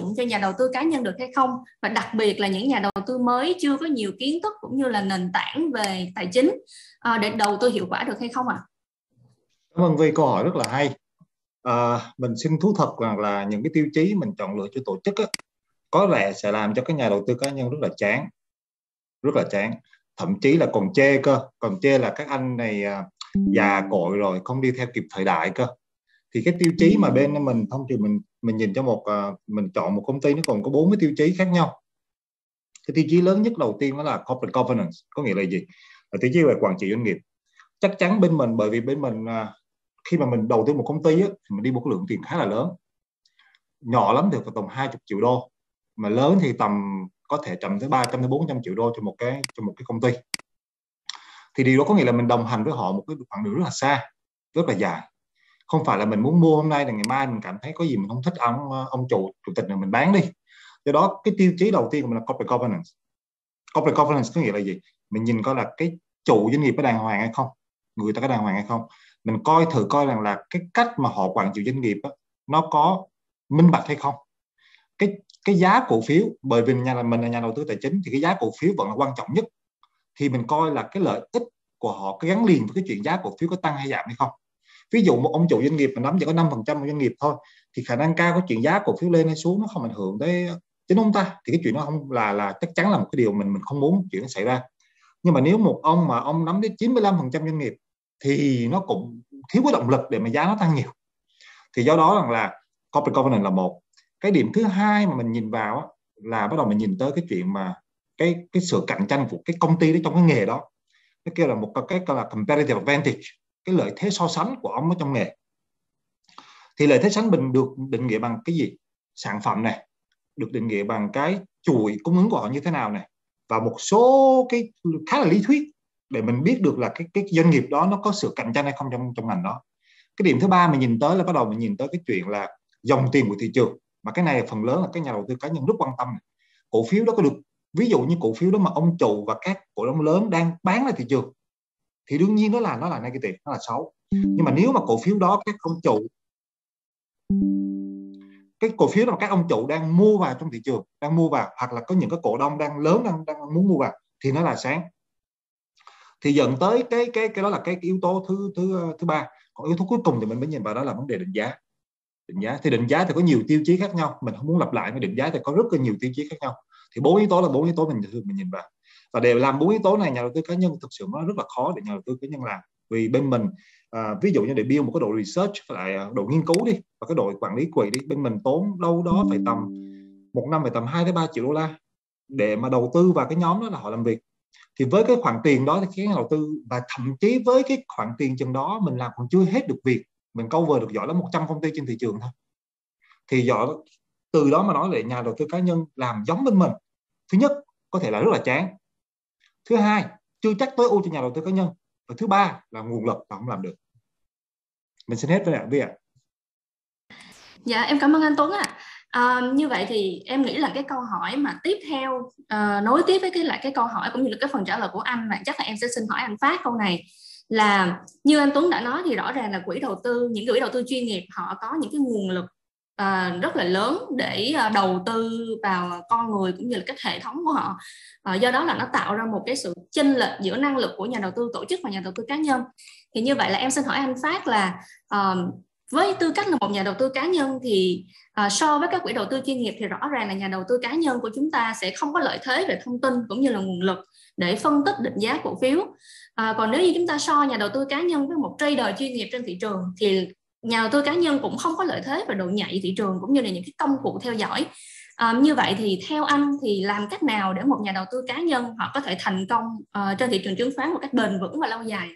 dụng cho nhà đầu tư cá nhân được hay không và đặc biệt là những nhà đầu tư mới chưa có nhiều kiến thức cũng như là nền tảng về tài chính à, để đầu tư hiệu quả được hay không ạ? À? Cảm ơn Vi câu hỏi rất là hay. À, mình xin thú thật rằng là những cái tiêu chí mình chọn lựa cho tổ chức á, có lẽ sẽ làm cho các nhà đầu tư cá nhân rất là chán, rất là chán, thậm chí là còn chê cơ, còn chê là các anh này à, già cội rồi không đi theo kịp thời đại cơ thì cái tiêu chí mà bên mình thông thường mình mình nhìn cho một uh, mình chọn một công ty nó còn có bốn cái tiêu chí khác nhau. Cái tiêu chí lớn nhất đầu tiên đó là corporate governance có nghĩa là gì? Là tiêu chí về quản trị doanh nghiệp. Chắc chắn bên mình bởi vì bên mình uh, khi mà mình đầu tư một công ty á, thì mình đi một lượng tiền khá là lớn. Nhỏ lắm thì tầm 20 triệu đô mà lớn thì tầm có thể tầm tới 300 tới 400 triệu đô cho một cái cho một cái công ty. Thì điều đó có nghĩa là mình đồng hành với họ một cái khoảng đường rất là xa rất là dài không phải là mình muốn mua hôm nay là ngày mai mình cảm thấy có gì mình không thích ông ờ, ông chủ chủ tịch này mình bán đi. Do đó cái tiêu chí đầu tiên của mình là corporate governance. Corporate governance có nghĩa là gì? Mình nhìn coi là cái chủ doanh nghiệp có đàng hoàng hay không người ta có đàng hoàng hay không. Mình coi thử coi rằng là cái cách mà họ quản trị doanh nghiệp đó, nó có minh bạch hay không. Cái cái giá cổ phiếu bởi vì nhà là mình là nhà đầu tư tài chính thì cái giá cổ phiếu vẫn là quan trọng nhất. Thì mình coi là cái lợi ích của họ có gắn liền với cái chuyện giá cổ phiếu có tăng hay giảm hay không ví dụ một ông chủ doanh nghiệp mà nắm chỉ có 5% trăm doanh nghiệp thôi, thì khả năng cao có chuyện giá cổ phiếu lên hay xuống nó không ảnh hưởng tới chính ông ta. Thì cái chuyện nó không, là là chắc chắn là một cái điều mình mình không muốn chuyện nó xảy ra. Nhưng mà nếu một ông mà ông nắm đến 95% doanh nghiệp, thì nó cũng thiếu cái động lực để mà giá nó tăng nhiều. Thì do đó rằng là corporate governance là một. Cái điểm thứ hai mà mình nhìn vào là bắt đầu mình nhìn tới cái chuyện mà cái cái sự cạnh tranh của cái công ty đó trong cái nghề đó. Nó kêu là một cái cái là competitive advantage cái lợi thế so sánh của ông ở trong nghề. Thì lợi thế sánh mình được định nghĩa bằng cái gì? Sản phẩm này, được định nghĩa bằng cái chuỗi cung ứng của họ như thế nào này, và một số cái khá là lý thuyết để mình biết được là cái cái doanh nghiệp đó nó có sự cạnh tranh hay không trong trong ngành đó. Cái điểm thứ ba mình nhìn tới là bắt đầu mình nhìn tới cái chuyện là dòng tiền của thị trường, mà cái này phần lớn là các nhà đầu tư cá nhân rất quan tâm cổ phiếu đó có được, ví dụ như cổ phiếu đó mà ông chủ và các cổ đông lớn đang bán ra thị trường thì đương nhiên nó là nó là negative nó là xấu. Nhưng mà nếu mà cổ phiếu đó các ông chủ cái cổ phiếu mà các ông chủ đang mua vào trong thị trường đang mua vào hoặc là có những cái cổ đông đang lớn đang đang muốn mua vào thì nó là sáng. Thì dẫn tới cái cái cái đó là cái, cái yếu tố thứ thứ thứ ba. Còn yếu tố cuối cùng thì mình mới nhìn vào đó là vấn đề định giá. Định giá. Thì định giá thì có nhiều tiêu chí khác nhau. Mình không muốn lặp lại nhưng định giá thì có rất là nhiều tiêu chí khác nhau. Thì bốn yếu tố là bốn yếu tố mình mình nhìn vào và để làm bốn yếu tố này nhà đầu tư cá nhân thực sự nó rất là khó để nhà đầu tư cá nhân làm. Vì bên mình à, ví dụ như để build một cái đội research lại à, đội nghiên cứu đi và cái đội quản lý quỹ đi bên mình tốn đâu đó phải tầm một năm phải tầm 2 tới 3 triệu đô la để mà đầu tư vào cái nhóm đó là họ làm việc. Thì với cái khoản tiền đó thì cái nhà đầu tư và thậm chí với cái khoản tiền chừng đó mình làm còn chưa hết được việc. Mình cover được giỏi lắm 100 công ty trên thị trường thôi. Thì giỏi từ đó mà nói để nhà đầu tư cá nhân làm giống bên mình. Thứ nhất có thể là rất là chán thứ hai chưa chắc tối ưu cho nhà đầu tư cá nhân. Và thứ ba là nguồn lực mà không làm được. Mình xin hết với bạn vi ạ. Dạ em cảm ơn anh Tuấn ạ. À. À, như vậy thì em nghĩ là cái câu hỏi mà tiếp theo à, nối tiếp với cái lại cái câu hỏi cũng như là cái phần trả lời của anh mà chắc là em sẽ xin hỏi anh Phát câu này là như anh Tuấn đã nói thì rõ ràng là quỹ đầu tư những quỹ đầu tư chuyên nghiệp họ có những cái nguồn lực uh, rất là lớn để uh, đầu tư vào con người cũng như là các hệ thống của họ. Uh, do đó là nó tạo ra một cái sự chênh lệch giữa năng lực của nhà đầu tư tổ chức và nhà đầu tư cá nhân. Thì như vậy là em xin hỏi anh Phát là uh, với tư cách là một nhà đầu tư cá nhân thì uh, so với các quỹ đầu tư chuyên nghiệp thì rõ ràng là nhà đầu tư cá nhân của chúng ta sẽ không có lợi thế về thông tin cũng như là nguồn lực để phân tích định giá cổ phiếu. À, còn nếu như chúng ta so nhà đầu tư cá nhân với một trader chuyên nghiệp trên thị trường thì nhà đầu tư cá nhân cũng không có lợi thế về độ nhạy thị trường cũng như là những cái công cụ theo dõi. À, như vậy thì theo anh thì làm cách nào để một nhà đầu tư cá nhân họ có thể thành công uh, trên thị trường chứng khoán một cách bền vững và lâu dài?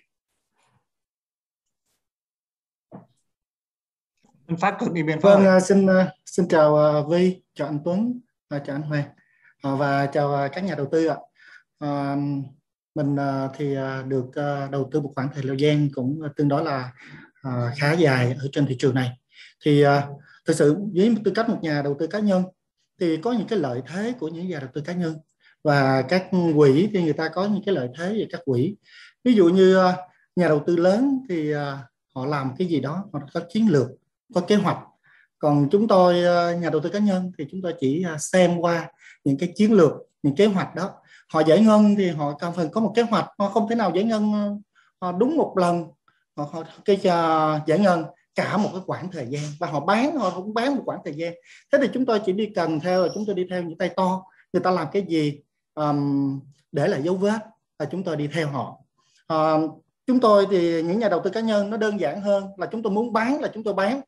Anh phát cần đi bên vâng uh, xin uh, xin chào uh, Vi chào anh Tuấn uh, chào anh Hoàng uh, và chào uh, các nhà đầu tư ạ. Uh, mình uh, thì uh, được uh, đầu tư một khoảng thời gian cũng tương đối là uh, khá dài ở trên thị trường này. Thì uh, thực sự với tư cách một nhà đầu tư cá nhân thì có những cái lợi thế của những nhà đầu tư cá nhân. Và các quỹ thì người ta có những cái lợi thế về các quỹ. Ví dụ như uh, nhà đầu tư lớn thì uh, họ làm cái gì đó họ có chiến lược có kế hoạch. Còn chúng tôi nhà đầu tư cá nhân thì chúng tôi chỉ xem qua những cái chiến lược những kế hoạch đó. Họ giải ngân thì họ cần phần có một kế hoạch. Họ không thể nào giải ngân đúng một lần họ, họ cái à, giải ngân cả một cái khoảng thời gian và họ bán họ cũng bán một khoảng thời gian. Thế thì chúng tôi chỉ đi cần theo là chúng tôi đi theo những tay to người ta làm cái gì um, để lại dấu vết và chúng tôi đi theo họ. Uh, chúng tôi thì những nhà đầu tư cá nhân nó đơn giản hơn là chúng tôi muốn bán là chúng tôi bán.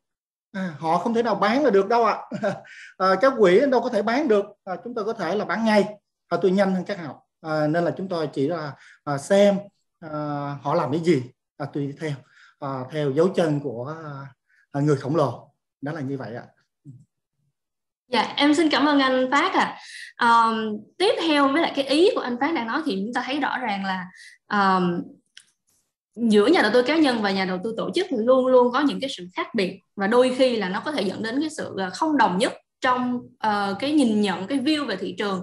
À, họ không thể nào bán là được đâu ạ. À. à, các quỹ đâu có thể bán được. À, chúng tôi có thể là bán ngay. À, tôi nhanh hơn các học à, nên là chúng tôi chỉ là à, xem à, họ làm cái gì à, tùy theo à, theo dấu chân của à, người khổng lồ đó là như vậy ạ Dạ, em xin cảm ơn anh Phát ạ. À. Um, tiếp theo với lại cái ý của anh Phát đang nói thì chúng ta thấy rõ ràng là um, giữa nhà đầu tư cá nhân và nhà đầu tư tổ chức thì luôn luôn có những cái sự khác biệt và đôi khi là nó có thể dẫn đến cái sự à, không đồng nhất trong uh, cái nhìn nhận cái view về thị trường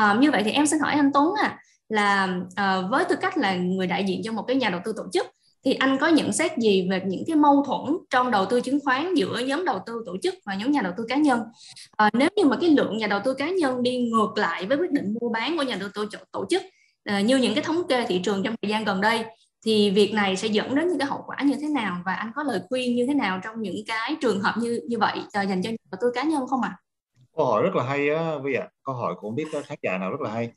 uh, như vậy thì em xin hỏi anh Tuấn à là uh, với tư cách là người đại diện cho một cái nhà đầu tư tổ chức thì anh có nhận xét gì về những cái mâu thuẫn trong đầu tư chứng khoán giữa nhóm đầu tư tổ chức và nhóm nhà đầu tư cá nhân à, nếu như mà cái lượng nhà đầu tư cá nhân đi ngược lại với quyết định mua bán của nhà đầu tư tổ chức à, như những cái thống kê thị trường trong thời gian gần đây thì việc này sẽ dẫn đến những cái hậu quả như thế nào và anh có lời khuyên như thế nào trong những cái trường hợp như như vậy à, dành cho nhà đầu tư cá nhân không ạ? À? Câu hỏi rất là hay á Vi ạ. À. Câu hỏi cũng biết khán giả nào rất là hay.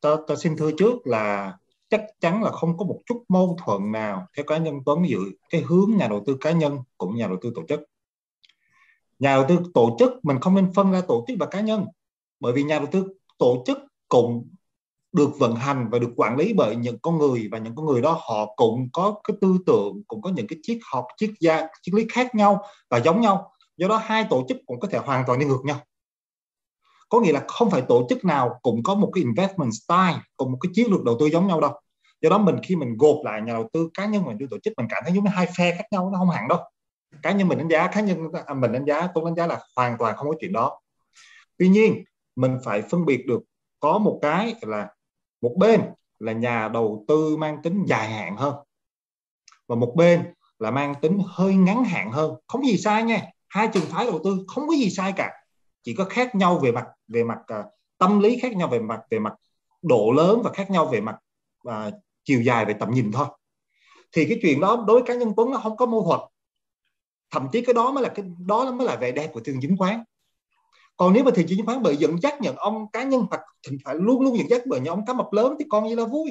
Tôi, tôi xin thưa trước là chắc chắn là không có một chút mâu thuẫn nào theo cá nhân Tuấn dự, cái hướng nhà đầu tư cá nhân cũng nhà đầu tư tổ chức. Nhà đầu tư tổ chức mình không nên phân ra tổ chức và cá nhân, bởi vì nhà đầu tư tổ chức cũng được vận hành và được quản lý bởi những con người và những con người đó, họ cũng có cái tư tưởng, cũng có những cái triết học, triết gia, triết lý khác nhau và giống nhau. Do đó hai tổ chức cũng có thể hoàn toàn đi ngược nhau. Có nghĩa là không phải tổ chức nào cũng có một cái investment style cùng một cái chiến lược đầu tư giống nhau đâu do đó mình khi mình gộp lại nhà đầu tư cá nhân và tổ chức mình cảm thấy giống như hai phe khác nhau nó không hẳn đâu. Cá nhân mình đánh giá cá nhân à, mình đánh giá tôi đánh giá là hoàn toàn không có chuyện đó. Tuy nhiên mình phải phân biệt được có một cái là một bên là nhà đầu tư mang tính dài hạn hơn và một bên là mang tính hơi ngắn hạn hơn. Không gì sai nha. Hai trường phái đầu tư không có gì sai cả. Chỉ có khác nhau về mặt về mặt uh, tâm lý khác nhau về mặt về mặt độ lớn và khác nhau về mặt uh, chiều dài về tầm nhìn thôi. Thì cái chuyện đó đối với cá nhân Tuấn nó không có mâu thuẫn. Thậm chí cái đó mới là cái, đó mới là vẻ đẹp của thị trường chứng khoán còn nếu mà thị trường chứng khoán bị dẫn dắt nhận ông cá nhân hoặc phải luôn luôn dẫn dắt bởi những ông cá mập lớn thì con như là vui.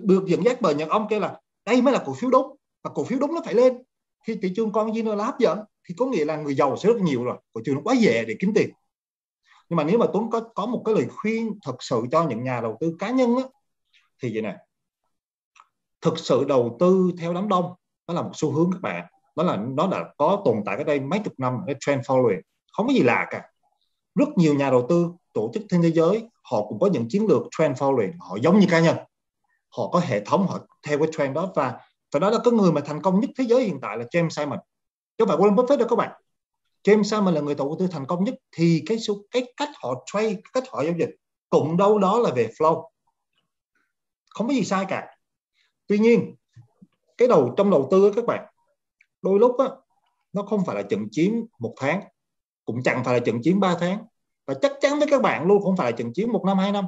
Được dẫn dắt bởi những ông kêu là đây mới là cổ phiếu đúng và cổ phiếu đúng nó phải lên. Khi thị trường con như là hấp dẫn, thì có nghĩa là người giàu sẽ rất nhiều rồi. Cổ trường nó quá dễ để kiếm tiền nhưng mà nếu mà Tuấn có có một cái lời khuyên thật sự cho những nhà đầu tư cá nhân á, thì vậy nè thực sự đầu tư theo đám đông đó là một xu hướng các bạn. Đó là nó đã có tồn tại ở đây mấy chục năm cái trend following không có gì lạ cả. Rất nhiều nhà đầu tư tổ chức trên thế giới họ cũng có những chiến lược trend following họ giống như cá nhân. Họ có hệ thống họ theo cái trend đó. Và phải nói là cái người mà thành công nhất thế giới hiện tại là James Simon. Chứ không phải Warren Buffett đâu các bạn. James Simon là người đầu tư thành công nhất thì cái số cái cách họ trade cách họ giao dịch cũng đâu đó là về flow. Không có gì sai cả. Tuy nhiên cái đầu trong đầu tư các bạn đôi lúc á, nó không phải là trận chiến một tháng cũng chẳng phải là trận chiến 3 tháng. Và chắc chắn với các bạn luôn không phải là trận chiến một năm hai năm.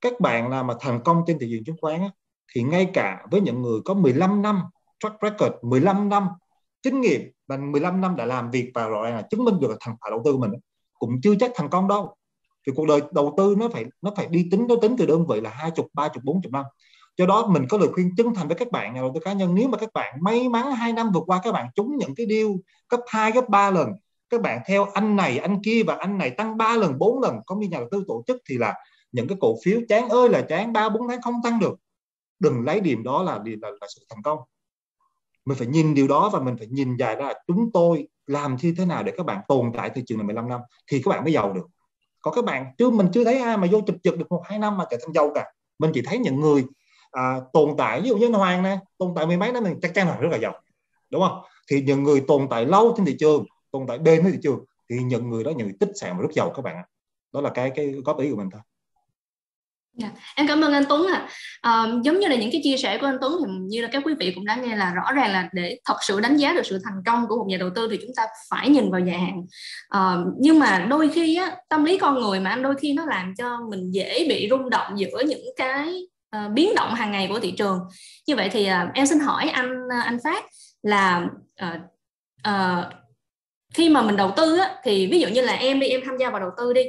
Các bạn nào mà thành công trên thị trường chứng khoán á, thì ngay cả với những người có 15 năm track record 15 năm kinh nghiệm và 15 năm đã làm việc và rồi là chứng minh được là thành quả đầu tư của mình cũng chưa chắc thành công đâu. Vì cuộc đời đầu tư nó phải nó phải đi tính nó tính từ đơn vị là hai chục ba chục bốn chục năm. Do đó mình có lời khuyên chân thành với các bạn nhà đầu tư cá nhân nếu mà các bạn may mắn hai năm vừa qua các bạn trúng những cái deal cấp 2, cấp 3 lần các bạn theo anh này anh kia và anh này tăng 3 lần 4 lần có như nhà đầu tư tổ chức thì là những cái cổ phiếu chán ơi là chán ba bốn tháng không tăng được. Đừng lấy điểm đó là là, là sự thành công mình phải nhìn điều đó và mình phải nhìn dài ra là chúng tôi làm như thế nào để các bạn tồn tại thị trường này 15 năm thì các bạn mới giàu được. Có các bạn chứ mình chưa thấy ai mà vô chụp chụp được một hai năm mà trở thành giàu cả. Mình chỉ thấy những người à, tồn tại ví dụ như anh Hoàng nè tồn tại mười mấy năm mình chắc chắn là rất là giàu đúng không? Thì những người tồn tại lâu trên thị trường tồn tại bền với thị trường thì những người đó những người tích sản và rất giàu các bạn ạ. Đó là cái cái góp ý của mình thôi. Yeah. Em cảm ơn anh Tuấn ạ. À. Uh, giống như là những cái chia sẻ của anh Tuấn thì như là các quý vị cũng đã nghe là rõ ràng là để thật sự đánh giá được sự thành công của một nhà đầu tư thì chúng ta phải nhìn vào dài hạn. Uh, nhưng mà đôi khi á, tâm lý con người mà anh đôi khi nó làm cho mình dễ bị rung động giữa những cái uh, biến động hàng ngày của thị trường. Như vậy thì uh, em xin hỏi anh uh, anh Phát là uh, uh, khi mà mình đầu tư á, thì ví dụ như là em đi em tham gia vào đầu tư đi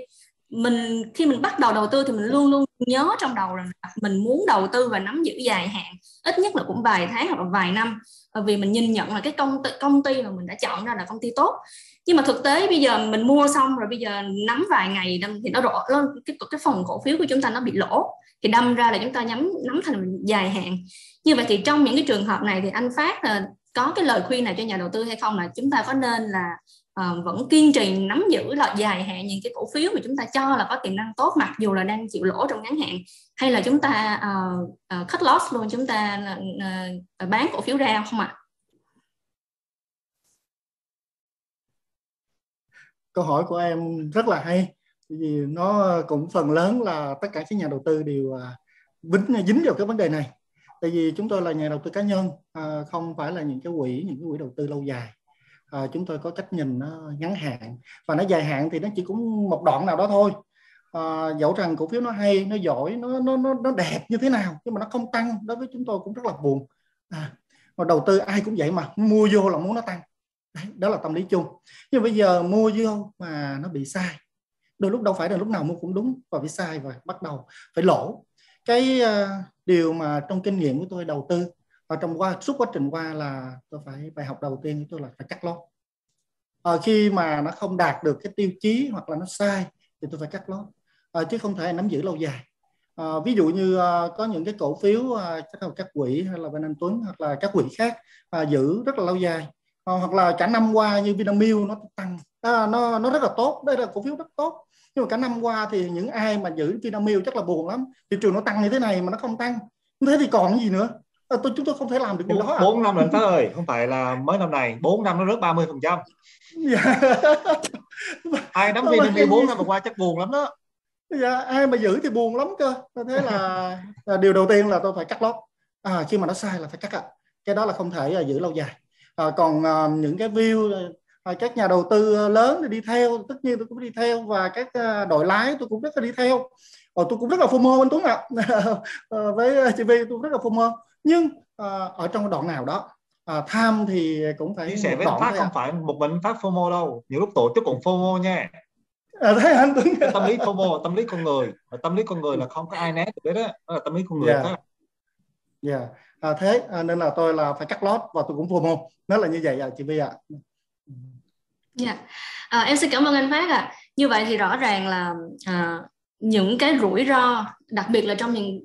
mình khi mình bắt đầu đầu tư thì mình luôn luôn nhớ trong đầu rằng mình muốn đầu tư và nắm giữ dài hạn ít nhất là cũng vài tháng hoặc là vài năm. Vì mình nhìn nhận là cái công ty, công ty mà mình đã chọn ra là công ty tốt. Nhưng mà thực tế bây giờ mình mua xong rồi bây giờ nắm vài ngày thì nó rõ lên cái cái phần cổ phiếu của chúng ta nó bị lỗ. Thì đâm ra là chúng ta nhắm nắm thành dài hạn. Như vậy thì trong những cái trường hợp này thì anh phát là có cái lời khuyên nào cho nhà đầu tư hay không? Là chúng ta có nên là uh, vẫn kiên trì nắm giữ là dài hạn những cái cổ phiếu mà chúng ta cho là có tiềm năng tốt mặc dù là đang chịu lỗ trong ngắn hạn hay là chúng ta uh, uh, cut loss luôn chúng ta uh, bán cổ phiếu ra không ạ? À? Câu hỏi của em rất là hay vì nó cũng phần lớn là tất cả các nhà đầu tư đều dính dính vào cái vấn đề này tại vì chúng tôi là nhà đầu tư cá nhân không phải là những cái quỹ những cái quỹ đầu tư lâu dài à, chúng tôi có cách nhìn nó ngắn hạn. Và nó dài hạn thì nó chỉ cũng một đoạn nào đó thôi. À, dẫu rằng cổ phiếu nó hay nó giỏi nó nó nó nó đẹp như thế nào nhưng mà nó không tăng đối với chúng tôi cũng rất là buồn. À, mà đầu tư ai cũng vậy mà mua vô là muốn nó tăng. Đấy, đó là tâm lý chung. Nhưng bây giờ mua vô mà nó bị sai đôi lúc đâu phải là lúc nào mua cũng đúng và bị sai và bắt đầu phải lỗ. Cái uh, điều mà trong kinh nghiệm của tôi đầu tư và trong qua suốt quá trình qua là tôi phải bài học đầu tiên tôi là phải cắt lót. À, khi mà nó không đạt được cái tiêu chí hoặc là nó sai thì tôi phải cắt lót. À, chứ không thể nắm giữ lâu dài. À, ví dụ như à, có những cái cổ phiếu à, chắc là các quỹ hay là bên anh Tuấn hoặc là các quỹ khác à, giữ rất là lâu dài. À, hoặc là cả năm qua như Vinamilk nó tăng. À, nó nó rất là tốt. Đây là cổ phiếu rất tốt. Nhưng mà cả năm qua thì những ai mà giữ Vinamilk chắc là buồn lắm. Thị trường nó tăng như thế này mà nó không tăng. Thế thì còn gì nữa? À, tôi chúng tôi không thể làm được điều đó bốn à. năm lần phát ơi không phải là mới năm này bốn năm nó rớt 30 phần trăm. Dạ. ai nắm viên đi bốn năm vừa qua chắc buồn lắm đó. Dạ, ai mà giữ thì buồn lắm cơ. Thế là, là điều đầu tiên là tôi phải cắt lót. À, khi mà nó sai là phải cắt ạ. Cái đó là không thể uh, giữ lâu dài. À, còn uh, những cái view uh, các nhà đầu tư lớn thì đi theo tất nhiên tôi cũng đi theo và các uh, đội lái tôi cũng rất là đi theo. Ờ, tôi cũng rất là FOMO anh Tuấn ạ. À. với chị Vi tôi rất là FOMO nhưng uh, ở trong đoạn nào đó uh, tham thì cũng phải chia sẻ với phát không à. phải một mình phát FOMO đâu nhiều lúc tổ chức còn FOMO nha à, thấy anh Tuấn tâm lý FOMO tâm lý con người tâm lý con người là không có ai né được đấy đó đó là tâm lý con người yeah. dạ yeah. à, thế à, nên là tôi là phải cắt lót và tôi cũng FOMO nó là như vậy à chị Vi ạ Dạ, yeah. à, em xin cảm ơn anh Phát ạ. À. Như vậy thì rõ ràng là à, những cái rủi ro, đặc biệt là trong những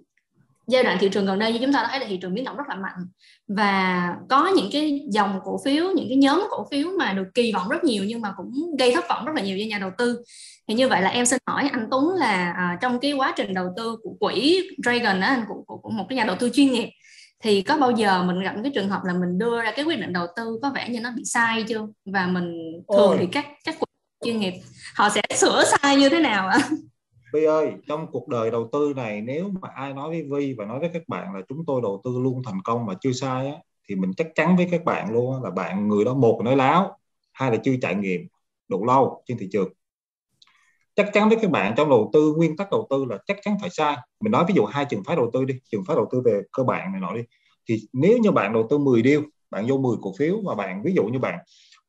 giai đoạn thị trường gần đây như chúng ta đã thấy là thị trường biến động rất là mạnh và có những cái dòng cổ phiếu những cái nhóm cổ phiếu mà được kỳ vọng rất nhiều nhưng mà cũng gây thất vọng rất là nhiều cho nhà đầu tư thì như vậy là em xin hỏi anh Tuấn là à, trong cái quá trình đầu tư của quỹ Dragon đó của, của, của một cái nhà đầu tư chuyên nghiệp thì có bao giờ mình gặp cái trường hợp là mình đưa ra cái quyết định đầu tư có vẻ như nó bị sai chưa và mình thường Ôi. thì các các quỹ chuyên nghiệp họ sẽ sửa sai như thế nào ạ? Vi ơi, trong cuộc đời đầu tư này nếu mà ai nói với Vi và nói với các bạn là chúng tôi đầu tư luôn thành công mà chưa sai á, thì mình chắc chắn với các bạn luôn là bạn người đó một nói láo, hai là chưa trải nghiệm đủ lâu trên thị trường. Chắc chắn với các bạn trong đầu tư nguyên tắc đầu tư là chắc chắn phải sai. Mình nói ví dụ hai trường phái đầu tư đi, trường phái đầu tư về cơ bản này nọ đi. Thì nếu như bạn đầu tư 10 deal, bạn vô 10 cổ phiếu và bạn ví dụ như bạn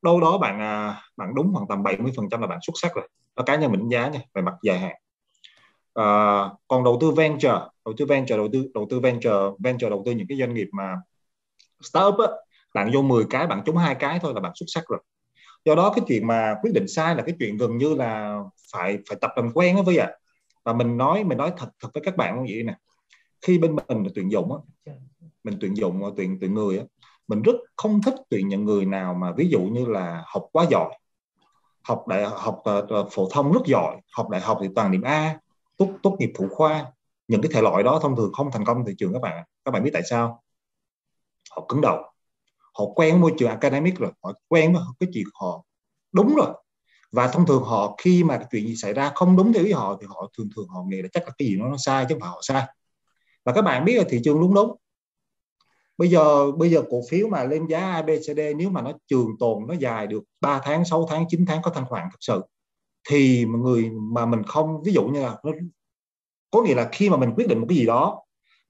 đâu đó bạn à, bạn đúng khoảng tầm 70% là bạn xuất sắc rồi. Đó cá nhân mình đánh giá nha, về mặt dài hạn uh, còn đầu tư venture đầu tư venture đầu tư đầu tư venture venture đầu tư những cái doanh nghiệp mà startup á bạn vô 10 cái bạn trúng hai cái thôi là bạn xuất sắc rồi do đó cái chuyện mà quyết định sai là cái chuyện gần như là phải phải tập làm quen đó với ạ à. và mình nói mình nói thật thật với các bạn như vậy nè khi bên mình là tuyển dụng á mình tuyển dụng tuyển tuyển người á mình rất không thích tuyển những người nào mà ví dụ như là học quá giỏi học đại học ờ, phổ thông rất giỏi học đại học thì toàn điểm A tốt tốt nghiệp thủ khoa những cái thể loại đó thông thường không thành công thị trường các bạn các bạn biết tại sao? Họ cứng đầu. Họ quen môi trường academic rồi. Họ quen với cái chuyện họ đúng rồi. Và thông thường họ khi mà cái chuyện gì xảy ra không đúng theo ý họ thì họ thường thường họ nghĩ là chắc là cái gì nó, nó sai chứ không phải họ sai. Và các bạn biết là thị trường đúng đúng. Bây giờ bây giờ cổ phiếu mà lên giá ABCD nếu mà nó trường tồn nó dài được 3 tháng 6 tháng 9 tháng có thanh khoản thật sự thì người mà mình không ví dụ như là nó có nghĩa là khi mà mình quyết định một cái gì đó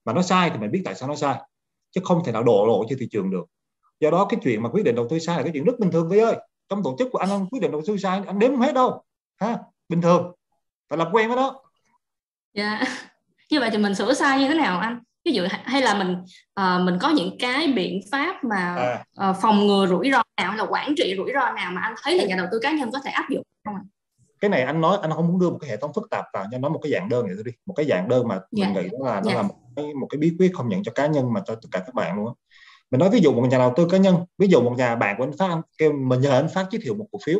mà nó sai thì mình biết tại sao nó sai chứ không thể nào đổ lộ cho thị trường được do đó cái chuyện mà quyết định đầu tư sai là cái chuyện rất bình thường với ơi trong tổ chức của anh, anh quyết định đầu tư sai anh đếm không hết đâu ha bình thường phải làm quen với đó dạ yeah. như vậy thì mình sửa sai như thế nào anh ví dụ hay là mình uh, mình có những cái biện pháp mà à. uh, phòng ngừa rủi ro nào hay là quản trị rủi ro nào mà anh thấy là nhà đầu tư cá nhân có thể áp dụng không ạ? Cái này anh nói anh không muốn đưa một cái hệ thống phức tạp vào nhưng nói một cái dạng đơn vậy thôi đi một cái dạng đơn mà yeah. mình dạ. nghĩ đó là nó yeah. Dạ. là một cái, một cái bí quyết không nhận cho cá nhân mà cho tất cả các bạn luôn mình nói ví dụ một nhà đầu tư cá nhân ví dụ một nhà bạn của anh phát anh kêu mình nhờ anh phát giới thiệu một cổ phiếu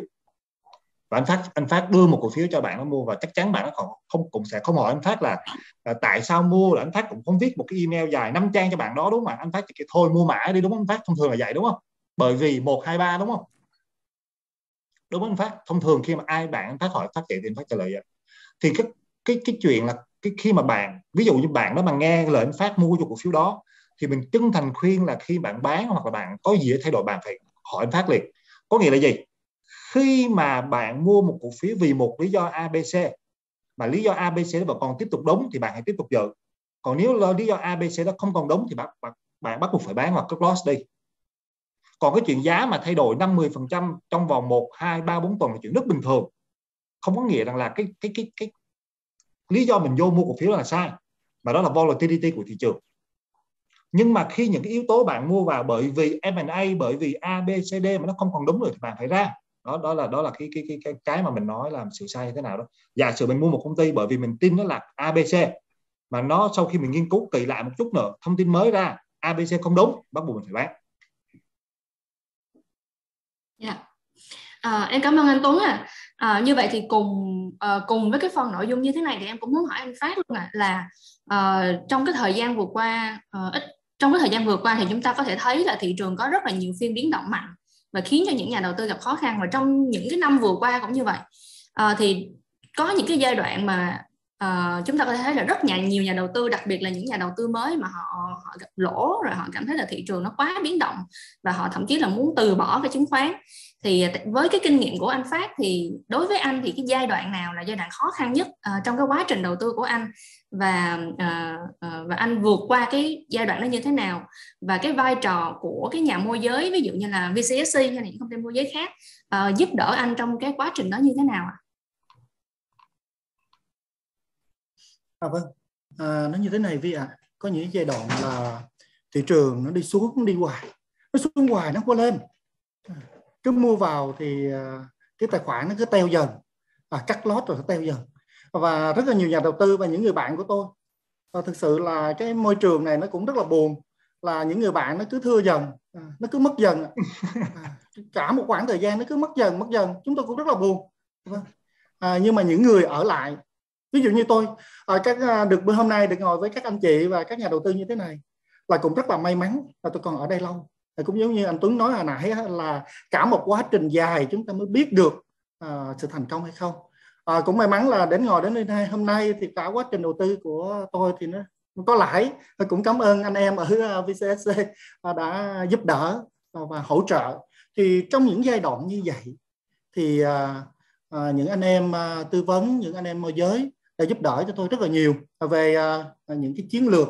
và anh phát anh phát đưa một cổ phiếu cho bạn nó mua và chắc chắn bạn nó còn không cũng sẽ không hỏi anh phát là, là tại sao mua là anh phát cũng không viết một cái email dài năm trang cho bạn đó đúng không anh phát chỉ thôi mua mã đi đúng không anh phát thông thường là vậy đúng không bởi vì một hai ba đúng không đúng không anh phát? Thông thường khi mà ai bạn anh phát hỏi phát vậy thì anh phát trả lời vậy. Thì cái cái cái chuyện là cái khi mà bạn ví dụ như bạn đó mà nghe lời anh phát mua cho cổ phiếu đó thì mình chân thành khuyên là khi bạn bán hoặc là bạn có gì để thay đổi bạn phải hỏi anh phát liền. Có nghĩa là gì? Khi mà bạn mua một cổ phiếu vì một lý do ABC mà lý do ABC nó vẫn còn tiếp tục đúng thì bạn hãy tiếp tục giữ còn nếu lý do ABC đó không còn đúng thì bạn, bạn, bạn bắt buộc phải bán hoặc cut loss đi còn cái chuyện giá mà thay đổi 50 phần trăm trong vòng 1, 2, 3, 4 tuần là chuyện rất bình thường. Không có nghĩa rằng là cái cái cái cái lý do mình vô mua cổ phiếu là sai mà đó là volatility của thị trường. Nhưng mà khi những cái yếu tố bạn mua vào bởi vì M&A bởi vì A B C D mà nó không còn đúng rồi thì bạn phải ra. Đó đó là đó là cái cái cái cái, cái mà mình nói là sự sai như thế nào đó. Giả sử mình mua một công ty bởi vì mình tin nó là ABC mà nó sau khi mình nghiên cứu kỳ lại một chút nữa thông tin mới ra ABC không đúng bắt buộc mình phải bán. Yeah. À, em cảm ơn anh Tuấn à. à như vậy thì cùng à, cùng với cái phần nội dung như thế này thì em cũng muốn hỏi anh Phát luôn à, là à, trong cái thời gian vừa qua à, ít trong cái thời gian vừa qua thì chúng ta có thể thấy là thị trường có rất là nhiều phiên biến động mạnh và khiến cho những nhà đầu tư gặp khó khăn và trong những cái năm vừa qua cũng như vậy à, thì có những cái giai đoạn mà uh, chúng ta có thể thấy là rất nhà, nhiều nhà đầu tư đặc biệt là những nhà đầu tư mới mà họ họ gặp lỗ rồi họ cảm thấy là thị trường nó quá biến động và họ thậm chí là muốn từ bỏ cái chứng khoán thì với cái kinh nghiệm của anh Phát thì đối với anh thì cái giai đoạn nào là giai đoạn khó khăn nhất uh, trong cái quá trình đầu tư của anh và uh, uh, và anh vượt qua cái giai đoạn đó như thế nào và cái vai trò của cái nhà môi giới ví dụ như là VCSC hay là những công ty môi giới khác uh, giúp đỡ anh trong cái quá trình đó như thế nào ạ? À? À vâng, à, nó như thế này Vi ạ. À. Có những giai đoạn là thị trường nó đi xuống nó đi hoài, nó xuống hoài nó không có lên. À, cứ mua vào thì à, cái tài khoản nó cứ teo dần, à, cắt lót rồi nó teo dần và rất là nhiều nhà đầu tư và những người bạn của tôi và thực sự là cái môi trường này nó cũng rất là buồn là những người bạn nó cứ thưa dần à, nó cứ mất dần à, cả một khoảng thời gian nó cứ mất dần mất dần chúng tôi cũng rất là buồn vâng. à, nhưng mà những người ở lại ví dụ như tôi à, các à, được bữa hôm nay được ngồi với các anh chị và các nhà đầu tư như thế này là cũng rất là may mắn là tôi còn ở đây lâu. Cũng giống như anh Tuấn nói hồi nãy là cả một quá trình dài chúng ta mới biết được à, sự thành công hay không. À, cũng may mắn là đến ngồi đến đây hôm nay thì cả quá trình đầu tư của tôi thì nó có lãi. Cũng cảm ơn anh em ở à, VCSC đã giúp đỡ và hỗ trợ. Thì trong những giai đoạn như vậy thì à, à, những anh em à, tư vấn những anh em môi giới đã giúp đỡ cho tôi rất là nhiều về à, à, những cái chiến lược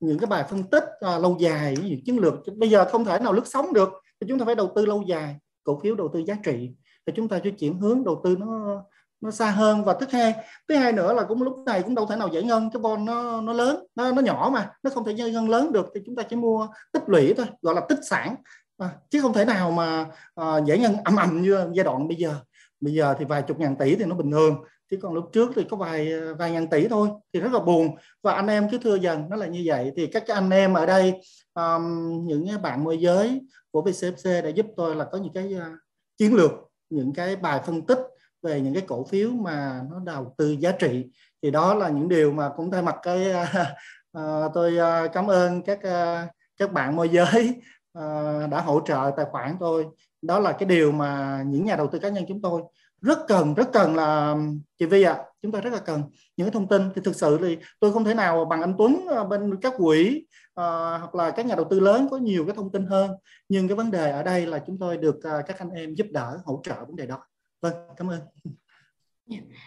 những cái bài phân tích à, lâu dài những chiến lược. Bây giờ không thể nào lướt sóng được. Thì chúng ta phải đầu tư lâu dài cổ phiếu đầu tư giá trị thì chúng ta sẽ chuyển hướng đầu tư nó nó xa hơn. Và thứ hai thứ hai nữa là cũng lúc này cũng đâu thể nào giải ngân cái bon nó nó lớn nó nó nhỏ mà nó không thể giải ngân lớn được. Thì chúng ta chỉ mua tích lũy thôi gọi là tích sản. À, chứ không thể nào mà à, giải ngân ầm ầm như giai đoạn bây giờ. Bây giờ thì vài chục ngàn tỷ thì nó bình thường chứ còn lúc trước thì có vài vài ngàn tỷ thôi thì rất là buồn. Và anh em cứ thưa dần nó là như vậy. Thì các anh em ở đây um, những bạn môi giới của VCFC đã giúp tôi là có những cái uh, chiến lược những cái bài phân tích về những cái cổ phiếu mà nó đầu tư giá trị. Thì đó là những điều mà cũng thay mặt cái uh, tôi uh, cảm ơn các uh, các bạn môi giới uh, đã hỗ trợ tài khoản tôi. Đó là cái điều mà những nhà đầu tư cá nhân chúng tôi rất cần rất cần là chị Vi ạ à, chúng ta rất là cần những cái thông tin. Thì thực sự thì tôi không thể nào bằng anh Tuấn ờ, bên các quỹ à, hoặc là các nhà đầu tư lớn có nhiều cái thông tin hơn. Nhưng cái vấn đề ở đây là chúng tôi được à, các anh em giúp đỡ hỗ trợ vấn đề đó. Vâng cảm ơn.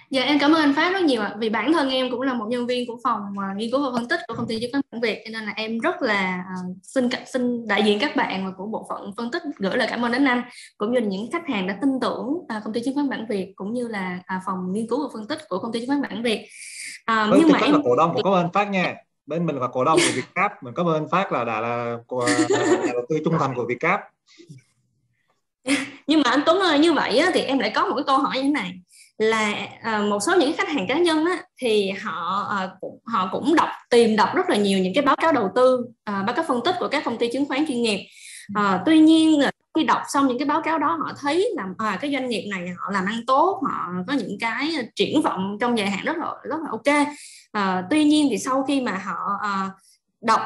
Dạ. em cảm ơn anh Phát rất nhiều ạ. Vì bản thân em cũng là một nhân viên của phòng uh, nghiên cứu và phân tích của công ty chứng khoán bản Việt cho nên là em rất là uh, xin xin đại diện các bạn và của bộ phận phân tích gửi lời cảm ơn đến anh cũng như những khách hàng đã tin tưởng uh, công ty chứng khoán bản Việt cũng như là uh, phòng nghiên cứu và phân tích của công ty chứng khoán bản Việt. Uh, nhưng mà em là cổ đông của cảm ơn Phát nha. Bên mình là cổ đông của Vietcap, mình cảm ơn Phát là đã là của nhà đầu tư trung thành của Vietcap. nhưng mà anh Tuấn ơi như vậy á, thì em lại có một cái câu hỏi như thế này là uh, một số những khách hàng cá nhân á, thì họ uh, cũng, họ cũng đọc tìm đọc rất là nhiều những cái báo cáo đầu tư uh, báo cáo phân tích của các công ty chứng khoán chuyên nghiệp. Uh, tuy nhiên khi đọc xong những cái báo cáo đó họ thấy là à, cái doanh nghiệp này họ làm ăn tốt họ có những cái triển vọng trong dài hạn rất là rất là ok. Uh, tuy nhiên thì sau khi mà họ uh, đọc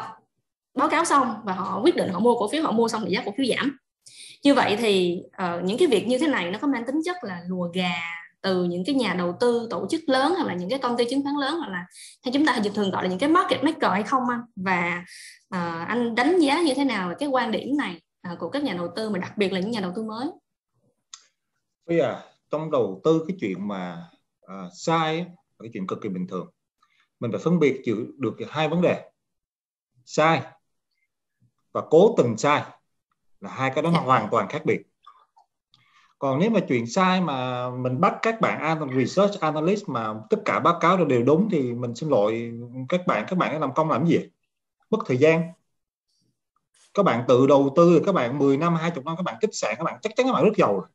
báo cáo xong và họ quyết định họ mua cổ phiếu họ mua xong thì giá cổ phiếu giảm. Như vậy thì uh, những cái việc như thế này nó có mang tính chất là lùa gà từ những cái nhà đầu tư tổ chức lớn hoặc là những cái công ty chứng khoán lớn hoặc là hay chúng ta thường gọi là những cái market maker hay không anh? Và uh, anh đánh giá như thế nào về cái quan điểm này uh, của các nhà đầu tư mà đặc biệt là những nhà đầu tư mới? Bây giờ trong đầu tư cái chuyện mà uh, sai là cái chuyện cực kỳ bình thường. Mình phải phân biệt chữ được hai vấn đề sai và cố tình sai là hai cái đó nó dạ. hoàn toàn khác biệt còn nếu mà chuyện sai mà mình bắt các bạn research analyst mà tất cả báo cáo đều đúng thì mình xin lỗi các bạn. Các bạn làm công làm gì? Mất thời gian. Các bạn tự đầu tư, các bạn 10 năm 20 năm, các bạn tích sản, các bạn chắc chắn các bạn rất giàu rồi.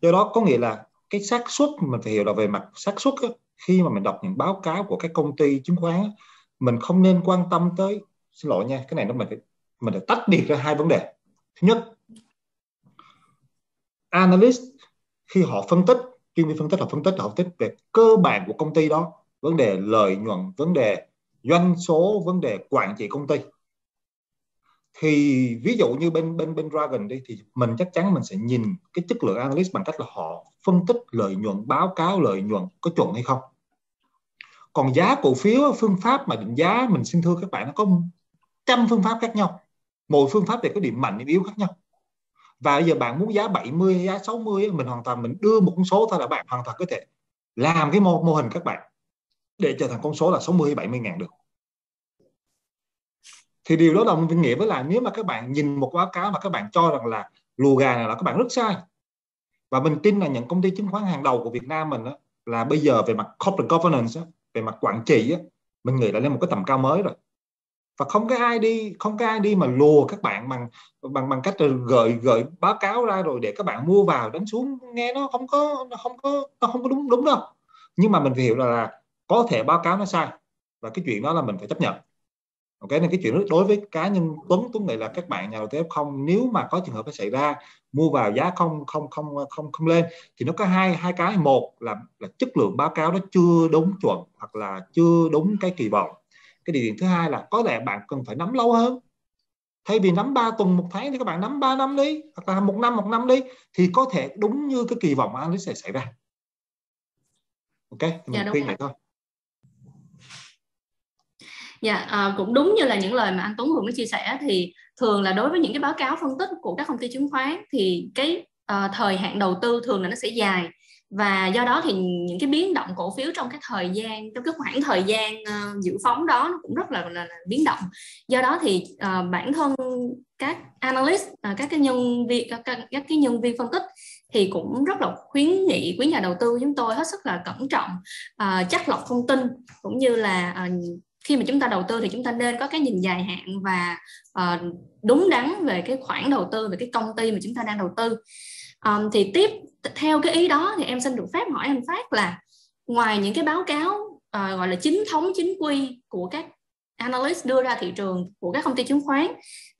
Do đó có nghĩa là cái xác suất mình phải hiểu là về mặt xác suất khi mà mình đọc những báo cáo của các công ty chứng khoán mình không nên quan tâm tới, xin lỗi nha, cái này nó mình phải mình phải tách biệt ra hai vấn đề. Thứ nhất analyst, khi họ phân tích, chuyên viên phân tích họ phân tích họ phân tích về cơ bản của công ty đó, vấn đề lợi nhuận, vấn đề doanh số, vấn đề quản trị công ty. Thì ví dụ như bên bên bên Dragon đi, thì mình chắc chắn mình sẽ nhìn cái chất lượng analyst bằng cách là họ phân tích lợi nhuận, báo cáo lợi nhuận có chuẩn hay không. Còn giá cổ phiếu, phương pháp mà định giá, mình xin thưa các bạn, nó có trăm phương pháp khác nhau. Mỗi phương pháp đều có điểm mạnh, điểm yếu khác nhau và bây giờ bạn muốn giá 70 giá 60 mình hoàn toàn mình đưa một con số thôi là bạn hoàn toàn có thể làm cái mô, mô hình các bạn để trở thành con số là 60 70 ngàn được. Thì điều đó đồng nghĩa với là nếu mà các bạn nhìn một báo cáo mà các bạn cho rằng là lùa gà này là các bạn rất sai. Và mình tin là những công ty chứng khoán hàng đầu của Việt Nam mình đó, là bây giờ về mặt corporate governance về mặt quản trị mình nghĩ là lên một cái tầm cao mới rồi và không có ai đi không có ai đi mà lùa các bạn bằng bằng bằng cách gợi gợi báo cáo ra rồi để các bạn mua vào đánh xuống. Nghe nó không có nó không có nó không có đúng đúng đâu. Nhưng mà mình phải hiểu là, là có thể báo cáo nó sai. Và cái chuyện đó là mình phải chấp nhận. Ok nên cái chuyện đó đối với cá nhân Tuấn Tuấn nghĩ là các bạn nhà đầu tư không nếu mà có trường hợp nó xảy ra mua vào giá không không không không không lên thì nó có hai hai cái. Một là là chất lượng báo cáo nó chưa đúng chuẩn hoặc là chưa đúng cái kỳ vọng cái điều kiện thứ hai là có lẽ bạn cần phải nắm lâu hơn. Thay vì nắm 3 tuần một tháng thì các bạn nắm 3 năm đi hoặc là một năm một năm đi thì có thể đúng như cái kỳ vọng mà analyst sẽ xảy ra. Ok mình dạ, khuyên vậy thôi. Dạ, à, cũng đúng như là những lời mà anh Tuấn vừa mới chia sẻ thì thường là đối với những cái báo cáo phân tích của các công ty chứng khoán thì cái uh, thời hạn đầu tư thường là nó sẽ dài và do đó thì những cái biến động cổ phiếu trong cái thời gian trong cái khoảng thời gian uh, dự phóng đó nó cũng rất là, là, là biến động. Do đó thì uh, bản thân các analyst uh, các cái nhân viên các, các, các cái nhân viên phân tích thì cũng rất là khuyến nghị quý nhà đầu tư chúng tôi hết sức là cẩn trọng uh, chắc lọc thông tin cũng như là uh, khi mà chúng ta đầu tư thì chúng ta nên có cái nhìn dài hạn và uh, đúng đắn về cái khoản đầu tư về cái công ty mà chúng ta đang đầu tư um, thì tiếp theo cái ý đó thì em xin được phép hỏi anh Phát là ngoài những cái báo cáo uh, gọi là chính thống chính quy của các analyst đưa ra thị trường của các công ty chứng khoán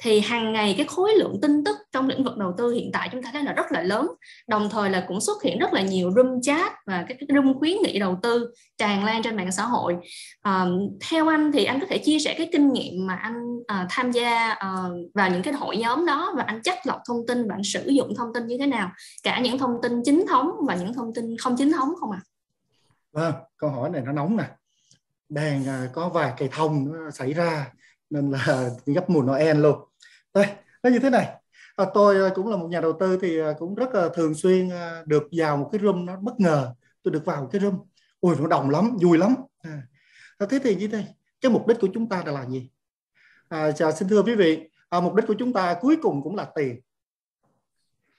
thì hàng ngày cái khối lượng tin tức trong lĩnh vực đầu tư hiện tại chúng ta thấy là rất là lớn. Đồng thời là cũng xuất hiện rất là nhiều room chat và các cái room khuyến nghị đầu tư tràn lan trên mạng xã hội. À, theo anh thì anh có thể chia sẻ cái kinh nghiệm mà anh à, tham gia à, vào những cái hội nhóm đó và anh chắc lọc thông tin và anh sử dụng thông tin như thế nào? Cả những thông tin chính thống và những thông tin không chính thống không ạ? À? vâng câu hỏi này nó nóng nè đang à, có vài cây thông nó xảy ra nên là gấp mùa Noel luôn. Đây nó như thế này. À, tôi à, cũng là một nhà đầu tư thì cũng rất là thường xuyên được vào một cái room nó bất ngờ. Tôi được vào một cái room. Ui nó đồng lắm vui lắm. À, thế thì như thế cái mục đích của chúng ta là làm gì? À, chào xin thưa quý vị. À, mục đích của chúng ta cuối cùng cũng là tiền.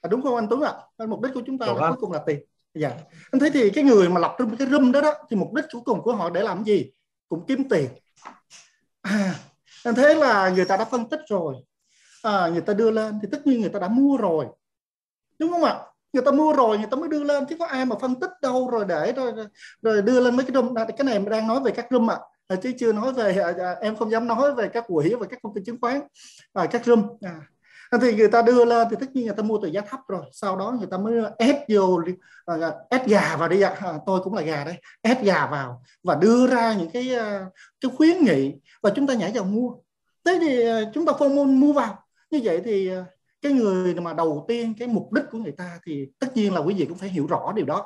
À, đúng không anh Tuấn ạ? À? mục đích của chúng ta là cuối cùng là tiền. Dạ. Anh thấy thì cái người mà lập ra cái room đó đó thì mục đích cuối cùng của họ để làm gì cũng kiếm tiền. À, thế là người ta đã phân tích rồi. À, người ta đưa lên thì tất nhiên người ta đã mua rồi. Đúng không ạ? Người ta mua rồi người ta mới đưa lên chứ có ai mà phân tích đâu. Rồi để rồi, rồi đưa lên mấy cái room cái này đang nói về các room ạ. À. chứ chưa nói về à, à em không dám nói về các quỹ và các công ty chứng khoán. À, các room. À, thì người ta đưa lên thì tất nhiên người ta mua từ giá thấp rồi. Sau đó người ta mới ép vô à, à, ép gà vào đi ạ. À, tôi cũng là gà đấy. Ép gà vào và đưa ra những cái à, cái khuyến nghị và chúng ta nhảy vào mua. Thế thì chúng ta phong môn mua vào. Như vậy thì cái người mà đầu tiên cái mục đích của người ta thì tất nhiên là quý vị cũng phải hiểu rõ điều đó.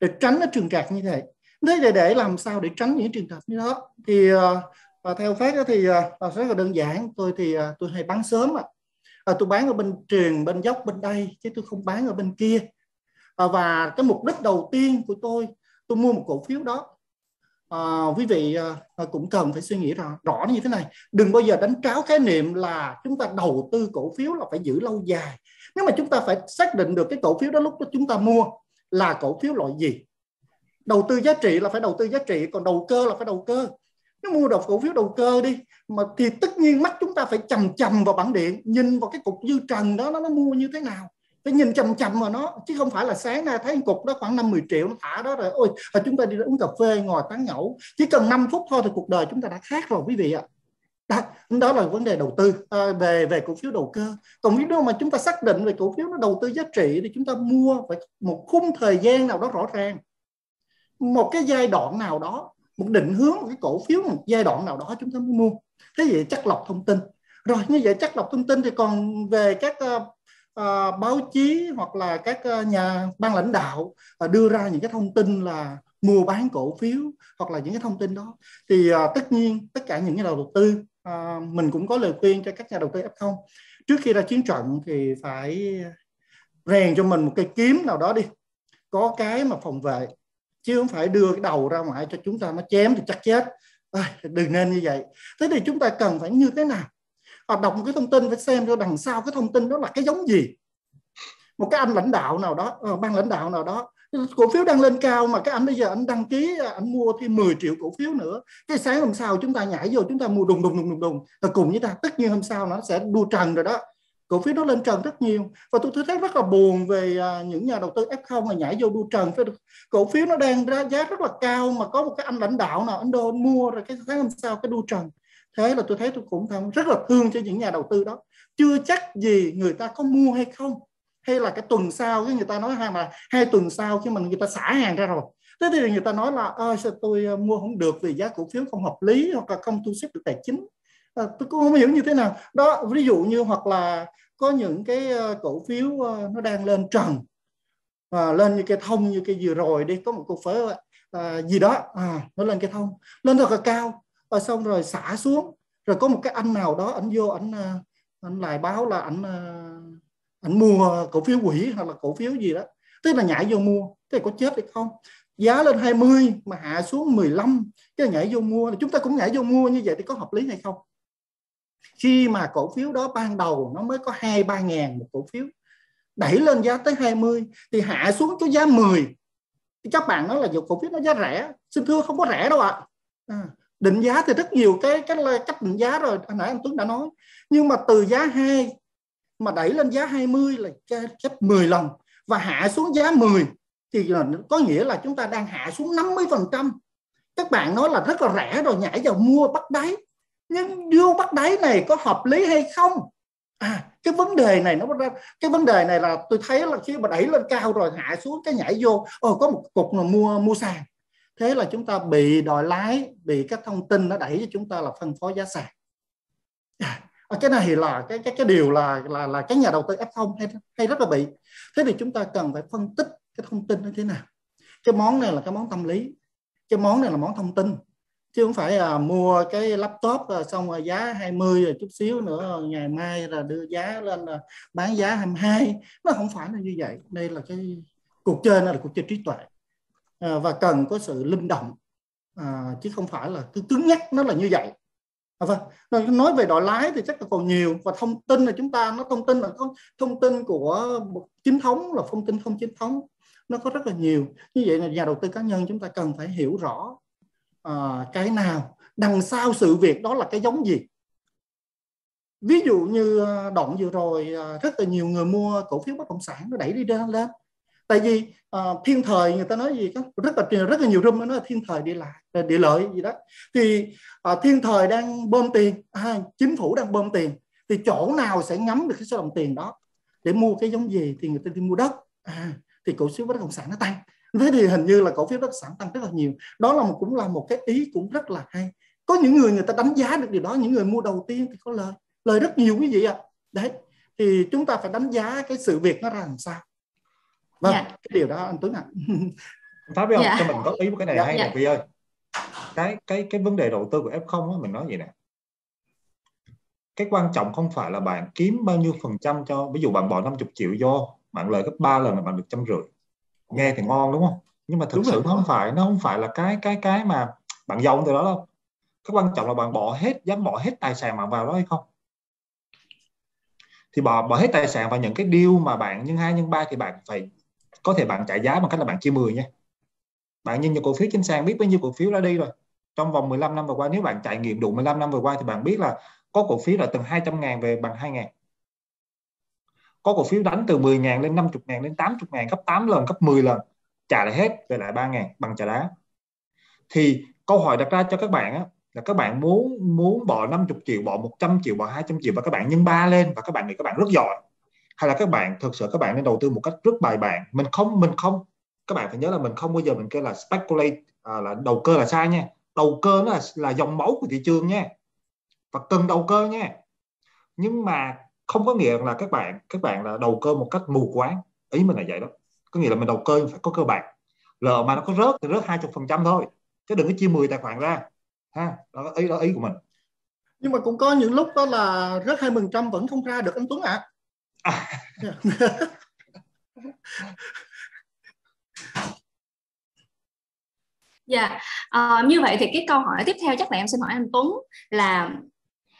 Để tránh cái trường trạc như thế. Thế để để làm sao để tránh những trường hợp như đó? Thì và theo phép thì rất là đơn giản. Tôi thì tôi hay bán sớm ạ. à, Ờ, tôi bán ở bên truyền bên dốc bên đây chứ tôi không bán ở bên kia. À, và cái mục đích đầu tiên của tôi tôi mua một cổ phiếu đó. À, quý vị à, cũng cần phải suy nghĩ rõ, rõ như thế này. Đừng bao giờ đánh tráo khái niệm là chúng ta đầu tư cổ phiếu là phải giữ lâu dài. Nếu mà chúng ta phải xác định được cái cổ phiếu đó lúc đó chúng ta mua là cổ phiếu loại gì? Đầu tư giá trị là phải đầu tư giá trị còn đầu cơ là phải đầu cơ nếu mua đầu cổ phiếu đầu cơ đi mà thì tất nhiên mắt chúng ta phải chầm chầm vào bản điện nhìn vào cái cục dư trần đó nó, nó mua như thế nào. Phải nhìn chầm chầm vào nó chứ không phải là sáng nay thấy cục đó khoảng năm 10 triệu nó thả đó rồi ôi và chúng ta đi uống cà phê ngồi tán nhậu. Chỉ cần 5 phút thôi thì cuộc đời chúng ta đã khác rồi quý vị ạ. Đó, đó là vấn đề đầu tư à, về về cổ phiếu đầu cơ. Còn nếu mà chúng ta xác định về cổ phiếu nó đầu tư giá trị thì chúng ta mua phải một khung thời gian nào đó rõ ràng. Một cái giai đoạn nào đó một định hướng một cái cổ phiếu một giai đoạn nào đó chúng ta mới mua. Thế vậy chắc lọc thông tin. Rồi như vậy chắc lọc thông tin thì còn về các uh, uh, báo chí hoặc là các uh, nhà ban lãnh đạo uh, đưa ra những cái thông tin là mua bán cổ phiếu hoặc là những cái thông tin đó. Thì uh, tất nhiên tất cả những cái đầu tư uh, mình cũng có lời khuyên cho các nhà đầu tư F0 trước khi ra chiến trận thì phải rèn cho mình một cây kiếm nào đó đi. Có cái mà phòng vệ chứ không phải đưa cái đầu ra ngoài cho chúng ta nó chém thì chắc chết. À, đừng nên như vậy. Thế thì chúng ta cần phải như thế nào? Họ đọc một cái thông tin phải xem cho đằng sau cái thông tin đó là cái giống gì. Một cái anh lãnh đạo nào đó uh, ban lãnh đạo nào đó. Cổ phiếu đang lên cao mà cái anh bây giờ anh đăng ký à, anh mua thêm 10 triệu cổ phiếu nữa. Cái sáng hôm sau chúng ta nhảy vô chúng ta mua đùng đùng đùng đùng đùng. Và cùng với ta tất nhiên hôm sau nó sẽ đua trần rồi đó cổ phiếu nó lên trần rất nhiều. Và tôi thấy rất là buồn về à, những nhà đầu tư F0 mà nhảy vô đua trần. Phải cổ phiếu nó đang ra giá rất là cao mà có một cái anh lãnh đạo nào, anh đô mua rồi cái tháng hôm sau cái đua trần. Thế là tôi thấy tôi cũng rất là thương cho những nhà đầu tư đó. Chưa chắc gì người ta có mua hay không. Hay là cái tuần sau cái người ta nói hai mà hai tuần sau khi mà người ta xả hàng ra rồi. Thế thì người ta nói là ơi sao tôi à, mua không được vì giá cổ phiếu không hợp lý hoặc là không thu xếp được tài chính à, tôi cũng không hiểu như thế nào. Đó ví dụ như hoặc là có những cái ờ, cổ phiếu ờ, nó đang lên trần à, lên như cái thông như cái vừa rồi đi có một cổ phiếu à, gì đó à, nó lên cái thông lên thật là cao rồi xong rồi xả xuống rồi có một cái anh nào đó anh vô anh anh lại báo là anh anh mua cổ phiếu quỹ hoặc là cổ phiếu gì đó. Tức là nhảy vô mua thế có chết hay không? Giá lên 20 mà hạ xuống 15 cái nhảy vô mua. Chúng ta cũng nhảy vô mua như vậy thì có hợp lý hay không? Khi mà cổ phiếu đó ban đầu nó mới có hai, ba ngàn một cổ phiếu, đẩy lên giá tới 20 thì hạ xuống cho giá 10 thì các bạn nói là dù cổ phiếu nó giá rẻ, xin thưa không có rẻ đâu ạ. À. định giá thì rất nhiều cái cách cách định giá rồi hồi nãy anh Tuấn đã nói. Nhưng mà từ giá 2 mà đẩy lên giá 20 là gấp 10 lần và hạ xuống giá 10 thì có nghĩa là chúng ta đang hạ xuống 50 phần trăm. Các bạn nói là rất là rẻ rồi, nhảy vào mua bắt đáy nhưng điêu bắt đáy này có hợp lý hay không? À cái vấn đề này nó ra cái vấn đề này là tôi thấy là khi mà đẩy lên cao rồi hạ xuống cái nhảy vô ồ có một cục là mua mua sàn. Thế là chúng ta bị đòi lái bị các thông tin nó đẩy cho chúng ta là phân phối giá sàn. À, à cái này thì là cái cái cái điều là là là cái nhà đầu tư F0 hay hay rất là bị. Thế thì chúng ta cần phải phân tích cái thông tin như thế nào. Cái món này là cái món tâm lý. Cái món này là món thông tin chứ không phải là mua cái laptop à, xong rồi giá 20 rồi chút xíu nữa ờ, ngày mai là đưa giá lên là bán giá 22 nó không phải là như vậy. Đây là cái cuộc chơi này là cuộc chơi trí tuệ. À, và cần có sự linh động. À, chứ không phải là cứ cứng nhắc nó là như vậy. À, vâng. Nói về đội lái thì chắc là còn nhiều. Và thông tin là chúng ta nó thông tin là có thông tin của chính thống là thông tin không chính thống. Nó có rất là nhiều. Như vậy là nhà đầu tư cá nhân chúng ta cần phải hiểu rõ à, cái nào đằng sau sự việc đó là cái giống gì? Ví dụ như ờ, động vừa rồi ờ, rất là nhiều người mua cổ phiếu bất động sản nó đẩy đi lên lên. Tại vì uh, thiên thời người ta nói gì rất là rất là nhiều room nó nói là thiên thời đi lại địa lợi gì đó. Thì uh, thiên thời đang bơm tiền à, chính phủ đang bơm tiền thì chỗ nào sẽ ngắm được cái số đồng tiền đó? Để mua cái giống gì thì người ta đi mua đất. À, thì cổ phiếu bất động sản nó tăng thế thì hình như là cổ phiếu bất động sản tăng rất là nhiều đó là một cũng là một cái ý cũng rất là hay có những người người ta đánh giá được điều đó những người mua đầu tiên thì có lời lời rất nhiều quý vị ạ à. đấy thì chúng ta phải đánh giá cái sự việc nó ra làm sao vâng dạ. cái điều đó anh Tuấn ạ à. Pháp biết không dạ. cho mình có ý một cái này dạ. hay dạ. nè ơi cái cái cái vấn đề đầu tư của F0 á, mình nói gì nè cái quan trọng không phải là bạn kiếm bao nhiêu phần trăm cho ví dụ bạn bỏ 50 triệu vô bạn lời gấp 3 lần là bạn được trăm rưỡi nghe thì ngon đúng không? Nhưng mà thực đúng sự nó không phải nó không phải là cái cái cái mà bạn giàu từ đó đâu. Cái quan trọng là bạn bỏ hết dám bỏ hết tài sản bạn vào đó hay không? Thì bỏ bỏ hết tài sản vào những cái deal mà bạn nhân hai nhân ba thì bạn phải có thể bạn trả giá bằng cách là bạn chia 10 nha. Bạn nhìn những cổ phiếu trên sàn biết bao nhiêu cổ phiếu đã đi rồi. Trong vòng 15 năm vừa qua nếu bạn trải nghiệm đủ 15 năm vừa qua thì bạn biết là có cổ phiếu là từng 200 ngàn về bằng 2 ngàn có cổ phiếu đánh từ 10.000 lên 50.000 lên 80.000 gấp 8 lần gấp 10 lần. Trả lại hết về lại 3.000 bằng trả đá. Thì câu hỏi đặt ra cho các bạn á, là các bạn muốn muốn bỏ 50 triệu bỏ 100 triệu bỏ 200 triệu và các bạn nhân 3 lên và các bạn nghĩ các bạn rất giỏi. Hay là các bạn thực sự các bạn nên đầu tư một cách rất bài bản. Mình không mình không. Các bạn phải nhớ là mình không bao giờ mình kêu là speculate à, là đầu cơ là sai nha. Đầu cơ nó là, là dòng máu của thị trường nha. Và cần đầu cơ nha. Nhưng mà không có nghĩa là các bạn các bạn là đầu cơ một cách mù quáng. Ý mình là vậy đó. Có nghĩa là mình đầu cơ phải có cơ bản lỡ mà nó có rớt thì rớt hai chục phần trăm thôi. Chứ đừng có chia 10 tài khoản ra. Ha đó ý đó ý của mình. Nhưng mà cũng có những lúc đó là rớt hai phần trăm vẫn không ra được anh Tuấn ạ. À. Dạ, uh, như vậy thì cái câu hỏi tiếp theo chắc là em xin hỏi anh Tuấn là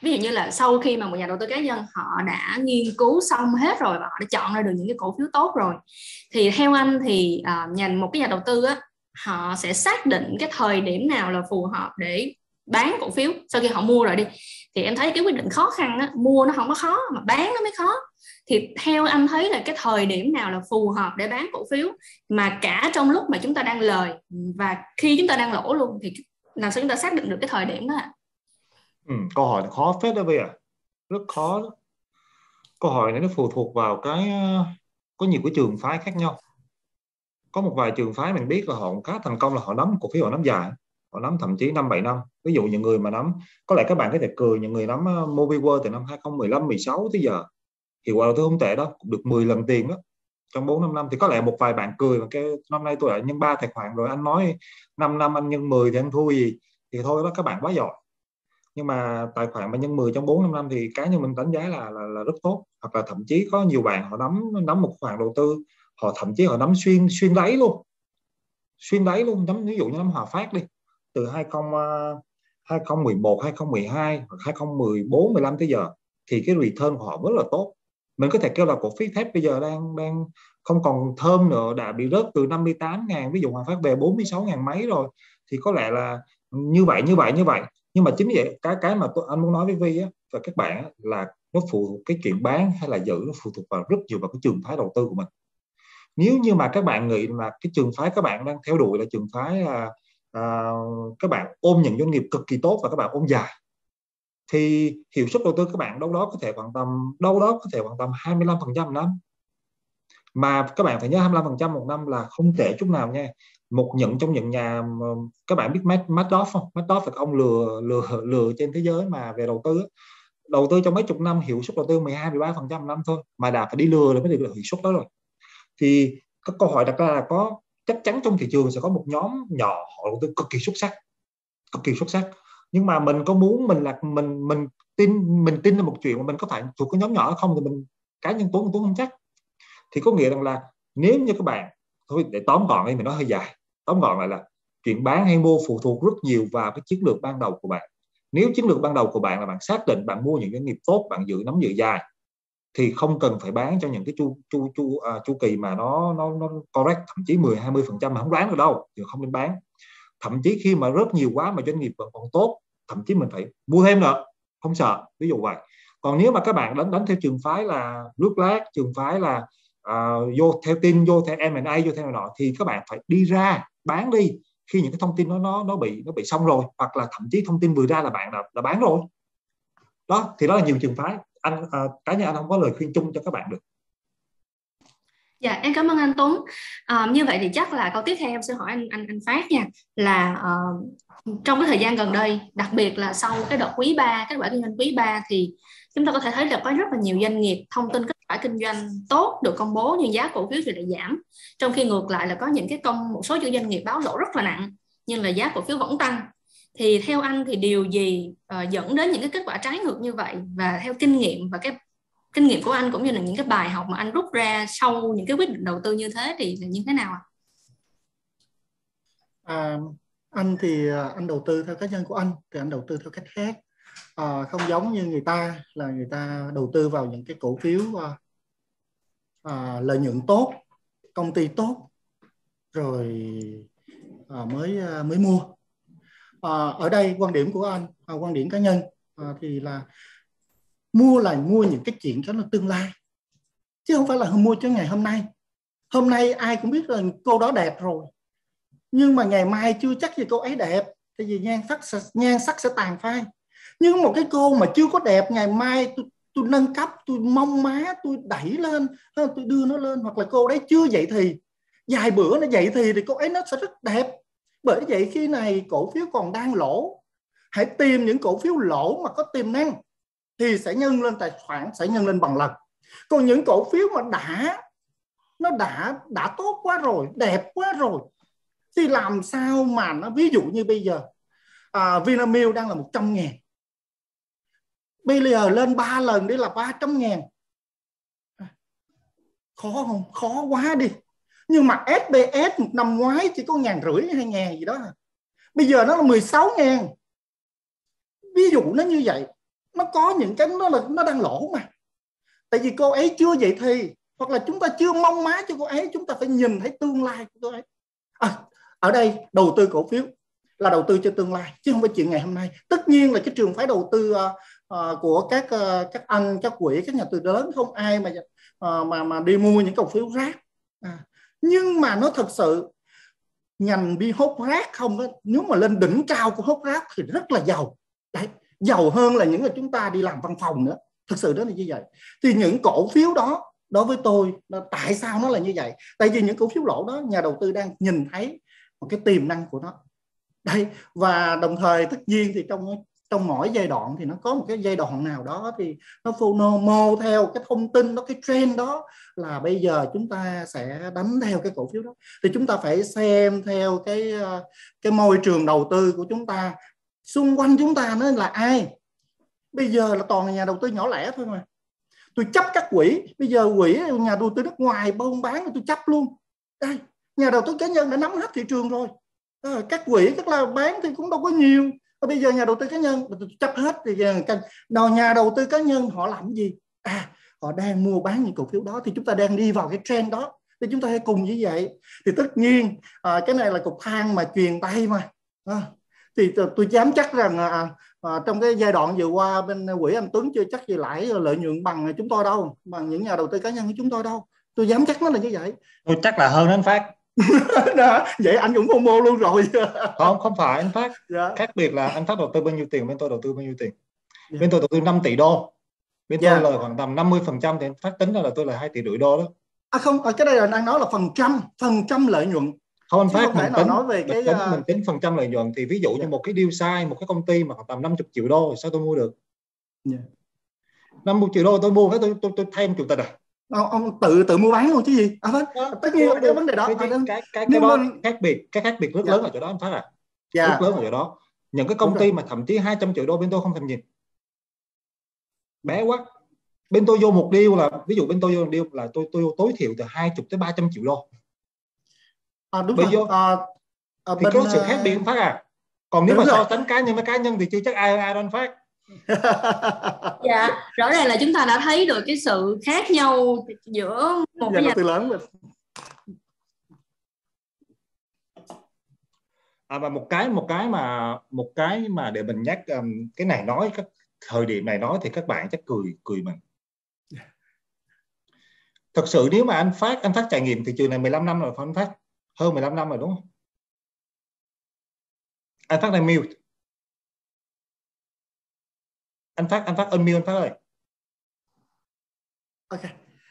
ví dụ như là sau khi mà một nhà đầu tư cá nhân họ đã nghiên cứu xong hết rồi và họ đã chọn ra được những cái cổ phiếu tốt rồi thì theo anh thì uh, nhà một cái nhà đầu tư á họ sẽ xác định cái thời điểm nào là phù hợp để bán cổ phiếu sau khi họ mua rồi đi thì em thấy cái quyết định khó khăn á mua nó không có khó mà bán nó mới khó thì theo anh thấy là cái thời điểm nào là phù hợp để bán cổ phiếu mà cả trong lúc mà chúng ta đang lời và khi chúng ta đang lỗ luôn thì làm sao chúng ta xác định được cái thời điểm đó ạ? Ừ, câu hỏi khó phết đó bây à rất khó đó. câu hỏi này nó phụ thuộc vào cái ờ, có nhiều cái trường phái khác nhau. Có một vài trường phái mình biết là họ khá thành công là họ nắm cổ phiếu họ nắm dài. Họ nắm thậm chí năm bảy năm. Ví dụ những người mà nắm có lẽ các bạn có thể cười những người nắm uh, world Mobiworld từ năm 2015 16 tới giờ. Hiệu quả đầu tư không tệ đó cũng được 10 lần tiền đó. Trong 4 5 năm thì có lẽ một vài bạn cười mà cái năm nay tôi đã nhân ba tài khoản rồi anh nói 5 năm anh nhân 10 thì anh thua gì? Thì thôi đó các bạn quá giỏi nhưng mà tài khoản mà nhân 10 trong 4 5 năm thì cá nhân mình đánh giá là, là là rất tốt. Hoặc là thậm chí có nhiều bạn họ nắm nắm một khoản đầu tư họ thậm chí họ nắm xuyên xuyên đáy luôn. Xuyên đáy luôn nắm ví dụ như nắm Hòa Phát đi. Từ 20 2011 2012 hoặc 2014 15 tới giờ thì cái return của họ rất là tốt. Mình có thể kêu là cổ phiếu thép bây giờ đang đang không còn thơm nữa đã bị rớt từ 58 ngàn ví dụ Hòa Phát về 46 ngàn mấy rồi thì có lẽ là như vậy như vậy như vậy nhưng mà chính vậy cái cái mà tôi anh muốn nói với Vi á, và các bạn á, là nó phụ thuộc cái chuyện bán hay là giữ nó phụ thuộc vào rất nhiều vào cái trường phái đầu tư của mình. Nếu như mà các bạn nghĩ là cái trường phái các bạn đang theo đuổi là trường phái là à, các bạn ôm những doanh nghiệp cực kỳ tốt và các bạn ôm dài thì hiệu suất đầu tư các bạn đâu đó có thể khoảng tầm đâu đó có thể khoảng tầm 25% năm. Mà các bạn phải nhớ 25% một năm là không tệ chút nào nha một những trong những nhà các bạn biết Madoff không? Madoff là ông lừa lừa lừa trên thế giới mà về đầu tư đầu tư trong mấy chục năm, hiệu suất đầu tư 12 13 phần trăm năm thôi, mà đã phải đi lừa là mới được hiệu suất đó rồi. Thì các câu hỏi đặt ra là có, chắc chắn trong thị trường sẽ có một nhóm nhỏ họ đầu tư cực kỳ xuất sắc, cực kỳ xuất sắc. Nhưng mà mình có muốn mình là, mình mình tin mình tin là một chuyện mà mình có phải thuộc cái nhóm nhỏ không thì mình, cá nhân tuấn tuấn không chắc. Thì có nghĩa rằng là nếu như các bạn, thôi để tóm gọn đi, mình nói hơi dài tóm gọn lại là chuyện bán hay mua phụ thuộc rất nhiều vào cái chiến lược ban đầu của bạn. Nếu chiến lược ban đầu của bạn là bạn xác định bạn mua những doanh nghiệp tốt bạn giữ nắm giữ dài thì không cần phải bán cho những cái chu chu chu à, chu kỳ mà nó nó nó correct thậm chí 10 20 phần trăm mà không đoán được đâu thì không nên bán. Thậm chí khi mà rất nhiều quá mà doanh nghiệp vẫn còn tốt thậm chí mình phải mua thêm nữa không sợ ví dụ vậy. Còn nếu mà các bạn đánh đánh theo trường phái là nước lát trường phái là uh, vô theo tin vô theo M&A vô theo nọ thì các bạn phải đi ra bán đi. Khi những cái thông tin nó nó nó bị nó bị xong rồi hoặc là thậm chí thông tin vừa ra là bạn đã, đã bán rồi. Đó thì đó là nhiều trường phái. Anh uh, cá nhân anh không có lời khuyên chung cho các bạn được. Dạ em cảm ơn anh Tuấn. À, như vậy thì chắc là câu tiếp theo em sẽ hỏi anh anh anh Phát nha là uh, trong cái thời gian gần đây, đặc biệt là sau cái đợt quý 3, kết quả kinh doanh quý 3 thì chúng ta có thể thấy là có rất là nhiều doanh nghiệp thông tin quả kinh doanh tốt được công bố nhưng giá cổ phiếu thì lại giảm. Trong khi ngược lại là có những cái công một số doanh nghiệp báo lỗ rất là nặng nhưng là giá cổ phiếu vẫn tăng. Thì theo anh thì điều gì uh, dẫn đến những cái kết quả trái ngược như vậy và theo kinh nghiệm và cái kinh nghiệm của anh cũng như là những cái bài học mà anh rút ra sau những cái quyết định đầu tư như thế thì là như thế nào ạ? À, anh thì à, anh đầu tư theo cá nhân của anh thì anh đầu tư theo cách khác à, không giống như người ta là người ta đầu tư vào những cái cổ phiếu à, à, lợi nhuận tốt công ty tốt rồi à, mới à, mới mua. À, ở đây quan điểm của anh à, quan điểm cá nhân à, thì là mua là mua những cái chuyện đó là tương lai chứ không phải là mua cho ngày hôm nay. Hôm nay ai cũng biết là cô đó đẹp rồi nhưng mà ngày mai chưa chắc gì cô ấy đẹp tại vì nhan sắc nhan sắc sẽ tàn phai nhưng một cái cô mà chưa có đẹp ngày mai tôi tôi nâng cấp tôi mong má tôi đẩy lên tôi đưa nó lên. Hoặc là cô đấy chưa dậy thì vài bữa nó dậy thì thì cô ấy nó sẽ rất đẹp. Bởi vậy khi này cổ phiếu còn đang lỗ. Hãy tìm những cổ phiếu lỗ mà có tiềm năng thì sẽ nhân lên tài khoản sẽ nhân lên bằng lần. Còn những cổ phiếu mà đã nó đã đã tốt quá rồi đẹp quá rồi thì làm sao mà nó ví dụ như bây giờ à, Vinamilk đang là 100 ngàn bây lên 3 lần đi là 300 ngàn. Khó không? Khó quá đi. Nhưng mà SBS một năm ngoái chỉ có ngàn rưỡi hai ngàn gì đó. Bây giờ nó là 16 ngàn. Ví dụ nó như vậy nó có những cái nó là nó đang lỗ mà. Tại vì cô ấy chưa vậy thì hoặc là chúng ta chưa mong má cho cô ấy chúng ta phải nhìn thấy tương lai của cô ấy. À, ở đây đầu tư cổ phiếu là đầu tư cho tương lai chứ không phải chuyện ngày hôm nay. Tất nhiên là cái trường phái đầu tư ờ, uh, của các uh, các anh các quỹ các nhà đầu tư lớn. Không ai mà uh, mà mà đi mua những cổ phiếu rác. À, nhưng mà nó thật sự ngành đi hốt rác không đó, nếu mà lên đỉnh cao của hốt rác thì rất là giàu. Đấy giàu hơn là những người chúng ta đi làm văn phòng nữa. Thực sự đó là như vậy. Thì những cổ phiếu đó đối với tôi tại sao nó là như vậy? Tại vì những cổ phiếu lỗ đó nhà đầu tư đang nhìn thấy một cái tiềm năng của nó. Đây và đồng thời tất nhiên thì trong trong mỗi giai đoạn thì nó có một cái giai đoạn nào đó thì nó mô theo cái thông tin đó cái trend đó là bây giờ chúng ta sẽ đánh theo cái cổ phiếu đó. Thì chúng ta phải xem theo cái ờ, cái môi trường đầu tư của chúng ta. Xung quanh chúng ta nó là ai? Bây giờ là toàn là nhà đầu tư nhỏ lẻ thôi mà. Tôi chấp các quỹ. Bây giờ quỹ nhà đầu tư nước ngoài bông bán tôi chấp luôn. Đây nhà đầu tư cá nhân đã nắm hết thị trường rồi. À, các quỹ các là bán thì cũng đâu có nhiều và bây giờ nhà đầu tư cá nhân? Chấp hết thì nào nhà đầu tư cá nhân họ làm gì? À họ đang mua bán những cổ phiếu đó thì chúng ta đang đi vào cái trend đó thì chúng ta hãy cùng như vậy. Thì tất nhiên à, cái này là cục thang mà truyền tay mà. À, thì tôi dám chắc rằng à, à, trong cái giai đoạn vừa qua bên quỹ anh Tuấn chưa chắc gì lãi lợi nhuận bằng chúng tôi đâu bằng những nhà đầu tư cá nhân của chúng tôi đâu. Tôi dám chắc nó là như vậy. Tôi chắc là hơn đến Phát. đó, vậy anh cũng FOMO luôn rồi không không phải anh Phát dạ. khác biệt là anh Phát đầu tư bao nhiêu tiền bên tôi đầu tư bao nhiêu tiền yeah. bên tôi đầu tư 5 tỷ đô bên yeah. tôi lời khoảng tầm 50 phần trăm thì phát tính ra là tôi là hai tỷ rưỡi đô đó à không ở cái đây là đang nói là phần trăm phần trăm lợi nhuận không anh phát mình tính, nói về cái mình tính, uh... mình tính phần trăm lợi nhuận thì ví dụ yeah. như một cái deal sai một cái công ty mà khoảng tầm 50 triệu đô thì sao tôi mua được yeah. 50 triệu đô tôi mua cái tôi tôi tôi thay ông chủ tịch à ông, ông tự tự mua bán luôn chứ gì? À vâng. Tất nhiên cái vấn đề đó cái cái cái, cái, cái đó mình... khác biệt cái khác biệt rất yeah. lớn ở chỗ đó anh phát à yeah. rất lớn ở chỗ đó. Những cái công ty mà thậm chí 200 triệu đô bên tôi không thèm nhìn. Bé quá. Bên tôi vô một deal là ví dụ bên tôi vô một deal là tôi tôi vô tối thiểu từ 20 tới 300 triệu đô. À, đúng Bây rồi. Vô, à, à, thì bên, có sự khác biệt không phát à? Còn nếu mà so sánh cá nhân với cá nhân thì chưa chắc ai ai đoán phát dạ rõ ràng là chúng ta đã thấy được cái sự khác nhau giữa một dạ, cái nhà... từ lớn mình à, và một cái một cái mà một cái mà để mình nhắc um, cái này nói các thời điểm này nói thì các bạn chắc cười cười mình. Thật sự nếu mà anh phát anh phát trải nghiệm thị trường này 15 năm rồi phải anh phát hơn 15 năm rồi đúng không? Anh phát này mute anh phát anh phát unmute anh phát ơi. Ok.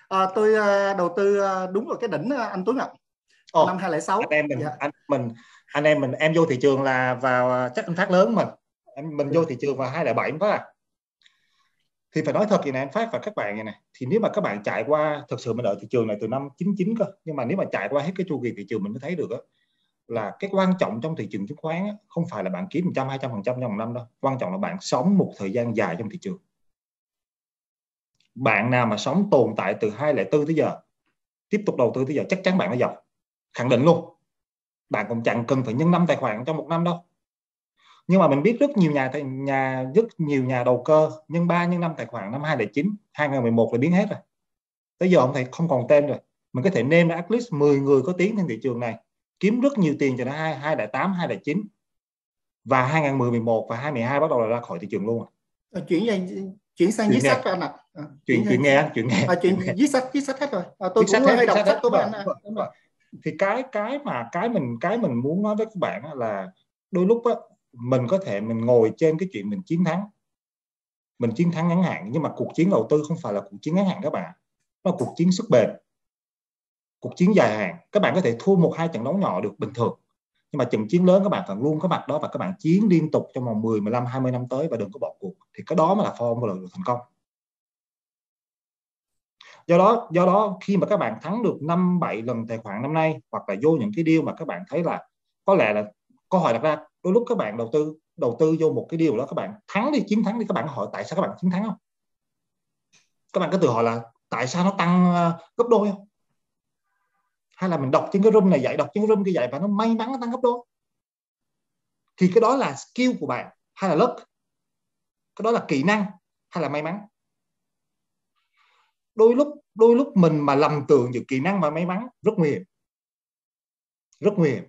À, tôi uh, đầu tư uh, đúng vào cái đỉnh uh, anh Tuấn ạ. À. năm 2006 anh em mình dạ. anh mình anh em mình em vô thị trường là vào chắc anh phát lớn mình. Anh mình vô thị trường vào 2007 phải à. Thì phải nói thật vậy này anh phát và các bạn này, này thì nếu mà các bạn chạy qua thực sự mình ở thị trường này từ năm 99 cơ nhưng mà nếu mà chạy qua hết cái chu kỳ thị trường mình mới thấy được đó, là cái quan trọng trong thị trường chứng khoán á, không phải là bạn kiếm 100 200 phần trăm trong một năm đâu. Quan trọng là bạn sống một thời gian dài trong thị trường. Bạn nào mà sống tồn tại từ 2004 tới giờ tiếp tục đầu tư tới giờ chắc chắn bạn nó giàu. Khẳng định luôn. Bạn cũng chẳng cần phải nhân năm tài khoản trong một năm đâu. Nhưng mà mình biết rất nhiều nhà nhà rất nhiều nhà đầu cơ nhân 3 nhân năm tài khoản năm 2009 2011 là biến hết rồi. Tới giờ ông thầy không còn tên rồi. Mình có thể nêm ra at least 10 người có tiếng trên thị trường này kiếm rất nhiều tiền cho nó hai hai đại tám hai đại chín. Và 2010 11 và 2012 bắt đầu là ra khỏi thị trường luôn à, chuyển sang chuyển sang viết sách anh ạ. À, chuyện chuyện nghe chuyện nghe. À, chuyện viết sách viết sách hết rồi. À, tôi cũng hay đọc sách của bạn thì cái cái mà cái mình cái mình muốn nói với các bạn là đôi lúc á, mình có thể mình ngồi trên cái chuyện mình chiến thắng. Mình chiến thắng ngắn hạn nhưng mà cuộc chiến đầu tư không phải là cuộc chiến ngắn hạn các bạn nó là cuộc chiến sức bền cuộc chiến dài hạn các bạn có thể thua một hai trận đấu nhỏ được bình thường. Nhưng mà trận chiến lớn các bạn cần luôn có mặt đó và các bạn chiến liên tục trong vòng 10, 15, 20 năm tới và đừng có bỏ cuộc. Thì cái đó mới là formula được thành công. Do đó do đó khi mà các bạn thắng được 5 7 lần tài khoản năm nay hoặc là vô những cái deal mà các bạn thấy là có lẽ là câu hỏi đặt ra đôi lúc các bạn đầu tư đầu tư vô một cái điều đó các bạn thắng đi chiến thắng đi các bạn hỏi tại sao các bạn chiến thắng không? Các bạn có tự hỏi là tại sao nó tăng ờ, gấp đôi không? Hay là mình đọc trên cái room này dạy đọc trên cái room kia dạy và nó may mắn nó tăng gấp đôi. Thì cái đó là skill của bạn hay là luck. Cái đó là kỹ năng hay là may mắn. Đôi lúc đôi lúc mình mà lầm tưởng giữa kỹ năng và may mắn rất nguy hiểm. Rất nguy hiểm.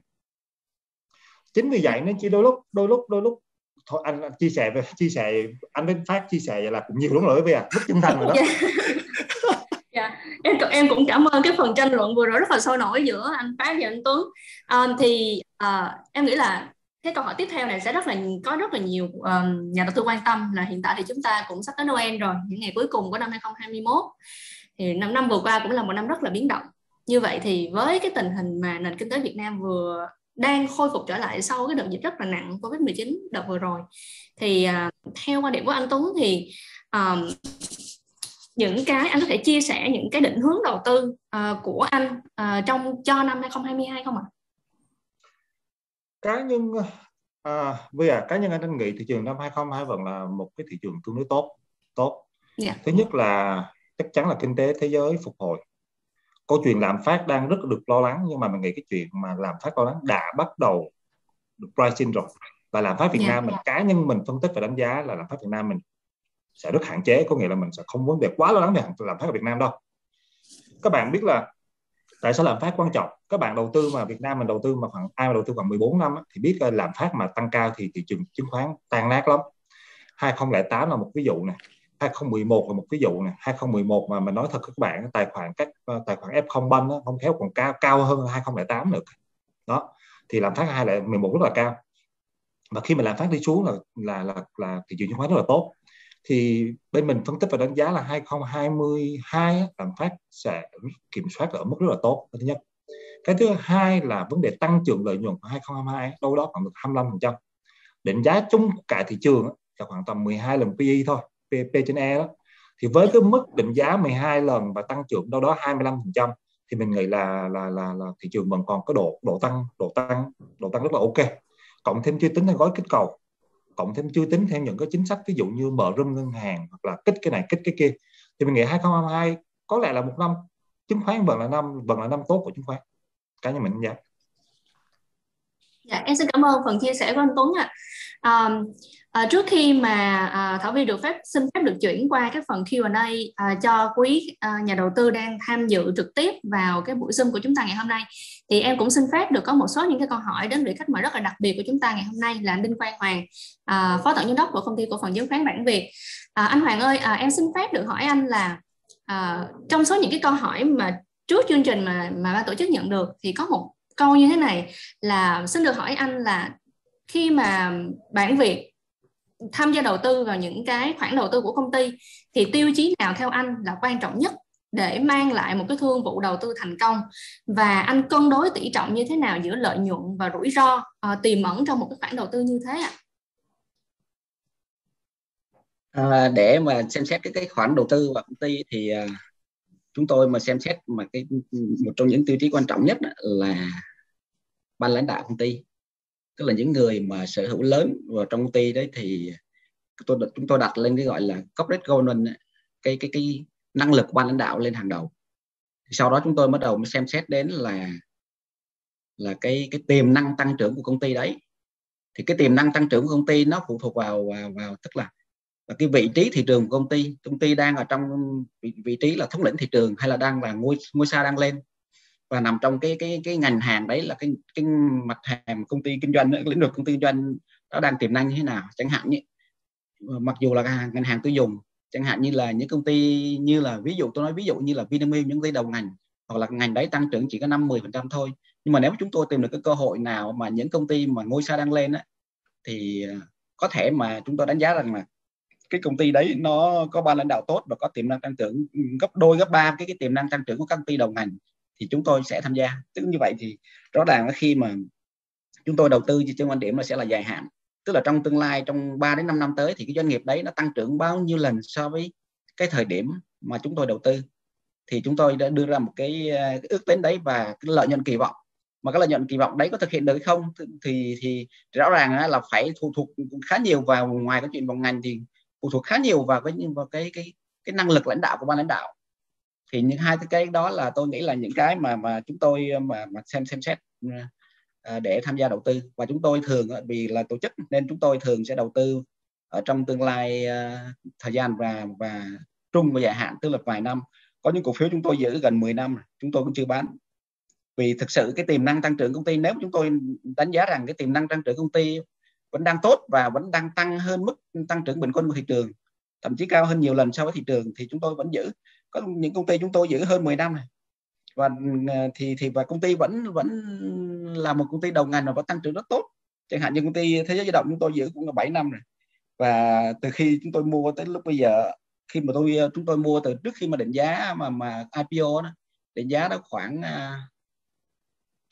Chính vì vậy nên chỉ đôi lúc đôi lúc đôi lúc. Thôi anh, chia sẻ về chia sẻ anh với phát chia sẻ vậy là cũng nhiều lắm rồi bây à rất chân thành rồi đó. Dạ em em cũng cảm ơn cái phần tranh luận vừa rồi rất là sôi nổi giữa anh Phát và anh Tuấn. Um, thì uh, em nghĩ là cái câu hỏi tiếp theo này sẽ rất là có rất là nhiều um, nhà đầu tư quan tâm là hiện tại thì chúng ta cũng sắp tới Noel rồi những ngày cuối cùng của năm 2021 thì năm năm vừa qua cũng là một năm rất là biến động. Như vậy thì với cái tình hình mà nền kinh tế Việt Nam vừa đang khôi phục trở lại sau cái đợt dịch rất là nặng Covid-19 đợt vừa rồi thì uh, theo quan điểm của anh Tuấn thì um, những cái anh có thể chia sẻ những cái định hướng đầu tư uh, của anh uh, trong cho năm 2022 không ạ? Cá nhân à, bây giờ cá nhân anh nghĩ thị trường năm 2022 vẫn là một cái thị trường tương đối tốt tốt. Yeah. Dạ. Thứ nhất là chắc chắn là kinh tế thế giới phục hồi. Câu chuyện lạm phát đang rất được lo lắng nhưng mà mình nghĩ cái chuyện mà lạm phát lo lắng đã bắt đầu được pricing rồi và lạm phát Việt yeah. Dạ. Nam mình cá nhân mình phân tích và đánh giá là lạm phát Việt Nam mình sẽ rất hạn chế có nghĩa là mình sẽ không vấn đề quá lo lắng về lạm phát ở Việt Nam đâu. Các bạn biết là tại sao lạm phát quan trọng? Các bạn đầu tư mà Việt Nam mình đầu tư mà khoảng ai mà đầu tư khoảng 14 năm thì biết là lạm phát mà tăng cao thì thị trường chứng khoán tan nát lắm. 2008 là một ví dụ này 2011 là một ví dụ này 2011 mà mình nói thật các bạn tài khoản các ờ, tài khoản F0 banh không khéo còn cao cao hơn 2008 nữa. Đó thì lạm phát 2011 rất là cao. Và khi mà lạm phát đi xuống là là là, là thị trường chứng khoán rất là tốt thì bên mình phân tích và đánh giá là 2022 lạm phát sẽ kiểm soát ở mức rất là tốt thứ nhất. Cái thứ hai là vấn đề tăng trưởng lợi nhuận của 2022 đâu đó khoảng được 25% định giá chung cả thị trường là khoảng tầm 12 lần PE thôi P, P trên E đó. Thì với cái mức định giá 12 lần và tăng trưởng đâu đó 25% thì mình nghĩ là là là, là thị trường vẫn còn có độ độ tăng độ tăng độ tăng rất là ok. Cộng thêm chưa tính thêm gói kích cầu cộng thêm chưa tính thêm những cái chính sách ví dụ như mở rung ngân hàng hoặc là kích cái này kích cái kia thì mình nghĩ 2022 có lẽ là một năm chứng khoán vẫn là năm vẫn là năm tốt của chứng khoán cá nhân mình đánh giá Dạ, em xin cảm ơn phần chia sẻ của anh Tuấn ạ. À. Um, à, trước khi mà à, Thảo Vi được phép xin phép được chuyển qua cái phần Q&A à, ờ, cho quý à, nhà đầu tư đang tham dự trực tiếp vào cái buổi Zoom của chúng ta ngày hôm nay, thì em cũng xin phép được có một số những cái câu hỏi đến vị khách mời rất là đặc biệt của chúng ta ngày hôm nay là anh Đinh Quang Hoàng, à, phó tổng giám đốc của công ty cổ phần chứng khoán Bản Việt. À, anh Hoàng ơi, à, em xin phép được hỏi anh là à, trong số những cái câu hỏi mà trước chương trình mà mà ban tổ chức nhận được thì có một câu như thế này là xin được hỏi anh là khi mà bản Việt tham gia đầu tư vào những cái khoản đầu tư của công ty thì tiêu chí nào theo anh là quan trọng nhất để mang lại một cái thương vụ đầu tư thành công và anh cân đối tỷ trọng như thế nào giữa lợi nhuận và rủi ro uh, tiềm ẩn trong một cái khoản đầu tư như thế ạ? À? À, để mà xem xét cái cái khoản đầu tư vào công ty thì uh, chúng tôi mà xem xét mà cái một trong những tiêu chí quan trọng nhất là ban lãnh đạo công ty tức là những người mà sở hữu lớn vào trong công ty đấy thì tôi chúng tôi đặt lên cái gọi là corporate governance cái cái cái năng lực của ban lãnh đạo lên hàng đầu. Sau đó chúng tôi bắt đầu mới xem xét đến là là cái cái tiềm năng tăng trưởng của công ty đấy. Thì cái tiềm năng tăng trưởng của công ty nó phụ thuộc vào vào, vào tức là và cái vị trí thị trường của công ty. Công ty đang ở trong vị, vị trí là thống lĩnh thị trường hay là đang là ngôi ngôi sao đang lên và nằm trong cái cái cái ngành hàng đấy là cái cái mặt hàng công ty kinh doanh lĩnh vực công ty kinh doanh nó đang tiềm năng như thế nào, chẳng hạn như ờ, mặc dù là ngành hàng tiêu dùng, chẳng hạn như là những công ty như là, ví dụ tôi nói ví dụ như là Vinamilk, những công ty đầu ngành, hoặc là ngành đấy tăng trưởng chỉ có 5 10 phần trăm thôi. Nhưng mà nếu chúng tôi tìm được cái cơ hội nào mà những công ty mà ngôi sao đang lên á, thì ờ, có thể mà chúng tôi đánh giá rằng là cái công ty đấy nó có ban lãnh đạo tốt và có tiềm năng tăng trưởng gấp đôi, gấp ba, cái cái tiềm năng tăng trưởng của các công ty đầu ngành thì chúng tôi sẽ tham gia. Tức như vậy thì rõ ràng là khi mà chúng tôi đầu tư trên quan điểm là sẽ là dài hạn. Tức là trong tương lai trong 3 đến 5 năm tới thì cái doanh nghiệp đấy nó tăng trưởng bao nhiêu lần so với cái thời điểm mà chúng tôi đầu tư. Thì chúng tôi đã đưa ra một cái, ờ, cái ước tính đấy và cái lợi nhuận kỳ vọng. Mà cái lợi nhuận kỳ vọng đấy có thực hiện được hay không thì thì rõ ràng là phải phụ thuộc khá nhiều vào ngoài cái chuyện vòng ngành thì phụ thuộc khá nhiều vào cái vào cái cái cái năng lực lãnh đạo của ban lãnh đạo thì những hai cái đó là tôi nghĩ là những cái mà mà chúng tôi, mà mà xem xem xét ừ, à, để tham gia đầu tư. Và chúng tôi thường vì là tổ chức nên chúng tôi thường sẽ đầu tư ở trong tương lai à, thời gian và và trung và dài hạn, tức là vài năm. Có những cổ phiếu chúng tôi giữ gần 10 năm chúng tôi cũng chưa bán. Vì thực sự cái tiềm năng tăng trưởng công ty, nếu chúng tôi đánh giá rằng cái tiềm năng tăng trưởng công ty vẫn đang tốt và vẫn đang tăng hơn mức tăng trưởng bình quân của thị trường, thậm chí cao hơn nhiều lần so với thị trường, thì chúng tôi vẫn giữ có những công ty chúng tôi giữ hơn 10 năm này. Và ờ, thì thì, và công ty vẫn vẫn là một công ty đầu ngành và vẫn tăng trưởng rất tốt. Chẳng hạn như công ty thế giới di động chúng tôi giữ cũng là 7 năm rồi. Và từ khi chúng tôi mua tới lúc bây giờ, khi mà tôi, chúng tôi mua từ trước khi mà định giá mà mà IPO đó, định giá đó khoảng ờ,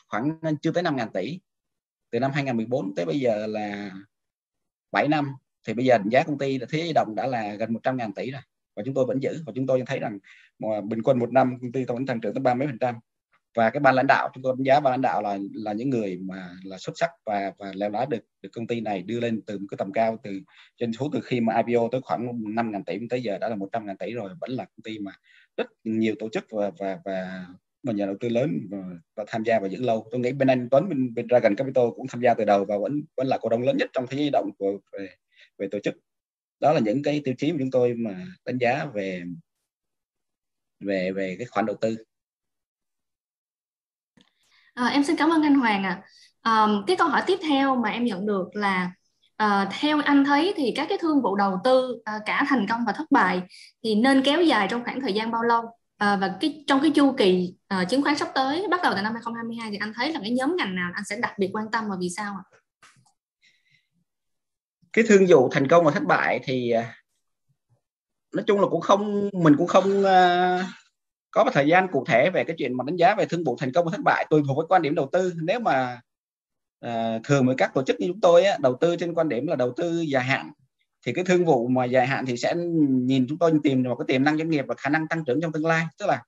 khoảng chưa tới 5 ngàn tỷ. Từ năm 2014 tới bây giờ là 7 năm. Thì bây giờ định giá công ty là thế giới di động đã là gần 100 ngàn tỷ rồi và chúng tôi vẫn giữ. Và chúng tôi thấy rằng mà bình quân một năm công ty tôi vẫn tăng trưởng tới ba mấy phần trăm. Và cái ban lãnh đạo chúng tôi đánh giá ban lãnh đạo là là những người mà là xuất sắc và và leo đá được được công ty này đưa lên từ một cái tầm cao từ trên số từ khi mà IPO tới khoảng 5 ngàn tỷ tới giờ đã là 100 ngàn tỷ rồi. Vẫn là công ty mà rất nhiều tổ chức và và và và nhà đầu tư lớn và, và tham gia và giữ lâu. Tôi nghĩ bên anh Tuấn bên, bên Dragon Capital cũng tham gia từ đầu và vẫn vẫn là cổ đông lớn nhất trong thế giới động của về, về tổ chức đó là những cái tiêu chí mà chúng tôi mà đánh giá về về về cái khoản đầu tư à, em xin cảm ơn anh Hoàng ạ à. à, cái câu hỏi tiếp theo mà em nhận được là à, theo anh thấy thì các cái thương vụ đầu tư à, cả thành công và thất bại thì nên kéo dài trong khoảng thời gian bao lâu à, và cái trong cái chu kỳ uh, chứng khoán sắp tới bắt đầu từ năm 2022 thì anh thấy là cái nhóm ngành nào anh sẽ đặc biệt quan tâm và vì sao ạ? Cái thương vụ thành công và thất bại thì à, nói chung là cũng không mình cũng không uh, có một thời gian cụ thể về cái chuyện mà đánh giá về thương vụ thành công và thất bại. Tùy thuộc với quan điểm đầu tư. Nếu mà uh, thường với các tổ chức như chúng tôi á, đầu tư trên quan điểm là đầu tư dài hạn thì cái thương vụ mà dài hạn thì sẽ nhìn chúng tôi tìm vào cái tiềm năng doanh nghiệp và khả năng tăng trưởng trong tương lai. Tức là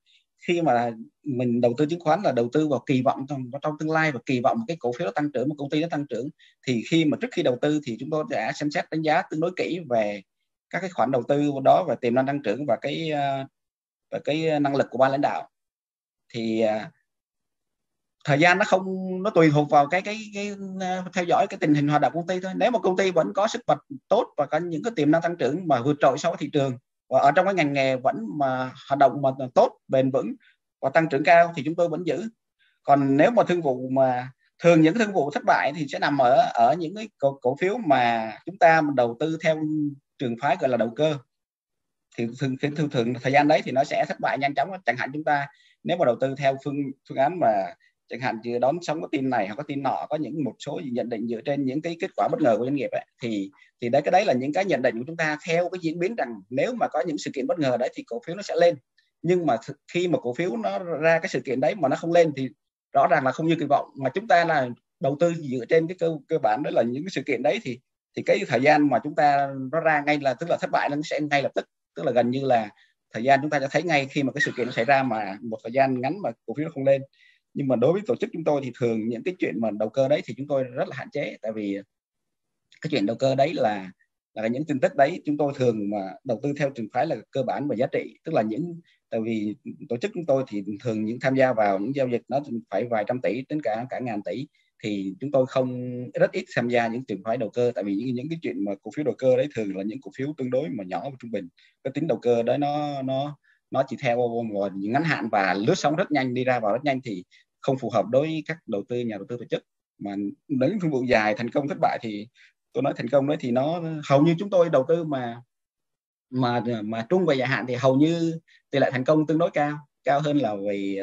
khi mà mình đầu tư chứng khoán là đầu tư vào kỳ vọng trong, trong tương lai và kỳ vọng một cái cổ phiếu nó tăng trưởng một công ty nó tăng trưởng thì khi mà trước khi đầu tư thì chúng tôi đã xem xét đánh giá tương đối kỹ về các cái khoản đầu tư đó và tiềm năng tăng trưởng và cái ờ, và cái năng lực của ban lãnh đạo. Thì ờ, thời gian nó không nó tùy thuộc vào cái cái cái ờ, theo dõi cái tình hình hoạt động công ty thôi. Nếu mà công ty vẫn có sức bật tốt và có những cái tiềm năng tăng trưởng mà vượt trội so với thị trường và ở trong cái ngành nghề vẫn mà hoạt động mà tốt bền vững và tăng trưởng cao thì chúng tôi vẫn giữ. Còn nếu mà thương vụ mà thường những thương vụ thất bại thì sẽ nằm ở ở những cái cổ, cổ phiếu mà chúng ta đầu tư theo trường phái gọi là đầu cơ. Thì thường, thường, thường, thường thời gian đấy thì nó sẽ thất bại nhanh chóng chẳng hạn chúng ta nếu mà đầu tư theo phương phương án mà chẳng hạn như đón sóng có tin này hoặc có tin nọ có những một số nhận định dựa trên những cái kết quả bất ngờ của doanh nghiệp ấy, thì thì đấy cái đấy là những cái nhận định của chúng ta theo cái diễn biến rằng nếu mà có những sự kiện bất ngờ đấy thì cổ phiếu nó sẽ lên. Nhưng mà khi mà cổ phiếu nó ra cái sự kiện đấy mà nó không lên thì rõ ràng là không như kỳ vọng. Mà chúng ta là đầu tư dựa trên cái cơ cơ bản đó là những cái sự kiện đấy thì thì cái thời gian mà chúng ta nó ra ngay là tức là thất bại nó sẽ ngay lập tức. Tức là gần như là thời gian chúng ta sẽ thấy ngay khi mà cái sự kiện nó xảy ra mà một thời gian ngắn mà cổ phiếu nó không lên nhưng mà đối với tổ chức chúng tôi thì thường những cái chuyện mà đầu cơ đấy thì chúng tôi rất là hạn chế. Tại vì cái chuyện đầu cơ đấy là là những tin tức đấy chúng tôi thường mà đầu tư theo trường phái là cơ bản và giá trị. Tức là những tại vì tổ chức chúng tôi thì thường những tham gia vào những giao dịch nó phải vài trăm tỷ đến cả cả ngàn tỷ. Thì chúng tôi không rất ít tham gia những trường phái đầu cơ. Tại vì những, những cái chuyện mà cổ phiếu đầu cơ đấy thường là những cổ phiếu tương đối mà nhỏ và trung bình. Cái tính đầu cơ đấy nó nó nó chỉ theo những ngắn hạn và lướt sóng rất nhanh đi ra vào rất nhanh thì không phù hợp đối với các đầu tư, nhà đầu tư tổ chức. Mà đến thương vụ dài thành công thất bại thì tôi nói thành công đấy thì nó hầu như chúng tôi đầu tư mà mà mà trung và dài hạn thì hầu như tỷ lệ thành công tương đối cao cao hơn là vì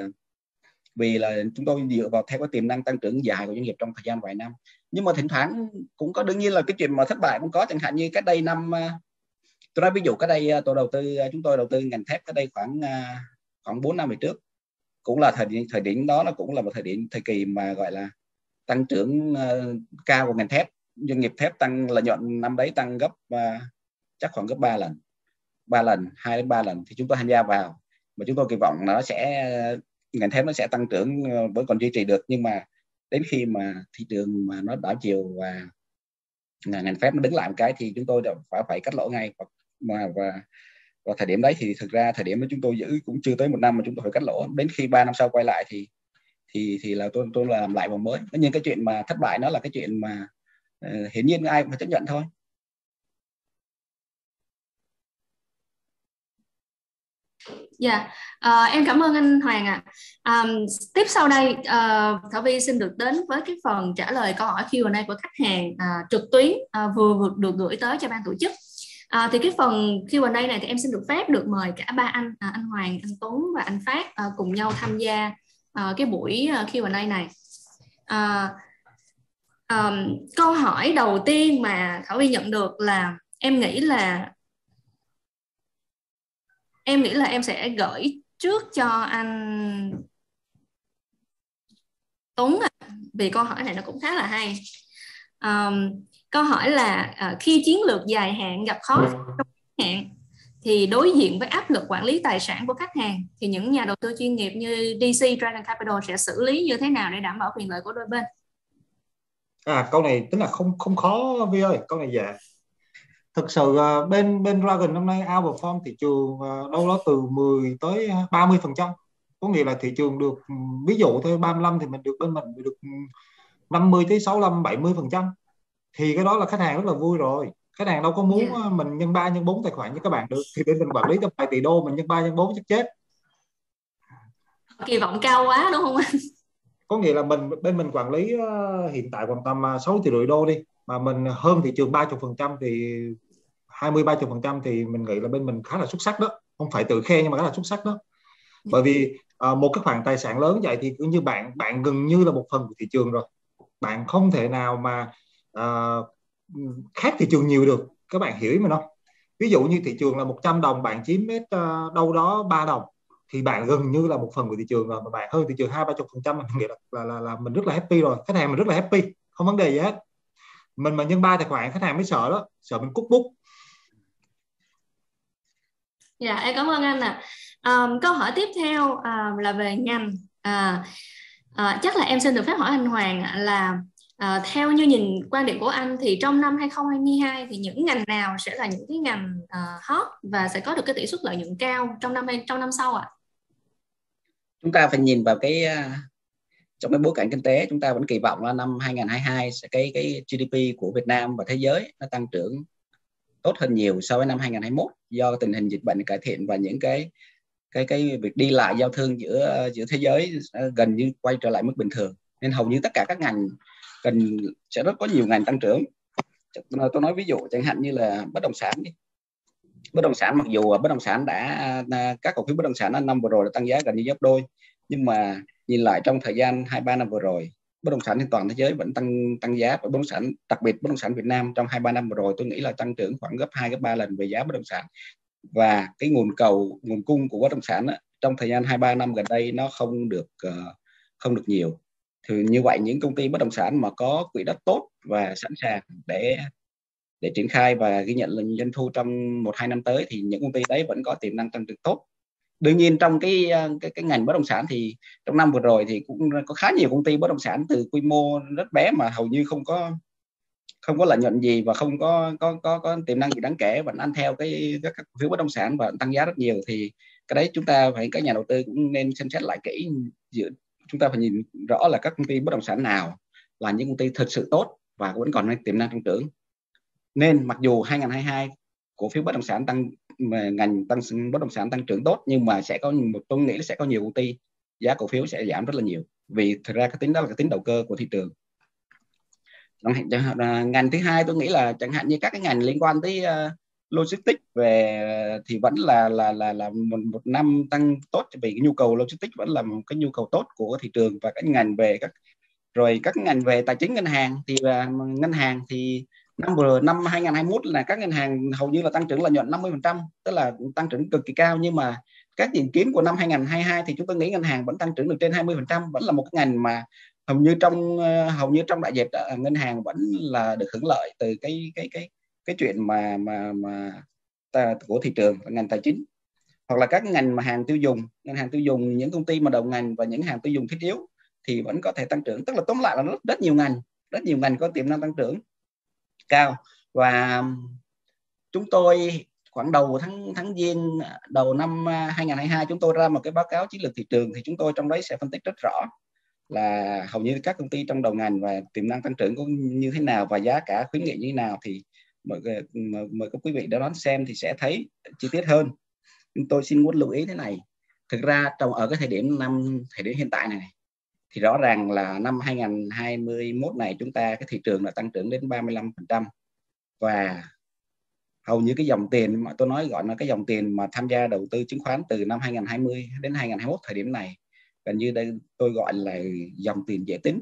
vì là chúng tôi dựa vào theo cái tiềm năng tăng trưởng dài của doanh nghiệp trong thời gian vài năm. Nhưng mà thỉnh thoảng cũng có, đương nhiên là cái chuyện mà thất bại cũng có, chẳng hạn như cách đây năm à, tôi nói ví dụ cách đây à, tôi đầu tư à, chúng tôi đầu tư ngành thép cách đây khoảng khoảng 4 năm về trước cũng là thời điểm thời điểm đó nó cũng là một thời điểm thời kỳ mà gọi là tăng trưởng uh, cao của ngành thép. Doanh nghiệp thép tăng lợi nhuận năm đấy tăng gấp uh, chắc khoảng gấp 3 lần 3 lần 2 đến 3 lần thì chúng tôi tham gia vào. Mà chúng tôi kỳ vọng nó sẽ ngành thép nó sẽ tăng trưởng ờ, vẫn còn duy trì được. Nhưng mà đến khi mà thị trường mà nó đảo chiều và ngành thép nó đứng lại một cái thì chúng tôi phải phải cắt lỗ ngay. Và và, và thời điểm đấy thì thực ra thời điểm đó chúng tôi giữ cũng chưa tới một năm mà chúng tôi phải cắt lỗ đến khi ba năm sau quay lại thì thì thì là tôi tôi làm lại vòng mới nhưng cái chuyện mà thất bại nó là cái chuyện mà uh, hiển nhiên ai cũng phải chấp nhận thôi Dạ, yeah. uh, em cảm ơn anh Hoàng ạ. À. Um, tiếp sau đây, uh, Thảo Vi xin được đến với cái phần trả lời câu hỏi Q&A của khách hàng uh, trực tuyến uh, vừa vừa được gửi tới cho ban tổ chức. À, thì cái phần Q&A này thì em xin được phép được mời cả ba anh à, anh Hoàng, anh Tuấn và anh Phát à, cùng nhau tham gia à, cái buổi à, Q&A này. À, à, câu hỏi đầu tiên mà Thảo Vi nhận được là em nghĩ là em nghĩ là em sẽ gửi trước cho anh Tuấn à, vì câu hỏi này nó cũng khá là hay. Um, câu hỏi là uh, khi chiến lược dài hạn gặp khó trong hạn thì đối diện với áp lực quản lý tài sản của khách hàng thì những nhà đầu tư chuyên nghiệp như DC Dragon Capital sẽ xử lý như thế nào để đảm bảo quyền lợi của đôi bên? À câu này tính là không không khó Vi ơi, câu này dễ. Thực sự uh, bên bên Dragon năm nay outperform thị trường uh, đâu đó từ 10 tới 30 phần trăm. Có nghĩa là thị trường được ví dụ thôi 35 thì mình được bên mình được 50 tới 65 70 phần trăm thì cái đó là khách hàng rất là vui rồi. Khách hàng đâu có muốn yeah. Dạ. mình nhân 3 nhân 4 tài khoản như các bạn được. Thì bên mình quản lý tầm vài tỷ đô mình nhân 3 nhân 4 chắc chết. Kỳ vọng cao quá đúng không anh? Có nghĩa là mình bên mình quản lý uh, hiện tại khoảng tầm 6 tỷ rưỡi đô đi. Mà mình hơn thị trường 30 phần trăm thì 20 30 phần trăm thì mình nghĩ là bên mình khá là xuất sắc đó. Không phải tự khen nhưng mà khá là xuất sắc đó. Bởi vì uh, một cái khoản tài sản lớn vậy thì cứ như bạn bạn gần như là một phần của thị trường rồi. Bạn không thể nào mà uh, khác thị trường nhiều được các bạn hiểu ý mình không? Ví dụ như thị trường là 100 đồng bạn chiếm hết uh, đâu đó 3 đồng thì bạn gần như là một phần của thị trường rồi mà bạn hơn thị trường hai ba chục phần trăm nghĩa là, là, là, là mình rất là happy rồi. Khách hàng mình rất là happy không vấn đề gì hết. Mình mà nhân ba tài khoản khách hàng mới sợ đó sợ mình cút bút. Dạ em cảm ơn anh ạ. À. um, câu hỏi tiếp theo uh, là về ngành. À, à, chắc là em xin được phép hỏi anh Hoàng là à, theo như nhìn quan điểm của anh thì trong năm 2022 thì những ngành nào sẽ là những cái ngành uh, hot và sẽ có được cái tỷ suất lợi nhuận cao trong năm trong năm sau ạ? À? Chúng ta phải nhìn vào cái ờ, trong cái bối cảnh kinh tế chúng ta vẫn kỳ vọng là năm 2022 sẽ cái cái GDP của Việt Nam và thế giới nó tăng trưởng tốt hơn nhiều so với năm 2021 do tình hình dịch bệnh cải thiện và những cái cái cái việc đi lại giao thương giữa giữa thế giới gần như quay trở lại mức bình thường nên hầu như tất cả các ngành cần sẽ rất có nhiều ngành tăng trưởng. Tôi nói ví dụ chẳng hạn như là bất động sản đi. Bất động sản mặc dù bất động sản đã à, các cổ phiếu bất động sản năm vừa rồi đã tăng giá gần như gấp đôi. Nhưng mà nhìn lại trong thời gian hai ba năm vừa rồi bất động sản trên toàn thế giới vẫn tăng tăng giá. Và bất động sản đặc biệt bất động sản Việt Nam trong hai ba năm vừa rồi tôi nghĩ là tăng trưởng khoảng gấp 2 gấp 3 lần về giá bất động sản. Và cái nguồn cầu nguồn cung của bất động sản đó, trong thời gian hai ba năm gần đây nó không được ờ, không được nhiều thì như vậy những công ty bất động sản mà có quỹ đất tốt và sẵn sàng để để triển khai và ghi nhận doanh thu trong một hai năm tới thì những công ty đấy vẫn có tiềm năng tăng trưởng tốt. Đương nhiên trong cái ờ, cái cái ngành bất động sản thì trong năm vừa rồi thì cũng có khá nhiều công ty bất động sản từ quy mô rất bé mà hầu như không có không có lợi nhuận gì và không có có có, có tiềm năng gì đáng kể vẫn ăn theo cái các cổ phiếu bất động sản và tăng giá rất nhiều. Thì cái đấy chúng ta phải các nhà đầu tư cũng nên xem xét lại kỹ giữa chúng ta phải nhìn rõ là các công ty bất động sản nào là những công ty thật sự tốt và vẫn còn tiềm năng tăng trưởng. Nên mặc dù 2022 cổ phiếu bất động sản tăng ngành tăng bất động sản tăng trưởng tốt nhưng mà sẽ có một tôi nghĩ sẽ có nhiều công ty giá cổ phiếu sẽ giảm rất là nhiều. Vì thực ra cái tính đó là cái tính đầu cơ của thị trường. Ngành thứ hai tôi nghĩ là chẳng hạn như các cái ngành liên quan tới uh, logistics về thì vẫn là là là là một, một năm tăng tốt vì cái nhu cầu logistics vẫn là một cái nhu cầu tốt của thị trường và các ngành về các rồi các ngành về tài chính ngân hàng thì uh, ngân hàng thì năm vừa năm 2021 là các ngân hàng hầu như là tăng trưởng lợi nhuận 50% tức là tăng trưởng cực kỳ cao. Nhưng mà các dự kiến của năm 2022 thì chúng tôi nghĩ ngân hàng vẫn tăng trưởng được trên 20% vẫn là một cái ngành mà hầu như trong ờ, hầu như trong đại dịch ờ, ngân hàng vẫn là được hưởng lợi từ cái cái cái cái chuyện mà mà mà ta, của thị trường ngành tài chính hoặc là các ngành mà hàng tiêu dùng. Ngân hàng tiêu dùng những công ty mà đầu ngành và những hàng tiêu dùng thiết yếu thì vẫn có thể tăng trưởng. Tức là tóm lại là rất, rất nhiều ngành rất nhiều ngành có tiềm năng tăng trưởng cao. Và chúng tôi khoảng đầu tháng tháng giêng đầu năm à, 2022 chúng tôi ra một cái báo cáo chiến lược thị trường thì chúng tôi trong đấy sẽ phân tích rất rõ là hầu như các công ty trong đầu ngành và tiềm năng tăng trưởng có như thế nào và giá cả khuyến nghị như thế nào thì mời, mời, mời các quý vị đón xem thì sẽ thấy chi tiết hơn. Nhưng tôi xin muốn lưu ý thế này. Thực ra trong ở cái thời điểm năm thời điểm hiện tại này thì rõ ràng là năm 2021 này chúng ta cái thị trường đã tăng trưởng đến 35% và hầu như cái dòng tiền mà tôi nói gọi là cái dòng tiền mà tham gia đầu tư chứng khoán từ năm 2020 đến 2021 thời điểm này gần như đây tôi gọi là dòng tiền dễ tính.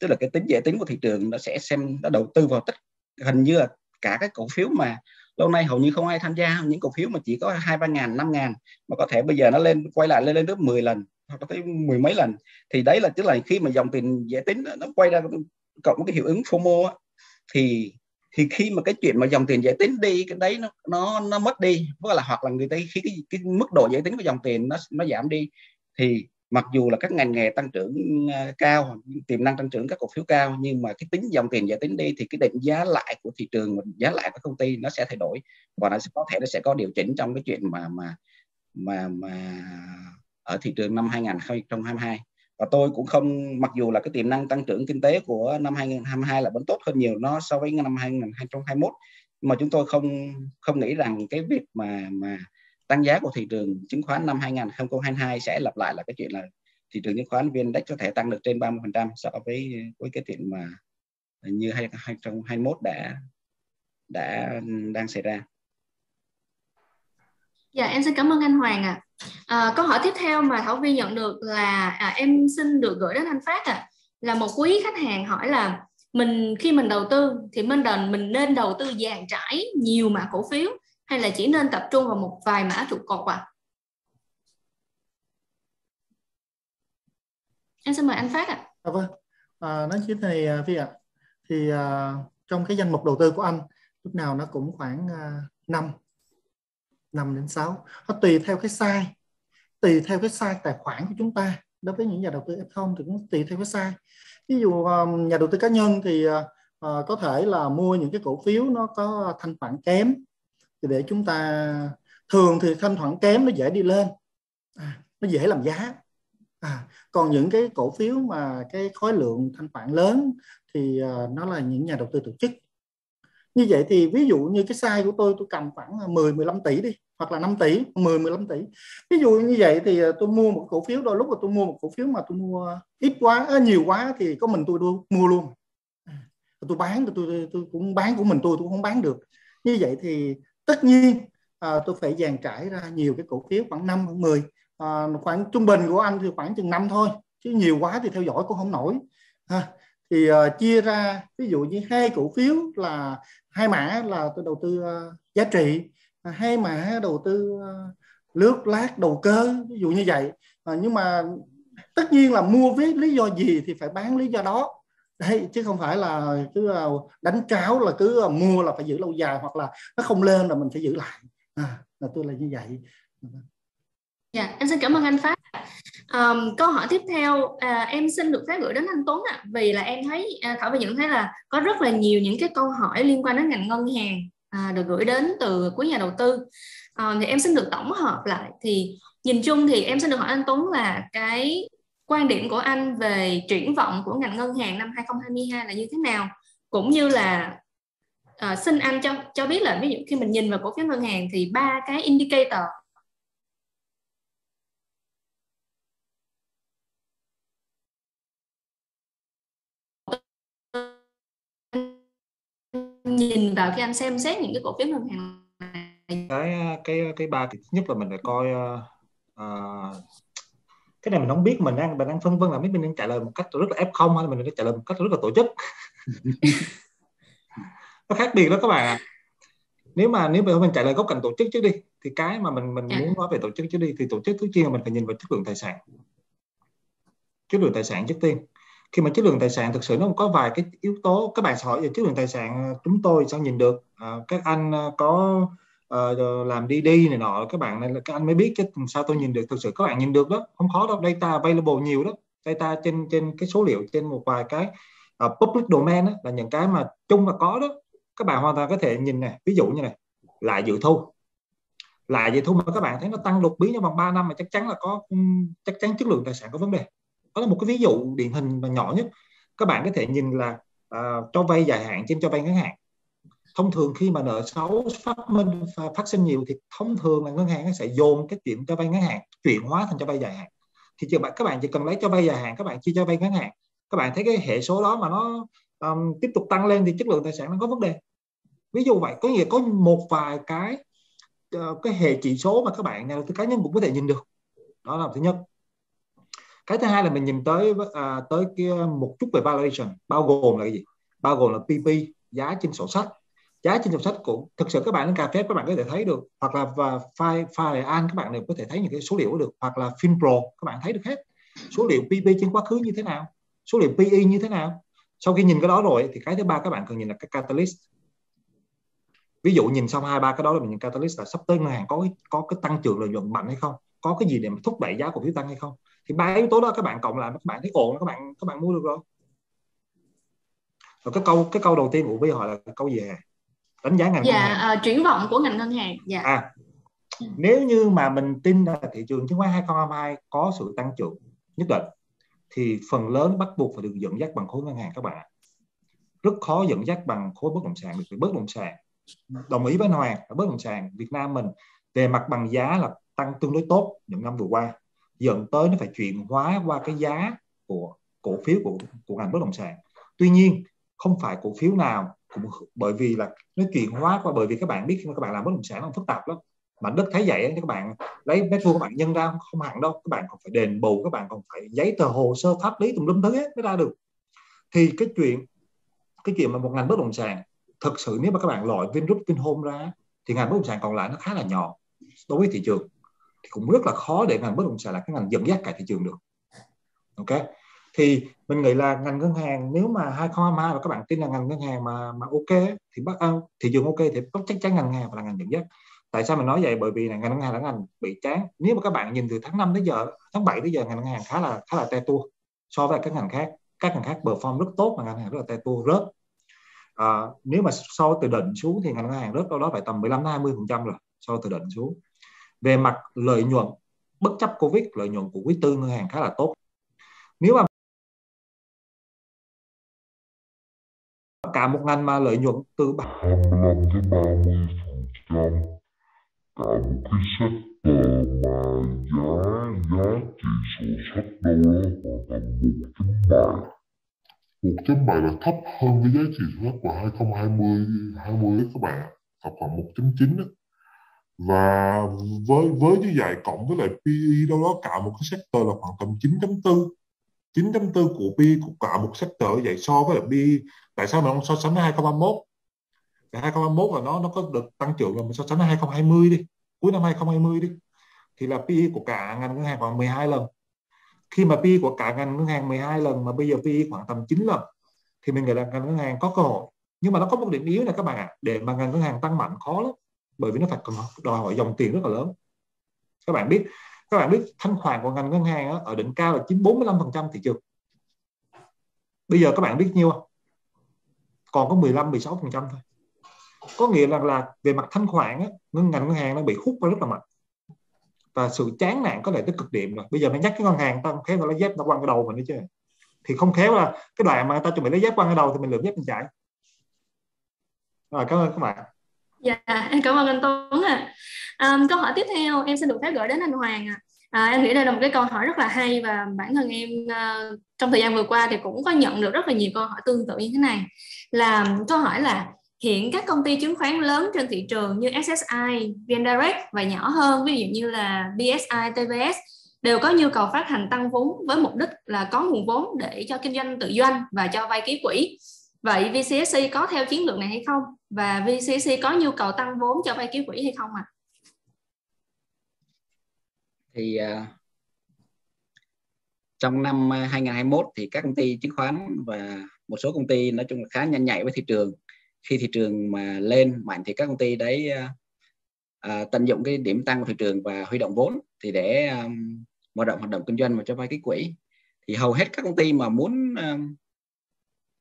Tức là cái tính dễ tính của thị trường nó sẽ xem nó đầu tư vào tất gần như là cả các cổ phiếu mà lâu nay hầu như không ai tham gia. Những cổ phiếu mà chỉ có hai ba ngàn năm ngàn mà có thể bây giờ nó lên quay lại lên lên gấp 10 lần hoặc có tới mười mấy lần thì đấy là tức là khi mà dòng tiền dễ tính nó quay ra cộng với cái hiệu ứng FOMO thì thì khi mà cái chuyện mà dòng tiền dễ tính đi cái đấy nó nó nó mất đi. Tức là hoặc là người ta khi cái, cái mức độ dễ tính của dòng tiền nó nó giảm đi thì mặc dù là các ngành nghề tăng trưởng ờ, cao, tiềm năng tăng trưởng các cổ phiếu cao, nhưng mà cái tính dòng tiền giải tính đi thì cái định giá lại của thị trường giá lại của công ty nó sẽ thay đổi. Và nó sẽ có thể nó sẽ có điều chỉnh trong cái chuyện mà mà mà mà ở thị trường năm 2022 và tôi cũng không, mặc dù là cái tiềm năng tăng trưởng kinh tế của năm 2022 là vẫn tốt hơn nhiều nó so với năm 2021 mà chúng tôi không không nghĩ rằng cái việc mà mà tăng giá của thị trường chứng khoán năm 2022 sẽ lặp lại là cái chuyện là thị trường chứng khoán VN Index có thể tăng được trên 30% so với với cái chuyện mà như 2021 đã đã đang xảy ra. Dạ em xin cảm ơn anh Hoàng ạ. À. À, câu hỏi tiếp theo mà Thảo Vi nhận được là à, em xin được gửi đến anh Phát ạ. À, là một quý khách hàng hỏi là mình khi mình đầu tư thì mình đền mình nên đầu tư dàn trải nhiều mã cổ phiếu hay là chỉ nên tập trung vào một vài mã trụ cột ạ? À? em xin mời anh phát ạ. À. vâng. À, nói chuyện này à, Vi ạ. Thì à, trong cái danh mục đầu tư của anh lúc nào nó cũng khoảng à, 5 5 đến 6 nó tùy theo cái size tùy theo cái size tài khoản của chúng ta. Đối với những nhà đầu tư F0 thì cũng tùy theo cái size. Ví dụ à, nhà đầu tư cá nhân thì uh, có thể là mua những cái cổ phiếu nó có thanh khoản kém thì để chúng ta thường thì thanh khoản kém nó dễ đi lên. À, nó dễ làm giá. À, còn những cái cổ phiếu mà cái khối lượng thanh khoản lớn thì uh, nó là những nhà đầu tư tổ chức. Như vậy thì ví dụ như cái size của tôi tôi cầm khoảng 10 15 tỷ đi hoặc là 5 tỷ 10 15 tỷ. Ví dụ như vậy thì à, tôi mua một cổ phiếu đôi lúc mà tôi mua một cổ phiếu mà tôi mua ít quá à, nhiều quá thì có mình tôi mua luôn. Tôi bán tôi, tôi, tôi cũng bán của mình tôi tôi không bán được. Như vậy thì tất nhiên à, tôi phải dàn trải ra nhiều cái cổ phiếu khoảng 5 10 à, khoảng trung bình của anh thì khoảng chừng năm thôi chứ nhiều quá thì theo dõi cũng không nổi. À, thì uh, chia ra ví dụ như hai cổ phiếu là hai mã là tôi đầu tư uh, giá trị à, hai mã đầu tư uh, lướt lát đầu cơ ví dụ như vậy. À, nhưng mà tất nhiên là mua với lý do gì thì phải bán lý do đó đấy chứ không phải là cứ ờ, đánh tráo là cứ ờ, mua là phải giữ lâu dài hoặc là nó không lên là mình phải giữ lại à, là tôi là như vậy Dạ, em xin cảm ơn anh Phát. Um, câu hỏi tiếp theo à, em xin được phép gửi đến anh Tuấn ạ, à, vì là em thấy à, Thảo và nhận thấy là có rất là nhiều những cái câu hỏi liên quan đến ngành ngân hàng à, được gửi đến từ quý nhà đầu tư. À, thì em xin được tổng hợp lại. Thì nhìn chung thì em xin được hỏi anh Tuấn là cái quan điểm của anh về triển vọng của ngành ngân hàng năm 2022 là như thế nào, cũng như là uh, xin anh cho cho biết là ví dụ khi mình nhìn vào cổ phiếu ngân hàng thì ba cái indicator. Nhìn vào khi anh xem xét những cái cổ phiếu ngân hàng này. Cái cái cái ba thứ nhất là mình phải coi uh, cái này mình không biết mình đang mình đang phân vân là biết mình đang trả lời một cách rất là f không hay là mình đang trả lời một cách rất là tổ chức nó khác biệt đó các bạn ạ à. nếu mà nếu mà mình trả lời góc cạnh tổ chức trước đi thì cái mà mình mình. Dạ. muốn nói về tổ chức trước đi thì tổ chức thứ tiên là mình phải nhìn vào chất lượng tài sản chất lượng tài sản trước tiên khi mà chất lượng tài sản thực sự nó có vài cái yếu tố các bạn hỏi về chất lượng tài sản ờ, chúng tôi sao nhìn được à, các anh ờ, có uh, làm đi đi này nọ các bạn này là các anh mới biết chứ sao tôi nhìn được thực sự các bạn nhìn được đó không khó đâu data available nhiều đó data trên trên cái số liệu trên một vài cái uh, public domain đó, là những cái mà chung là có đó các bạn hoàn toàn có thể nhìn này ví dụ như này lại dự thu lại dự thu mà các bạn thấy nó tăng đột biến trong vòng 3 năm mà chắc chắn là có chắc chắn chất lượng tài sản có vấn đề. Đó là một cái ví dụ điển hình và nhỏ nhất các bạn có thể nhìn là uh, cho vay dài hạn trên cho vay ngắn hạn thông thường khi mà nợ xấu phát minh phát sinh nhiều thì thông thường là ngân hàng sẽ dồn cái chuyện cho vay ngắn hạn chuyển hóa thành cho vay dài hạn. Thì bạn các bạn chỉ cần lấy cho vay dài hạn các bạn chia cho vay ngắn hạn. Các bạn thấy cái hệ số đó mà nó um, tiếp tục tăng lên thì chất lượng tài sản nó có vấn đề. Ví dụ vậy có nghĩa có một vài cái uh, cái hệ chỉ số mà các bạn nhà đầu tư cá nhân cũng có thể nhìn được. Đó là thứ nhất. Cái thứ hai là mình nhìn tới à, tới kia một chút về valuation bao gồm là cái gì? Bao gồm là PP giá trên sổ sách giá trên sổ sách cũng, thực sự các bạn đến cà phê các bạn có thể thấy được, hoặc là và file file an, các bạn đều có thể thấy những cái số liệu được, hoặc là FinPro các bạn thấy được hết. Số liệu PP trên quá khứ như thế nào? Số liệu PE như thế nào? Sau khi nhìn cái đó rồi thì cái thứ ba các bạn cần nhìn là cái catalyst. Ví dụ nhìn xong hai ba cái đó là mình nhìn catalyst là sắp tới ngân hàng có có cái tăng trưởng lợi nhuận mạnh hay không? Có cái gì để mà thúc đẩy giá cổ phiếu tăng hay không? Thì ba yếu tố đó các bạn cộng lại, các bạn thấy ổn, các bạn các bạn mua được rồi. Rồi cái câu cái câu đầu tiên của Vi hỏi là câu gì hả? Đánh giá ngành dạ, ngân hàng uh, triển vọng của ngành ngân hàng dạ. À, nếu như mà mình tin là thị trường chứng khoán 2022 có sự tăng trưởng nhất định thì phần lớn bắt buộc phải được dẫn dắt bằng khối ngân hàng các bạn rất khó dẫn dắt bằng khối bất động sản vì bất động sản đồng ý với Hoàng bất động sản Việt Nam mình về mặt bằng giá là tăng tương đối tốt những năm vừa qua. Dẫn tới nó phải chuyển hóa qua cái giá của cổ phiếu của của ngành bất động sản. Tuy nhiên không phải cổ phiếu nào cũng bởi vì là nó chuyển hóa qua bởi vì các bạn biết khi mà các bạn làm bất động sản nó phức tạp lắm. Mà đất thấy vậy các bạn lấy mét vuông các bạn nhân ra không hẳn đâu, các bạn còn phải đền bù, các bạn còn phải giấy tờ hồ sơ pháp lý tùm lum thứ hết mới ra được. Thì cái chuyện cái chuyện mà một ngành bất động sản, thực sự nếu mà các bạn loại Vingroup Vinhome ra thì ngành bất động sản còn lại nó khá là nhỏ đối với thị trường. Thì cũng rất là khó để ngành bất động sản là cái ngành dẫn dắt cả thị trường được. Ok? Thì mình nghĩ là ngành ngân hàng nếu mà 2022 và các bạn tin là ngành ngân hàng mà mà ok thì bắt à, thị trường ok thì chắc chắn ngành hàng là ngành dẫn dắt tại sao mình nói vậy? Bởi vì là ngành ngân hàng là ngành bị chán. Nếu mà các bạn nhìn từ tháng 5 tới giờ tháng 7 tới giờ ngành ngân hàng khá là khá là te tua so với các ngành khác. Các ngành khác perform rất tốt mà ngành hàng rất là te tua rớt. À, nếu mà so từ đỉnh xuống thì ngành ngân hàng rớt đâu đó phải tầm 15 20 phần trăm rồi so từ đỉnh xuống. Về mặt lợi nhuận bất chấp covid lợi nhuận của quý tư ngân hàng khá là tốt. Nếu mà cả một ngành mà lợi nhuận từ 25 đến 30 phần trăm. Cả một cái sector mà giá giá trị sổ sách đô đó khoảng tầm 1.7 1.7 là thấp hơn cái giá trị sổ sách của 2020 20 đấy các bạn thấp khoảng một chấm chín và với với như vậy cộng với lại PE đâu đó cả một cái sector là khoảng tầm 9.4 9.4 của PE của cả một sector vậy so với lại PE tại sao mình không so sánh với 2021 tại 2021 là nó nó có được tăng trưởng mà mình so sánh với 2020 đi. Cuối năm 2020 đi. Thì là PE của cả ngành ngân hàng khoảng 12 lần. Khi mà PE của cả ngành ngân hàng 12 lần mà bây giờ PE khoảng tầm 9 lần, thì mình nghĩ là ngành ngân hàng có cơ hội. Nhưng mà nó có một điểm yếu này các bạn ạ. À. để mà ngành ngân hàng tăng mạnh khó lắm. Bởi vì nó phải đòi hỏi dòng tiền rất là lớn. Các bạn biết các bạn biết thanh khoản của ngành ngân hàng ở đỉnh cao là chiếm 45 phần trăm thị trường. Bây giờ các bạn biết nhiêu không? Còn có 15 16 phần trăm thôi. Có nghĩa là là về mặt thanh khoản á, ngân ngành ngân hàng nó bị hút rất là mạnh. Và sự chán nản có thể tới cực điểm rồi. Bây giờ nó nhắc cái ngân hàng không khéo nó lấy dép nó quăng cái đầu mình đi chứ. Thì không khéo là cái đoạn mà người ta chuẩn bị lấy dép quăng cái đầu thì mình lượm dép mình chạy rồi cảm ơn các bạn. Dạ, em cảm ơn anh Tuấn ạ. À. Um, câu hỏi tiếp theo em xin được phép gửi đến anh Hoàng ạ. À. À, em nghĩ đây là một cái câu hỏi rất là hay và bản thân em uh, trong thời gian vừa qua thì cũng có nhận được rất là nhiều câu hỏi tương tự như thế này. Là câu hỏi là hiện các công ty chứng khoán lớn trên thị trường như SSI, VNdirect và nhỏ hơn ví dụ như là BSI, TVS đều có nhu cầu phát hành tăng vốn với mục đích là có nguồn vốn để cho kinh doanh tự doanh và cho vay ký quỹ Vậy VCSC có theo chiến lược này hay không? Và VCSC có nhu cầu tăng vốn cho vay ký quỹ hay không ạ? À? Thì uh, trong năm à, 2021 thì các công ty chứng khoán và một số công ty nói chung là khá nhanh nhạy với thị trường. Khi thị trường mà lên mạnh thì các công ty đấy uh, uh, tận dụng cái điểm tăng của thị trường và huy động vốn thì để um, mở rộng hoạt động kinh doanh và cho vay ký quỹ. Thì hầu hết các công ty mà muốn uh,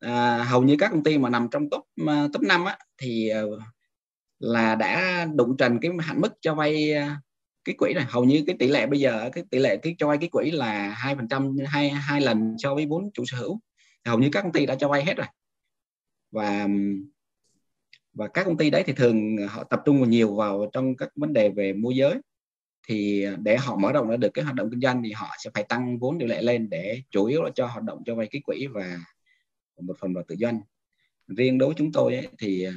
à, hầu như các công ty mà nằm trong top à, top 5 á, thì à, là đã đụng trần cái hạn mức cho vay à, cái quỹ này. Hầu như cái tỷ lệ bây giờ cái tỷ lệ cái cho vay cái quỹ là hai phần trăm hai hai lần so với vốn chủ sở hữu. Hầu như các công ty đã cho vay hết rồi. Và và các công ty đấy thì thường họ tập trung nhiều vào trong các vấn đề về môi giới. Thì để họ mở rộng được cái hoạt động kinh doanh thì họ sẽ phải tăng vốn điều lệ lên để chủ yếu là cho hoạt động cho vay cái quỹ và một phần vào tự doanh. Riêng đối với chúng tôi ấy, thì à,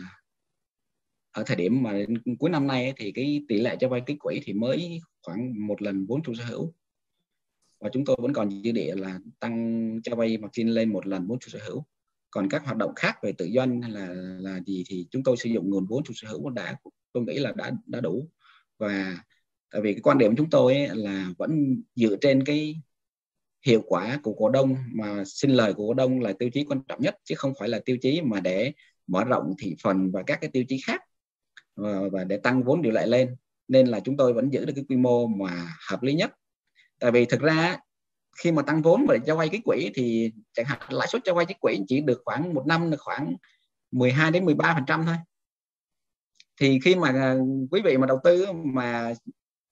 ở thời điểm mà đến cuối năm nay ấy, thì cái tỷ lệ cho vay ký quỹ thì mới khoảng một lần vốn chủ sở hữu. Và chúng tôi vẫn còn dư địa là tăng cho vay margin lên một lần vốn chủ sở hữu. Còn các hoạt động khác về tự doanh hay là là gì thì chúng tôi sử dụng nguồn vốn chủ sở hữu đã tôi nghĩ là đã đã đủ. Và tại vì cái quan điểm của chúng tôi ấy là vẫn dựa trên cái hiệu quả của cổ đông mà xin lời của cổ đông là tiêu chí quan trọng nhất chứ không phải là tiêu chí mà để mở rộng thị phần và các cái tiêu chí khác và, và để tăng vốn điều lệ lên. Nên là chúng tôi vẫn giữ được cái quy mô mà hợp lý nhất. Tại vì thực ra khi mà tăng vốn và cho vay cái quỹ thì chẳng hạn lãi suất cho vay cái quỹ chỉ được khoảng một năm là khoảng 12 đến 13 phần trăm thôi. Thì khi mà à, quý vị mà đầu tư mà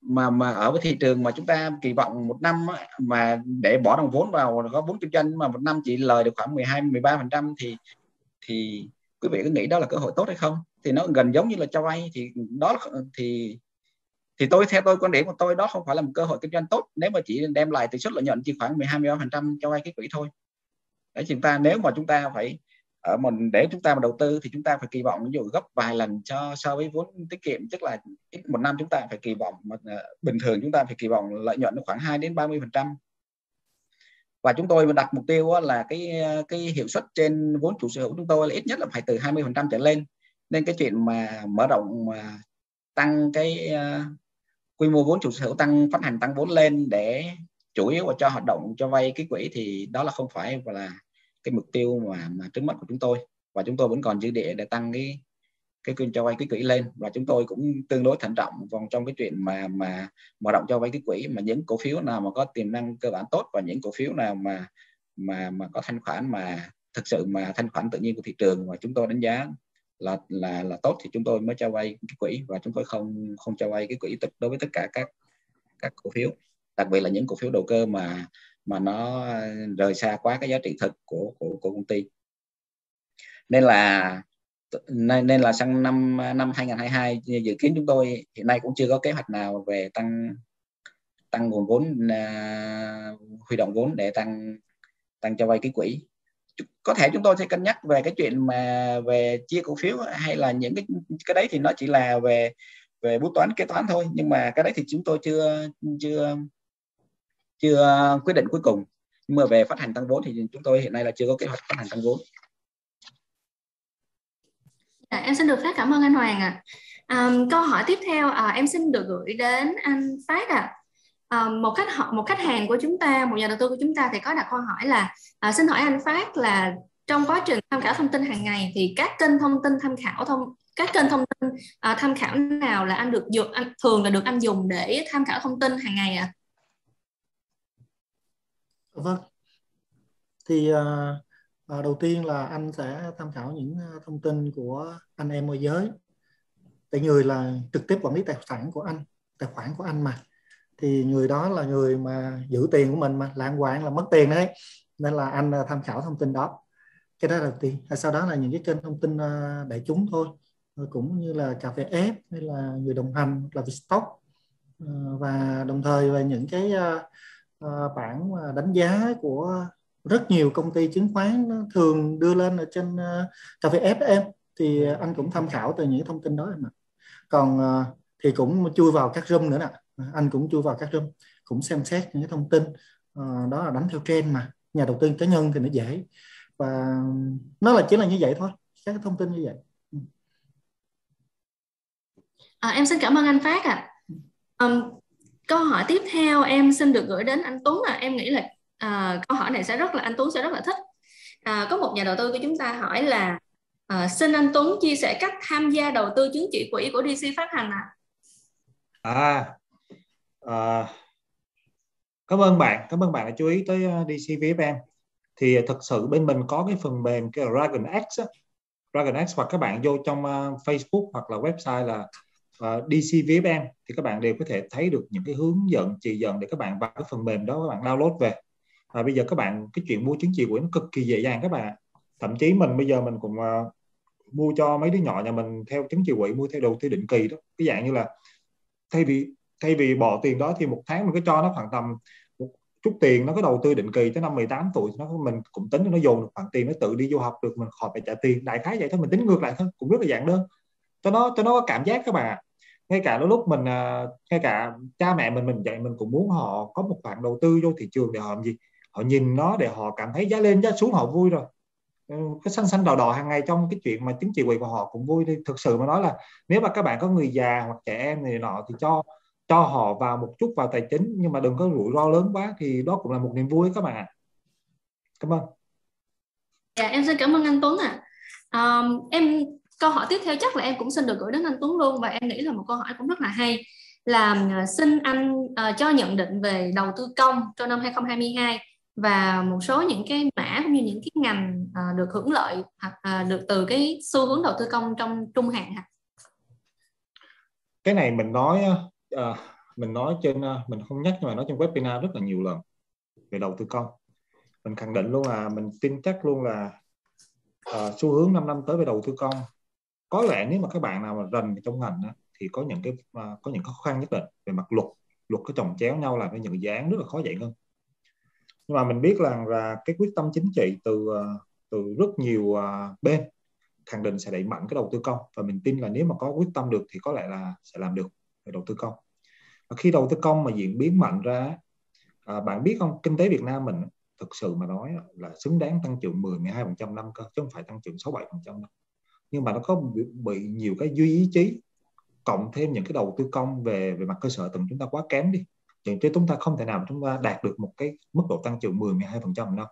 mà mà ở cái thị trường mà chúng ta kỳ vọng một năm mà để bỏ đồng vốn vào có vốn kinh doanh mà một năm chỉ lời được khoảng 12 13 phần trăm thì thì quý vị có nghĩ đó là cơ hội tốt hay không? Thì nó gần giống như là cho vay thì đó thì thì tôi, theo tôi quan điểm của tôi đó không phải là một cơ hội kinh doanh tốt. Nếu mà chỉ đem lại tỷ suất lợi nhuận chỉ khoảng 12 13 phần trăm cho vay cái quỹ thôi. Đấy chúng ta, nếu mà chúng ta phải ở mình, để chúng ta mà đầu tư thì chúng ta phải kỳ vọng, ví dụ gấp vài lần cho, so với vốn tiết kiệm, tức là một năm chúng ta phải kỳ vọng, mà ờ, bình thường chúng ta phải kỳ vọng lợi nhuận khoảng 2 đến 30 phần trăm. Và chúng tôi đặt mục tiêu là cái ờ, cái hiệu suất trên vốn chủ sở hữu chúng tôi là ít nhất là phải từ 20 phần trăm trở lên. Nên cái chuyện mà mở rộng mà tăng cái quy mô vốn chủ sở hữu, tăng, phát hành tăng vốn lên để chủ yếu là cho hoạt động, cho vay cái quỹ thì đó là không phải là cái mục tiêu mà mà trước mắt của chúng tôi. Và chúng tôi vẫn còn dư địa để tăng cái cái quyền cho vay cái quỹ lên. Và chúng tôi cũng tương đối thận trọng vòng trong cái chuyện mà mà mở rộng cho vay cái quỹ. Mà những cổ phiếu nào mà có tiềm năng cơ bản tốt và những cổ phiếu nào mà mà mà có thanh khoản mà thực sự mà thanh khoản tự nhiên của thị trường và chúng tôi đánh giá là là là tốt thì chúng tôi mới cho vay cái quỹ. Và chúng tôi không không cho vay cái quỹ đối với tất cả các các cổ phiếu. Đặc biệt là những cổ phiếu đầu cơ mà mà nó ờ, rời xa quá cái giá trị thực của của, của công ty. Nên là nên, nên là sang năm ờ, năm 2022 dự kiến chúng tôi hiện nay cũng chưa có kế hoạch nào về tăng tăng nguồn vốn uh, huy động vốn để tăng tăng cho vay ký quỹ. Có thể chúng tôi sẽ cân nhắc về cái chuyện mà về chia cổ phiếu hay là những cái cái đấy thì nó chỉ là về về bút toán kế toán thôi. Nhưng mà cái đấy thì chúng tôi chưa chưa chưa quyết định cuối cùng nhưng mà về phát hành tăng vốn thì chúng tôi hiện nay là chưa có kế hoạch phát hành tăng vốn À, em xin được phép cảm ơn anh Hoàng ạ. À. Um, câu hỏi tiếp theo à, em xin được gửi đến anh Phát ạ. À. À, một khách họ một khách hàng của chúng ta, một nhà đầu tư của chúng ta thì có đặt câu hỏi là à, xin hỏi anh Phát là trong quá trình tham khảo thông tin hàng ngày thì các kênh thông tin tham khảo thông các kênh thông tin à, tham khảo nào là anh được dùng anh thường là được anh dùng để tham khảo thông tin hàng ngày ạ? À? Vâng. Thì à, đầu tiên là anh sẽ tham khảo những ờ, thông tin của anh em môi giới. Tại người là trực tiếp quản lý tài sản của anh tài khoản của anh mà. Thì người đó là người mà giữ tiền của mình mà lạng quạng là mất tiền đấy. Nên là anh tham khảo thông tin đó. Cái đó đầu tiên. Sau đó là những cái kênh thông tin đại chúng thôi. Cũng như là cà phê ép hay là người đồng hành là Vietstock và đồng thời về những cái Ờ, bản đánh giá của rất nhiều công ty chứng khoán thường đưa lên ở trên ờ, cà phê FM thì anh cũng tham khảo từ những thông tin đó mà còn ờ, thì cũng chui vào các room nữa nè. Anh cũng chui vào các room cũng xem xét những cái thông tin đó là đánh theo trend mà. Nhà đầu tư cá nhân thì nó dễ. Và nó là chỉ là như vậy thôi các thông tin như vậy. À, em xin cảm ơn anh Phát ạ. À. um, câu hỏi tiếp theo em xin được gửi đến anh Tuấn à em nghĩ là à, câu hỏi này sẽ rất là anh Tuấn sẽ rất là thích à, có một nhà đầu tư của chúng ta hỏi là à, xin anh Tuấn chia sẻ cách tham gia đầu tư chứng chỉ quỹ của DC phát hành ạ à. à, à cảm ơn bạn cảm ơn bạn đã chú ý tới à, DC VFM thì thật sự bên mình có cái phần mềm cái Dragon X á. Dragon X hoặc các bạn vô trong à, Facebook hoặc là website là Ờ, uh, DC VFM thì các bạn đều có thể thấy được những cái hướng dẫn chỉ dẫn để các bạn vào cái phần mềm đó các bạn download về. Và bây giờ các bạn cái chuyện mua chứng chỉ quỹ nó cực kỳ dễ dàng các bạn thậm chí mình bây giờ mình cũng uh, mua cho mấy đứa nhỏ nhà mình theo chứng chỉ quỹ mua theo đầu tư định kỳ đó. Cái dạng như là thay vì thay vì bỏ tiền đó thì một tháng mình cứ cho nó khoảng tầm một chút tiền nó có đầu tư định kỳ tới năm 18 tuổi nó mình cũng tính nó dồn được khoản tiền nó tự đi du học được mình khỏi phải trả tiền. Đại khái vậy thôi mình tính ngược lại thôi cũng rất là dạng đơn cho nó cho nó có cảm giác các bạn ngay cả lúc mình ờ, ngay cả cha mẹ mình mình dạy mình cũng muốn họ có một khoản đầu tư vô thị trường để họ làm gì? Họ nhìn nó để họ cảm thấy giá lên giá xuống họ vui rồi. Ừ, cái xanh xanh đỏ đỏ hàng ngày trong cái chuyện mà chứng chỉ quyền của họ cũng vui đi. Thực sự mà nói là nếu mà các bạn có người già hoặc trẻ em này nọ thì cho cho họ vào một chút vào tài chính nhưng mà đừng có rủi ro lớn quá thì đó cũng là một niềm vui các bạn ạ. Cảm ơn. Dạ em xin cảm ơn anh Tuấn ạ. À. um, em câu hỏi tiếp theo chắc là em cũng xin được gửi đến anh Tuấn luôn và em nghĩ là một câu hỏi cũng rất là hay là à, xin anh uh, cho nhận định về đầu tư công cho năm 2022 và một số những cái mã cũng như những cái ngành uh, được hưởng lợi hoặc uh, được từ cái xu hướng đầu tư công trong trung hạn hả? Cái này mình nói uh, mình nói trên uh, mình không nhắc nhưng mà nói trên webinar rất là nhiều lần về đầu tư công. Mình khẳng định luôn là mình tin chắc luôn là uh, xu hướng 5 năm tới về đầu tư công có lẽ nếu mà các bạn nào mà rành trong ngành đó, thì có những cái uh, có những khó khăn nhất định về mặt luật. Luật cái chồng chéo nhau làm cái những dự án rất là khó giải ngân nhưng mà mình biết rằng là cái quyết tâm chính trị từ à, từ rất nhiều à, bên khẳng định sẽ đẩy mạnh cái đầu tư công. Và mình tin là nếu mà có quyết tâm được thì có lẽ là sẽ làm được về đầu tư công. Và khi đầu tư công mà diễn biến mạnh ra à, bạn biết không? Kinh tế Việt Nam mình thực sự mà nói là xứng đáng tăng trưởng 10 12 phần trăm năm cơ chứ không phải tăng trưởng 6 7 phần trăm đâu nhưng mà nó có bị, bị nhiều cái duy ý chí cộng thêm những cái đầu tư công về về mặt cơ sở tầng chúng ta quá kém đi. Chứ chúng ta không thể nào chúng ta đạt được một cái mức độ tăng trưởng 10 12 phần trăm đâu.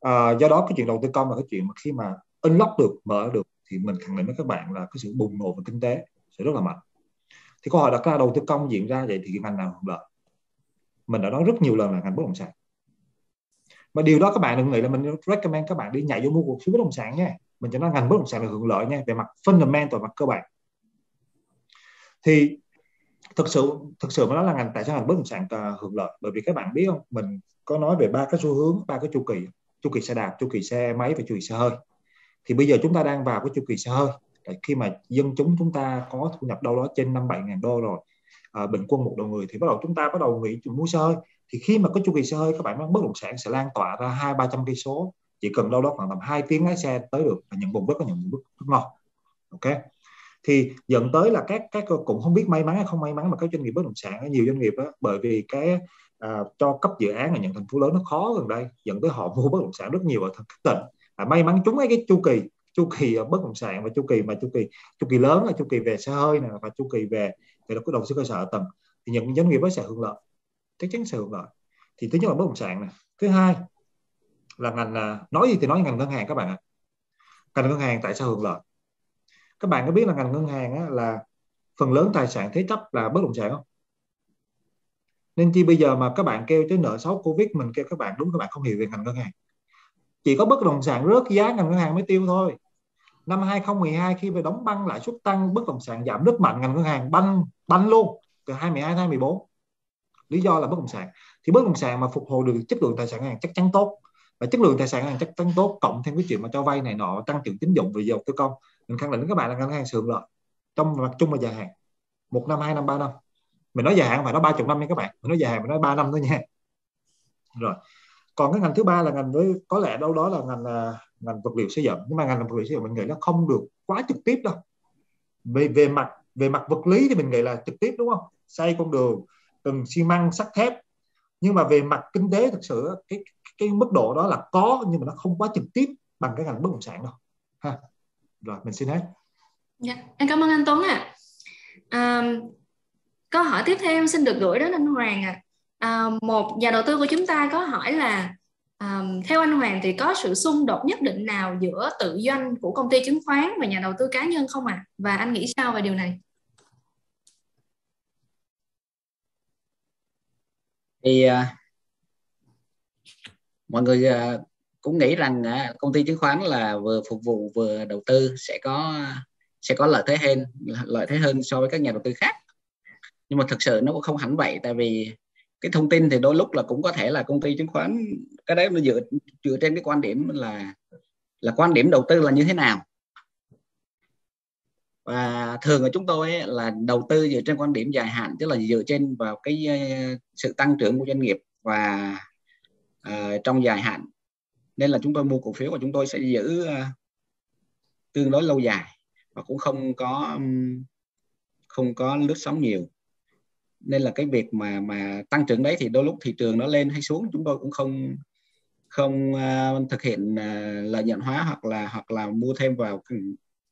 À, do đó cái chuyện đầu tư công là cái chuyện mà khi mà unlock được mở được thì mình khẳng định với các bạn là cái sự bùng nổ về kinh tế sẽ rất là mạnh. Thì câu hỏi đặt ra đầu tư công diễn ra vậy thì cái ngành nào hưởng lợi? Mình đã nói rất nhiều lần là ngành bất động sản. Và điều đó các bạn đừng nghĩ là mình recommend các bạn đi nhảy vô mua cổ phiếu bất động sản nha mình cho nó ngành bất động sản là hưởng lợi nha về mặt fundamental mặt cơ bản. Thì thực sự thực sự mà nói là ngành tại sao ngành bất động sản hưởng lợi. Bởi vì các bạn biết không mình có nói về ba cái xu hướng ba cái chu kỳ chu kỳ xe đạp chu kỳ xe máy và chu kỳ xe hơi. Thì bây giờ chúng ta đang vào cái chu kỳ xe hơi. Tại khi mà dân chúng chúng ta có thu nhập đâu đó trên năm bảy ngàn đô rồi à, bình quân một đầu người thì bắt đầu chúng ta bắt đầu nghĩ mua xe hơi. Thì khi mà có chu kỳ xe hơi các bạn nói bất động sản sẽ lan tỏa ra hai ba trăm cây số chỉ cần đâu đó khoảng tầm hai tiếng lái xe tới được và những vùng rất là những vùng đất rất ngon. Ok? Thì dẫn tới là các các cũng không biết may mắn hay không may mắn mà các doanh nghiệp bất động sản nhiều doanh nghiệp đó, bởi vì cái à, cho cấp dự án ở những thành phố lớn nó khó gần đây dẫn tới họ mua bất động sản rất nhiều ở các tỉnh. À, may mắn chúng cái, cái chu kỳ chu kỳ à, bất động sản và chu kỳ mà chu kỳ chu kỳ lớn là chu kỳ về xe hơi này và chu kỳ về về cái đầu tư cơ sở tầng thì những doanh nghiệp đó sẽ hưởng lợi. Chắc chắn sẽ hưởng lợi. Thì thứ nhất là bất động sản này thứ hai là ngành à, nói gì thì nói ngành ngân hàng các bạn ạ. Ngành ngân hàng tại sao hưởng lợi? Các bạn có biết là ngành ngân hàng á, là phần lớn tài sản thế chấp là bất động sản không? Nên chi bây giờ mà các bạn kêu tới nợ xấu covid mình kêu các bạn đúng các bạn không hiểu về ngành ngân hàng. Chỉ có bất động sản rớt giá ngành ngân hàng mới tiêu thôi. Năm 2012 khi về đóng băng lãi suất tăng bất động sản giảm rất mạnh ngành ngân hàng banh banh luôn từ 2012 đến 2014 lý do là bất động sản. Thì bất động sản mà phục hồi được chất lượng tài sản ngân hàng chắc chắn tốt và chất lượng tài sản ngân hàng chắc chắn tốt, cộng thêm cái chuyện mà cho vay này nọ, tăng trưởng tín dụng về dầu tư công. Mình khẳng định với các bạn là ngân hàng sườn lợi, trong mặt chung và dài hạn. Một năm, hai năm, ba năm. Mình nói dài hạn phải nói ba chục năm nha các bạn. Mình nói dài hạn mình nói ba năm thôi nha. Rồi. Còn cái ngành thứ ba là ngành với, có lẽ đâu đó là ngành à, ngành vật liệu xây dựng. Nhưng mà ngành vật liệu xây dựng mình nghĩ nó không được quá trực tiếp đâu. Về về mặt về mặt vật lý thì mình nghĩ là trực tiếp, đúng không? Xây con đường, từng xi măng, sắt thép. Nhưng mà về mặt kinh tế thực sự cái cái mức độ đó là có nhưng mà nó không quá trực tiếp bằng cái ngành bất động sản đâu ha rồi mình xin hết dạ em cảm ơn anh Tuấn ạ à. à, câu hỏi tiếp theo em xin được gửi đến anh Hoàng ạ à. à, một nhà đầu tư của chúng ta có hỏi là à, theo anh Hoàng thì có sự xung đột nhất định nào giữa tự doanh của công ty chứng khoán và nhà đầu tư cá nhân không ạ à? và anh nghĩ sao về điều này thì uh, mọi người à, cũng nghĩ rằng à, công ty chứng khoán là vừa phục vụ vừa đầu tư sẽ có sẽ có lợi thế hơn lợi thế hơn so với các nhà đầu tư khác. Nhưng mà thực sự nó cũng không hẳn vậy tại vì cái thông tin thì đôi lúc là cũng có thể là công ty chứng khoán cái đấy nó dựa dựa trên cái quan điểm là là quan điểm đầu tư là như thế nào. Và thường ở chúng tôi ấy, là đầu tư dựa trên quan điểm dài hạn tức là dựa trên vào cái ờ, sự tăng trưởng của doanh nghiệp và uh, trong dài hạn. Nên là chúng tôi mua cổ phiếu và chúng tôi sẽ giữ uh, tương đối lâu dài và cũng không có um, không có lướt sóng nhiều. Nên là cái việc mà mà tăng trưởng đấy thì đôi lúc thị trường nó lên hay xuống chúng tôi cũng không không uh, thực hiện uh, lợi nhuận hóa hoặc là hoặc là mua thêm vào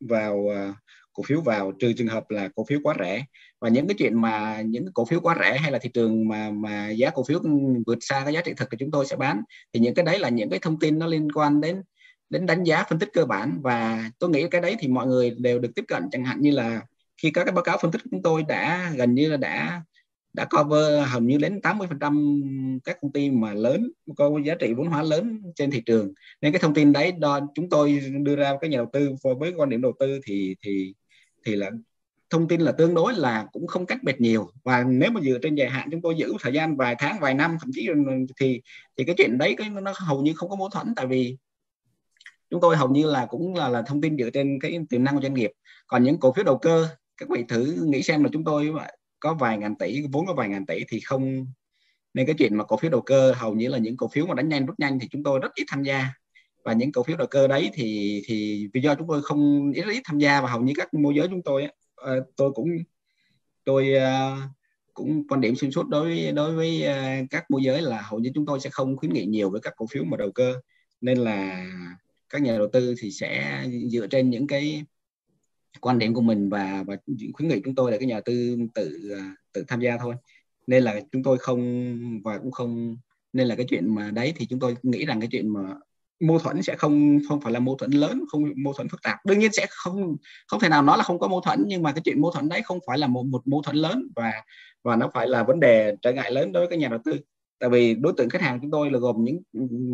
vào à, cổ phiếu vào, trừ trường hợp là cổ phiếu quá rẻ. Và những cái chuyện mà, những cổ phiếu quá rẻ hay là thị trường mà mà giá cổ phiếu vượt xa cái giá trị thực thì chúng tôi sẽ bán. Thì những cái đấy là những cái thông tin nó liên quan đến đến đánh giá phân tích cơ bản. Và tôi nghĩ cái đấy thì mọi người đều được tiếp cận. Chẳng hạn như là khi các cái báo cáo phân tích của chúng tôi đã, gần như là đã đã cover hầu như đến 80% các công ty mà lớn, có giá trị vốn hóa lớn trên thị trường. Nên cái thông tin đấy đo, chúng tôi đưa ra các nhà đầu tư với quan điểm đầu tư thì thì thì là thông tin là tương đối là cũng không cách biệt nhiều. Và nếu mà dựa trên dài hạn chúng tôi giữ thời gian vài tháng, vài năm, thậm chí thì thì cái chuyện đấy cái nó hầu như không có mâu thuẫn. Tại vì chúng tôi hầu như là cũng là là thông tin dựa trên cái tiềm năng của doanh nghiệp. Còn những cổ phiếu đầu cơ, các vị thử nghĩ xem là chúng tôi có vài ngàn tỷ vốn có vài ngàn tỷ thì không nên cái chuyện mà cổ phiếu đầu cơ hầu như là những cổ phiếu mà đánh nhanh rút nhanh thì chúng tôi rất ít tham gia. Và những cổ phiếu đầu cơ đấy thì thì vì do chúng tôi không ít, ít tham gia và hầu như các môi giới chúng tôi ờ, tôi cũng tôi ờ, cũng quan điểm xuyên suốt đối với đối với ờ, các môi giới là hầu như chúng tôi sẽ không khuyến nghị nhiều với các cổ phiếu mà đầu cơ. Nên là các nhà đầu tư thì sẽ dựa trên những cái quan điểm của mình và và khuyến nghị chúng tôi là cái nhà tư tự à, tự tham gia thôi. Nên là chúng tôi không, và cũng không, nên là cái chuyện mà đấy thì chúng tôi nghĩ rằng cái chuyện mà mâu thuẫn sẽ không không phải là mâu thuẫn lớn, không mâu thuẫn phức tạp. Đương nhiên sẽ không không thể nào nói là không có mâu thuẫn, nhưng mà cái chuyện mâu thuẫn đấy không phải là một một mâu thuẫn lớn và và nó phải là vấn đề trở ngại lớn đối với các nhà đầu tư. Tại vì đối tượng khách hàng chúng tôi là gồm những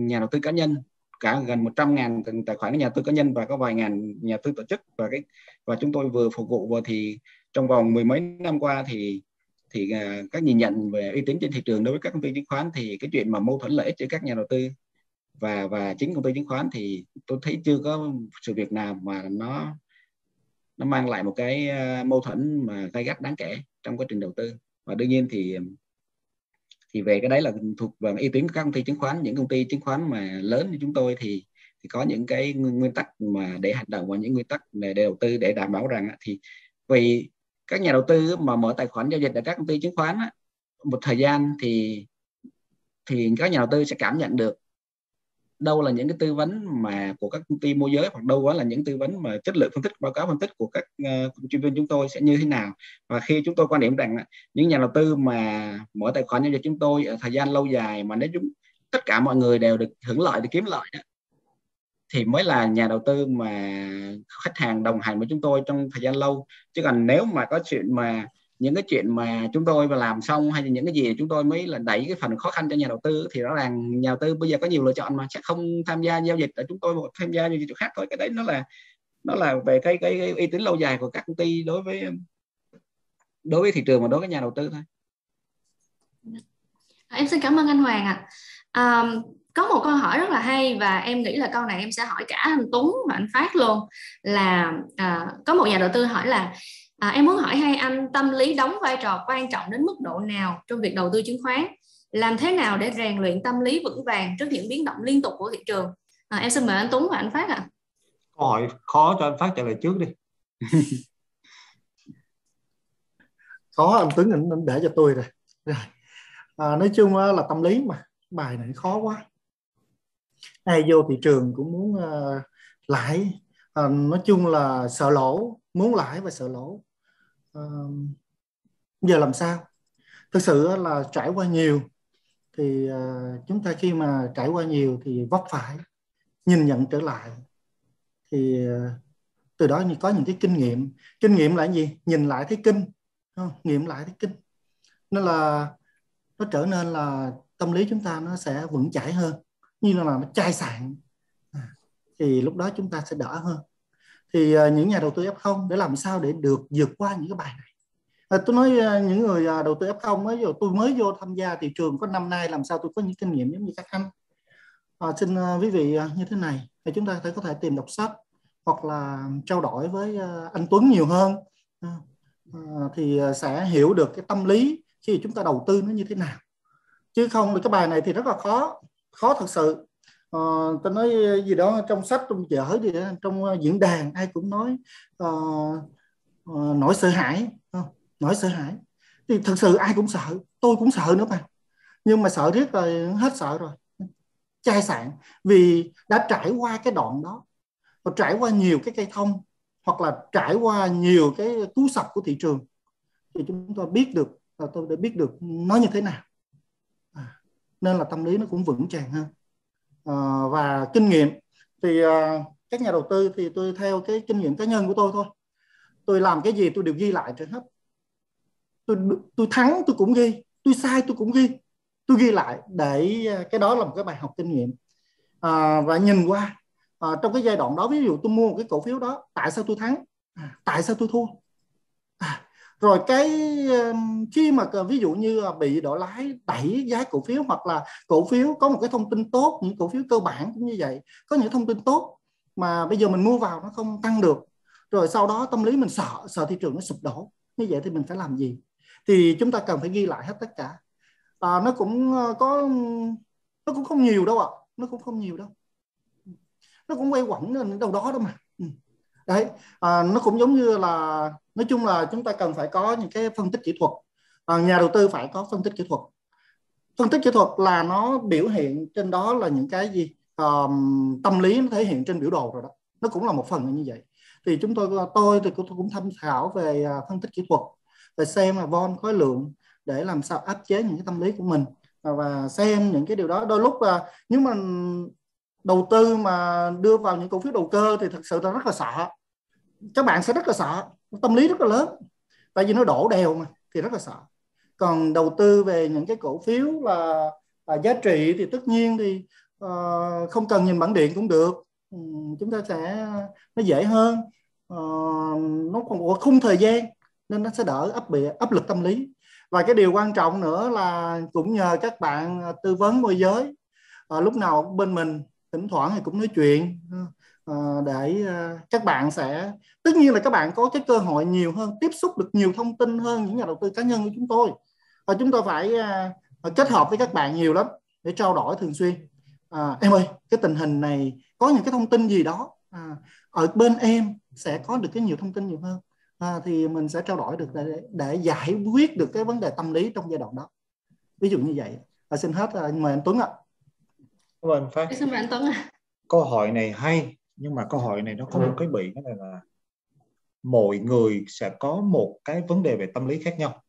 nhà đầu tư cá nhân cả gần 100 ngàn tài khoản nhà tư cá nhân và có vài ngàn nhà tư tổ chức. Và cái và chúng tôi vừa phục vụ vừa thì trong vòng mười mấy năm qua thì thì uh, các nhìn nhận về uy tín trên thị trường đối với các công ty chứng khoán thì cái chuyện mà mâu thuẫn lợi ích giữa các nhà đầu tư và và chính công ty chứng khoán thì tôi thấy chưa có sự việc nào mà nó nó mang lại một cái uh, mâu thuẫn mà gay gắt đáng kể trong quá trình đầu tư. Và đương nhiên thì thì về cái đấy là thuộc vào uy tín của các công ty chứng khoán. Những công ty chứng khoán mà lớn như chúng tôi thì thì có những cái nguyên tắc mà để hành động và những nguyên tắc để, để đầu tư để đảm bảo rằng thì vì các nhà đầu tư mà mở tài khoản giao dịch ở các công ty chứng khoán một thời gian thì thì các nhà đầu tư sẽ cảm nhận được đâu là những cái tư vấn mà của các công ty môi giới hoặc đâu đó là những tư vấn mà chất lượng phân tích báo cáo phân tích của các ờ, uh, chuyên viên chúng tôi sẽ như thế nào. Và khi chúng tôi quan điểm rằng những nhà đầu tư mà mở tài khoản giao dịch chúng tôi ở thời gian lâu dài mà nếu chúng tất cả mọi người đều được hưởng lợi được kiếm lợi đó, thì mới là nhà đầu tư mà khách hàng đồng hành với chúng tôi trong thời gian lâu. Chứ còn nếu mà có chuyện mà những cái chuyện mà chúng tôi mà làm xong hay là những cái gì chúng tôi mới là đẩy cái phần khó khăn cho nhà đầu tư. Thì rõ ràng nhà đầu tư bây giờ có nhiều lựa chọn mà sẽ không tham gia giao dịch ở chúng tôi mà tham gia giao dịch chỗ khác thôi. Cái đấy nó là nó là về cái cái, cái uy tín lâu dài của các công ty đối với đối với thị trường và đối với nhà đầu tư thôi. À, em xin cảm ơn anh Hoàng ạ. À. um, có một câu hỏi rất là hay và em nghĩ là câu này em sẽ hỏi cả anh Tuấn và anh Phát luôn là à, có một nhà đầu tư hỏi là À, em muốn hỏi hai anh tâm lý đóng vai trò quan trọng đến mức độ nào trong việc đầu tư chứng khoán? Làm thế nào để rèn luyện tâm lý vững vàng trước những biến động liên tục của thị trường? À, em xin mời anh Tuấn và anh Phát ạ. À. Câu hỏi khó cho anh Phát trả lời trước đi. khó anh Tuấn anh để cho tôi rồi. rồi. À, nói chung là tâm lý mà bài này khó quá. Ai vô thị trường cũng muốn uh, lãi à, nói chung là sợ lỗ muốn lãi và sợ lỗ uh, giờ làm sao? Thực sự là trải qua nhiều thì uh, chúng ta khi mà trải qua nhiều thì vấp phải nhìn nhận trở lại. Thì uh, từ đó có những cái kinh nghiệm. Kinh nghiệm là gì? Nhìn lại thấy kinh không? nghiệm lại thấy kinh. Nên là nó trở nên là tâm lý chúng ta nó sẽ vững chãi hơn như là nó chai sạn. À, thì lúc đó chúng ta sẽ đỡ hơn thì ờ, những nhà đầu tư F0 để làm sao để được vượt qua những cái bài này? À, tôi nói ờ, những người đầu tư F0 mới vô tôi mới vô tham gia thị trường có năm nay làm sao tôi có những kinh nghiệm giống như các anh? À, xin quý vị như thế này thì chúng ta có thể tìm đọc sách hoặc là trao đổi với anh Tuấn nhiều hơn. À, thì sẽ hiểu được cái tâm lý khi chúng ta đầu tư nó như thế nào. Chứ không thì cái bài này thì rất là khó khó thật sự. Ờ, uh, tôi nói ờ, gì đó trong sách trong chợ thì trong ờ, diễn đàn ai cũng nói uh, uh, nỗi sợ hãi uh, nỗi sợ hãi. Thì thực sự ai cũng sợ tôi cũng sợ nữa mà. Nhưng mà sợ riết rồi hết sợ rồi. Chai sạn vì đã trải qua cái đoạn đó. Và trải qua nhiều cái cây thông hoặc là trải qua nhiều cái cú sập của thị trường thì chúng tôi biết được tôi đã biết được nó như thế nào. À, nên là tâm lý nó cũng vững chàng hơn. Ờ, và kinh nghiệm. Thì uh, các nhà đầu tư thì tôi theo cái kinh nghiệm cá nhân của tôi thôi. Tôi làm cái gì tôi đều ghi lại trên hết. Tôi tôi thắng tôi cũng ghi tôi sai tôi cũng ghi. Tôi ghi lại để ờ, cái đó là một cái bài học kinh nghiệm. À, và nhìn qua à, trong cái giai đoạn đó ví dụ tôi mua một cái cổ phiếu đó tại sao tôi thắng? À, tại sao tôi thua? Rồi cái khi mà ví dụ như bị đổ lái đẩy giá cổ phiếu hoặc là cổ phiếu có một cái thông tin tốt những cổ phiếu cơ bản cũng như vậy có những thông tin tốt mà bây giờ mình mua vào nó không tăng được rồi sau đó tâm lý mình sợ sợ thị trường nó sụp đổ như vậy thì mình phải làm gì thì chúng ta cần phải ghi lại hết tất cả à, nó cũng ờ, có nó cũng không nhiều đâu ạ à. nó cũng không nhiều đâu nó cũng quay quẩn đâu đó đâu mà ừ đấy à, nó cũng giống như là nói chung là chúng ta cần phải có những cái phân tích kỹ thuật. À, nhà đầu tư phải có phân tích kỹ thuật. Phân tích kỹ thuật là nó biểu hiện trên đó là những cái gì? Um, tâm lý nó thể hiện trên biểu đồ rồi đó. Nó cũng là một phần như vậy. Thì chúng tôi tôi thì cũng, cũng tham khảo về à, phân tích kỹ thuật về xem là von khối lượng để làm sao áp chế những cái tâm lý của mình. Và, xem những cái điều đó. Đôi lúc là nếu mà đầu tư mà đưa vào những cổ phiếu đầu cơ thì thật sự là rất là sợ các bạn sẽ rất là sợ. Tâm lý rất là lớn. Tại vì nó đổ đều mà thì rất là sợ. Còn đầu tư về những cái cổ phiếu là, là giá trị thì tất nhiên thì uh, không cần nhìn bản điện cũng được. Um, chúng ta sẽ nó dễ hơn. Uh, nó còn có khung thời gian nên nó sẽ đỡ áp bị áp lực tâm lý. Và cái điều quan trọng nữa là cũng nhờ các bạn ờ, tư vấn môi giới. Uh, lúc nào bên mình thỉnh thoảng thì cũng nói chuyện. uh, để uh, các bạn sẽ tất nhiên là các bạn có cái cơ hội nhiều hơn tiếp xúc được nhiều thông tin hơn những nhà đầu tư cá nhân của chúng tôi. Và chúng tôi phải uh, kết hợp với các bạn nhiều lắm để trao đổi thường xuyên. À, em ơi cái tình hình này có những cái thông tin gì đó à, ở bên em sẽ có được cái nhiều thông tin nhiều hơn. À, thì mình sẽ trao đổi được để, để giải quyết được cái vấn đề tâm lý trong giai đoạn đó. Ví dụ như vậy. Và xin hết mời anh Tuấn ạ. Cảm ơn Phát. Xin mời anh Tuấn ạ. Câu hỏi này hay nhưng mà câu hỏi này nó có một cái bị đó là, là mỗi người sẽ có một cái vấn đề về tâm lý khác nhau.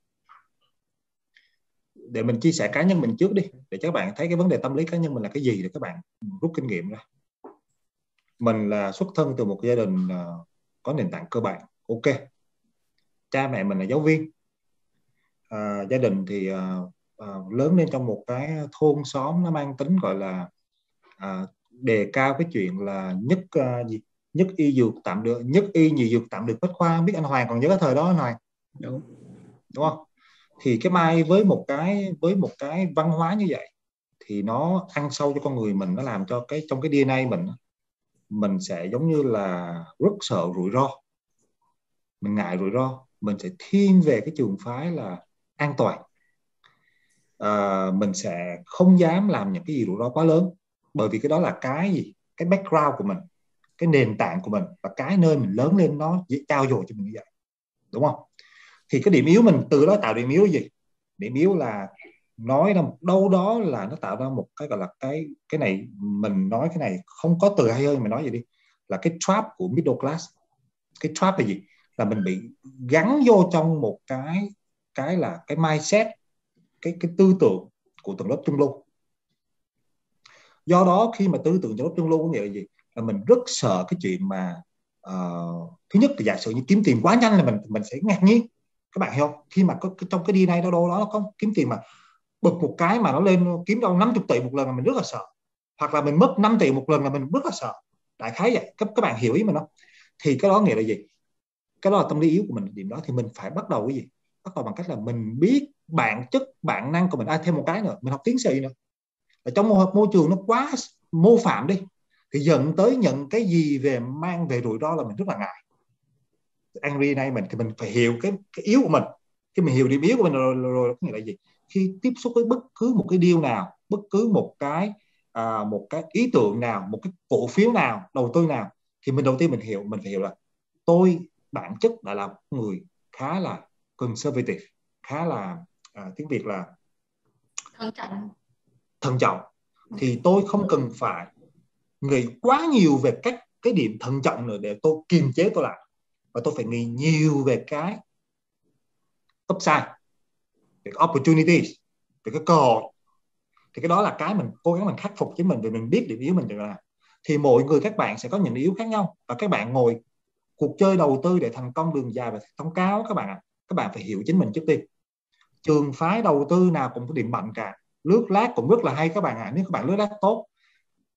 Để mình chia sẻ cá nhân mình trước đi để các bạn thấy cái vấn đề tâm lý cá nhân mình là cái gì để các bạn rút kinh nghiệm ra. Mình là xuất thân từ một gia đình uh, có nền tảng cơ bản ok. Cha mẹ mình là giáo viên. Uh, gia đình thì uh, uh, lớn lên trong một cái thôn xóm nó mang tính gọi là uh, đề cao cái chuyện là nhất uh, gì nhất y dược tạm được nhất y nhiều dược tạm được bách khoa biết anh Hoàng còn nhớ cái thời đó anh Hoàng? Đúng. Đúng không? Thì cái mai với một cái với một cái văn hóa như vậy thì nó ăn sâu cho con người mình nó làm cho cái trong cái DNA mình mình sẽ giống như là rất sợ rủi ro. Mình ngại rủi ro mình sẽ thiên về cái trường phái là an toàn. À, mình sẽ không dám làm những cái gì rủi ro quá lớn bởi vì cái đó là cái gì? Cái background của mình, cái nền tảng của mình và cái nơi mình lớn lên nó dễ trao dồi cho mình như vậy. Đúng không? Thì cái điểm yếu mình từ đó tạo điểm yếu gì? Điểm yếu là nói ra đâu đó là nó tạo ra một cái gọi là cái cái này, mình nói cái này không có từ hay hơn mình nói gì đi, là cái trap của middle class. Cái trap là gì? Là mình bị gắn vô trong một cái cái là cái mindset, cái cái tư tưởng của tầng lớp trung lưu do đó khi mà tư tưởng tầng lớp trung lưu có nghĩa là gì là mình rất sợ cái chuyện mà uh, thứ nhất là giả sử như kiếm tiền quá nhanh là mình mình sẽ ngạc nhiên. Các bạn hiểu không? Khi mà có trong cái đi này đâu đâu đó nó có kiếm tiền mà bực một cái mà nó lên kiếm đâu 50 tỷ một lần là mình rất là sợ. Hoặc là mình mất 5 tỷ một lần là mình rất là sợ. Đại khái vậy. Các các bạn hiểu ý mình không? Thì cái đó nghĩa là gì? Cái đó là tâm lý yếu của mình. Điểm đó thì mình phải bắt đầu cái gì? Bắt đầu bằng cách là mình biết bản chất bản năng của mình. Ai à, thêm một cái nữa. Mình học tiến sĩ nữa ở trong môi trường nó quá mô phạm đi thì dẫn tới nhận cái gì về mang về rủi ro là mình rất là ngại. Angry này mình thì mình phải hiểu cái cái yếu của mình. Khi mình hiểu điểm yếu của mình rồi, rồi, rồi có nghĩa là gì? Khi tiếp xúc với bất cứ một cái điều nào bất cứ một cái à, một cái ý tưởng nào một cái cổ phiếu nào đầu tư nào thì mình đầu tiên mình hiểu mình phải hiểu là tôi bản chất đã là người khá là conservative khá là à, tiếng việt là thận. trọng thận trọng thì tôi không cần phải nghĩ quá nhiều về cách cái điểm thận trọng nữa để tôi kiềm chế tôi lại. Và tôi phải nghĩ nhiều về cái upside về cái opportunities về cái cơ hội. Thì cái đó là cái mình cố gắng mình khắc phục chính mình vì mình biết điểm yếu mình được là thì mỗi người các bạn sẽ có những yếu khác nhau. Và các bạn ngồi cuộc chơi đầu tư để thành công đường dài và thông cao các bạn ạ. À. các bạn phải hiểu chính mình trước tiên. Trường phái đầu tư nào cũng có điểm mạnh cả lướt lát cũng rất là hay các bạn ạ à. nếu các bạn lướt lát tốt.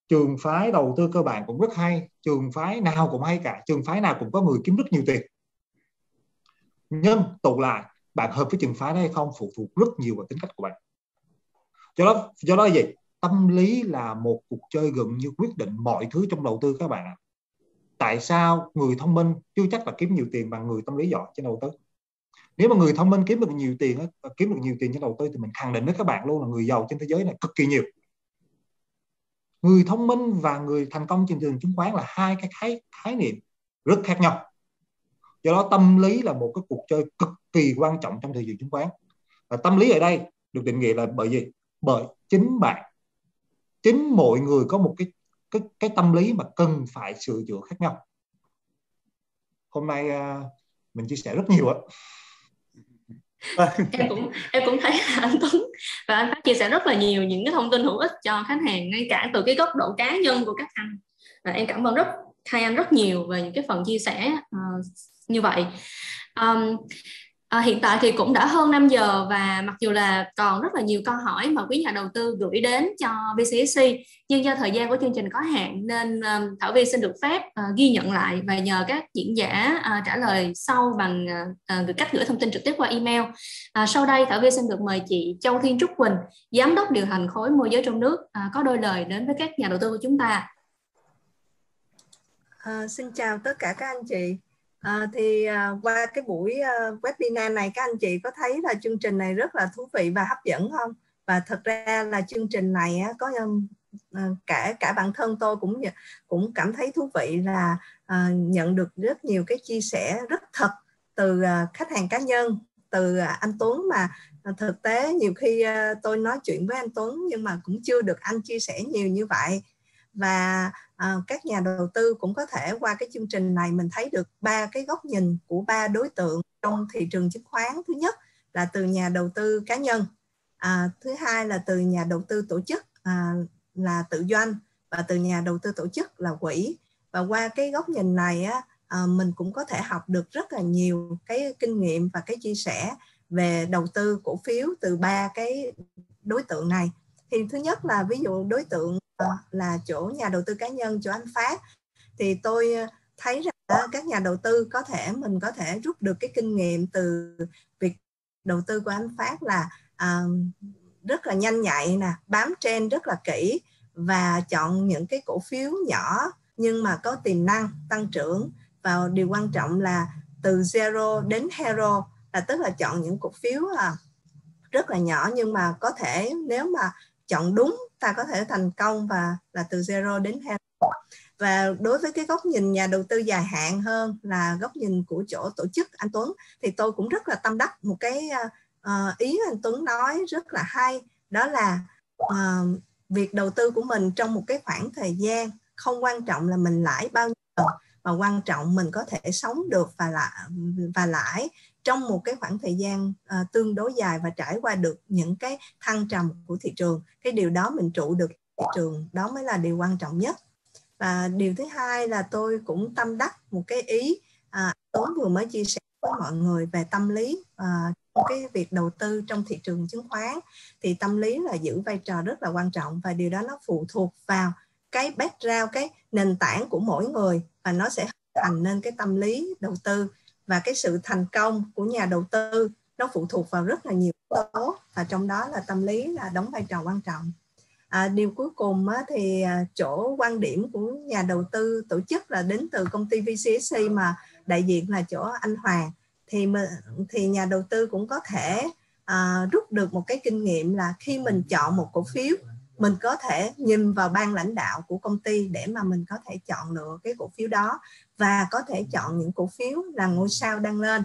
Trường phái đầu tư cơ bản cũng rất hay, trường phái nào cũng hay cả, trường phái nào cũng có người kiếm rất nhiều tiền. Nhưng tụ lại, bạn hợp với trường phái đây không phụ thuộc rất nhiều vào tính cách của bạn. Do đó do đó là gì? Tâm lý là một cuộc chơi gần như quyết định mọi thứ trong đầu tư các bạn ạ. Tại sao người thông minh chưa chắc là kiếm nhiều tiền bằng người tâm lý giỏi trên đầu tư nếu mà người thông minh kiếm được nhiều tiền kiếm được nhiều tiền cho đầu tư thì mình khẳng định với các bạn luôn là người giàu trên thế giới này cực kỳ nhiều. Người thông minh và người thành công trên thị trường chứng khoán là hai cái khái khái niệm rất khác nhau. Do đó tâm lý là một cái cuộc chơi cực kỳ quan trọng trong thị trường chứng khoán. Và tâm lý ở đây được định nghĩa là bởi gì? Bởi chính bạn. Chính mọi người có một cái cái cái tâm lý mà cần phải sửa chữa khác nhau. Hôm nay à, mình chia sẻ rất nhiều ạ em cũng em cũng thấy là anh Tuấn và anh Phát chia sẻ rất là nhiều những cái thông tin hữu ích cho khách hàng ngay cả từ cái góc độ cá nhân của các anh. Và em cảm ơn rất hai anh rất nhiều về những cái phần chia sẻ uh, như vậy. Um, À, hiện tại thì cũng đã hơn 5 giờ và mặc dù là còn rất là nhiều câu hỏi mà quý nhà đầu tư gửi đến cho VCSC nhưng do thời gian của chương trình có hạn nên um, Thảo Vi xin được phép uh, ghi nhận lại và nhờ các diễn giả uh, trả lời sau bằng uh, cách gửi thông tin trực tiếp qua email. Uh, sau đây Thảo Vi xin được mời chị Châu Thiên Trúc Quỳnh, giám đốc điều hành khối môi giới trong nước uh, có đôi lời đến với các nhà đầu tư của chúng ta. À, xin chào tất cả các anh chị. À, thì à, qua cái buổi à, webinar này các anh chị có thấy là chương trình này rất là thú vị và hấp dẫn không? Và thật ra là chương trình này á, có à, cả cả bản thân tôi cũng cũng cảm thấy thú vị là à, nhận được rất nhiều cái chia sẻ rất thật từ à, khách hàng cá nhân từ à, anh Tuấn mà à, thực tế nhiều khi à, tôi nói chuyện với anh Tuấn nhưng mà cũng chưa được anh chia sẻ nhiều như vậy và à, các nhà đầu tư cũng có thể qua cái chương trình này mình thấy được ba cái góc nhìn của ba đối tượng trong thị trường chứng khoán. Thứ nhất là từ nhà đầu tư cá nhân à, thứ hai là từ nhà đầu tư tổ chức à, là tự doanh và từ nhà đầu tư tổ chức là quỹ. Và qua cái góc nhìn này á, à, mình cũng có thể học được rất là nhiều cái kinh nghiệm và cái chia sẻ về đầu tư cổ phiếu từ ba cái đối tượng này. Thì thứ nhất là ví dụ đối tượng Ờ, là chỗ nhà đầu tư cá nhân chỗ anh Phát. Thì tôi ờ, thấy rằng các nhà đầu tư có thể mình có thể rút được cái kinh nghiệm từ việc đầu tư của anh Phát là à, rất là nhanh nhạy nè bám trên rất là kỹ và chọn những cái cổ phiếu nhỏ nhưng mà có tiềm năng tăng trưởng. Và điều quan trọng là từ zero đến hero là tức là chọn những cổ phiếu à, rất là nhỏ nhưng mà có thể nếu mà chọn đúng ta có thể thành công và là từ zero đến hero và đối với cái góc nhìn nhà đầu tư dài hạn hơn là góc nhìn của chỗ tổ chức anh Tuấn thì tôi cũng rất là tâm đắc một cái uh, ý anh Tuấn nói rất là hay đó là uh, việc đầu tư của mình trong một cái khoảng thời gian không quan trọng là mình lãi bao nhiêu mà quan trọng mình có thể sống được và lãi và lãi trong một cái khoảng thời gian uh, tương đối dài và trải qua được những cái thăng trầm của thị trường cái điều đó mình trụ được thị trường đó mới là điều quan trọng nhất. Và điều thứ hai là tôi cũng tâm đắc một cái ý à, Tuấn vừa mới chia sẻ với mọi người về tâm lý à, cái việc đầu tư trong thị trường chứng khoán thì tâm lý là giữ vai trò rất là quan trọng và điều đó nó phụ thuộc vào cái background cái nền tảng của mỗi người và nó sẽ thành nên cái tâm lý đầu tư và cái sự thành công của nhà đầu tư nó phụ thuộc vào rất là nhiều yếu tố. Và trong đó là tâm lý là đóng vai trò quan trọng. À, điều cuối cùng á, thì à, chỗ quan điểm của nhà đầu tư tổ chức là đến từ công ty VCSC mà đại diện là chỗ anh Hoàng. Thì thì nhà đầu tư cũng có thể à, rút được một cái kinh nghiệm là khi mình chọn một cổ phiếu mình có thể nhìn vào ban lãnh đạo của công ty để mà mình có thể chọn lựa cái cổ phiếu đó và có thể chọn những cổ phiếu là ngôi sao đang lên.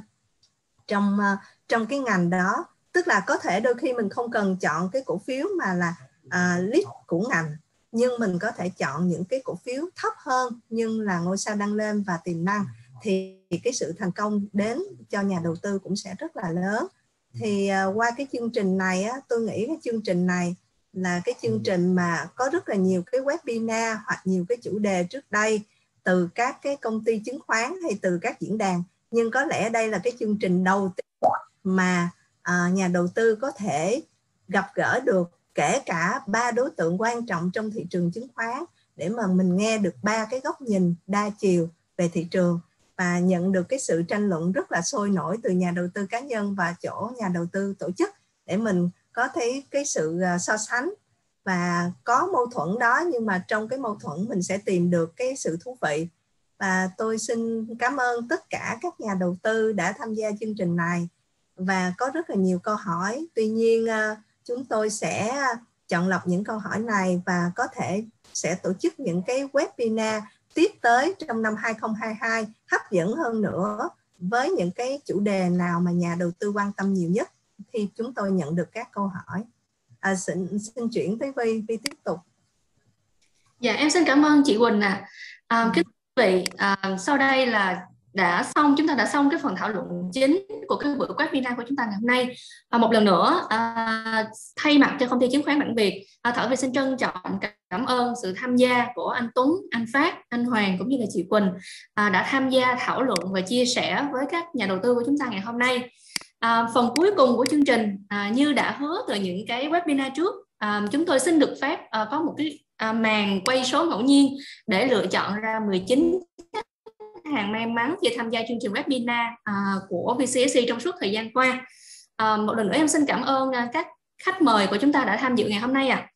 Trong ờ, trong cái ngành đó tức là có thể đôi khi mình không cần chọn cái cổ phiếu mà là uh, lead của ngành nhưng mình có thể chọn những cái cổ phiếu thấp hơn nhưng là ngôi sao đang lên và tiềm năng thì cái sự thành công đến cho nhà đầu tư cũng sẽ rất là lớn. Thì uh, qua cái chương trình này á, tôi nghĩ cái chương trình này là cái chương trình mà có rất là nhiều cái webinar hoặc nhiều cái chủ đề trước đây từ các cái công ty chứng khoán hay từ các diễn đàn. Nhưng có lẽ đây là cái chương trình đầu tiên mà à, nhà đầu tư có thể gặp gỡ được kể cả ba đối tượng quan trọng trong thị trường chứng khoán để mà mình nghe được ba cái góc nhìn đa chiều về thị trường và nhận được cái sự tranh luận rất là sôi nổi từ nhà đầu tư cá nhân và chỗ nhà đầu tư tổ chức để mình có thấy cái sự à, so sánh và có mâu thuẫn đó, nhưng mà trong cái mâu thuẫn mình sẽ tìm được cái sự thú vị. Và tôi xin cảm ơn tất cả các nhà đầu tư đã tham gia chương trình này. Và có rất là nhiều câu hỏi. Tuy nhiên ờ, chúng tôi sẽ chọn lọc những câu hỏi này và có thể sẽ tổ chức những cái webinar tiếp tới trong năm 2022 hấp dẫn hơn nữa với những cái chủ đề nào mà nhà đầu tư quan tâm nhiều nhất khi chúng tôi nhận được các câu hỏi à, xin, xin chuyển tới Vi Vi tiếp tục. Dạ em xin cảm ơn chị Quỳnh ạ. À. à, kính vị à, sau đây là đã xong chúng ta đã xong cái phần thảo luận chính của cái buổi webinar của chúng ta ngày hôm nay. À, một lần nữa à, thay mặt cho công ty chứng khoán bản Việt à, Thảo Việt xin trân trọng cảm ơn sự tham gia của anh Tuấn, anh Phát, anh Hoàng cũng như là chị Quỳnh à, đã tham gia thảo luận và chia sẻ với các nhà đầu tư của chúng ta ngày hôm nay à, phần cuối cùng của chương trình à, như đã hứa từ những cái webinar trước à, chúng tôi xin được phép à, có một cái à, màn quay số ngẫu nhiên để lựa chọn ra 19 hàng may mắn khi tham gia chương trình webinar à, của VCSC trong suốt thời gian qua. À, một lần nữa em xin cảm ơn à, các khách mời của chúng ta đã tham dự ngày hôm nay ạ.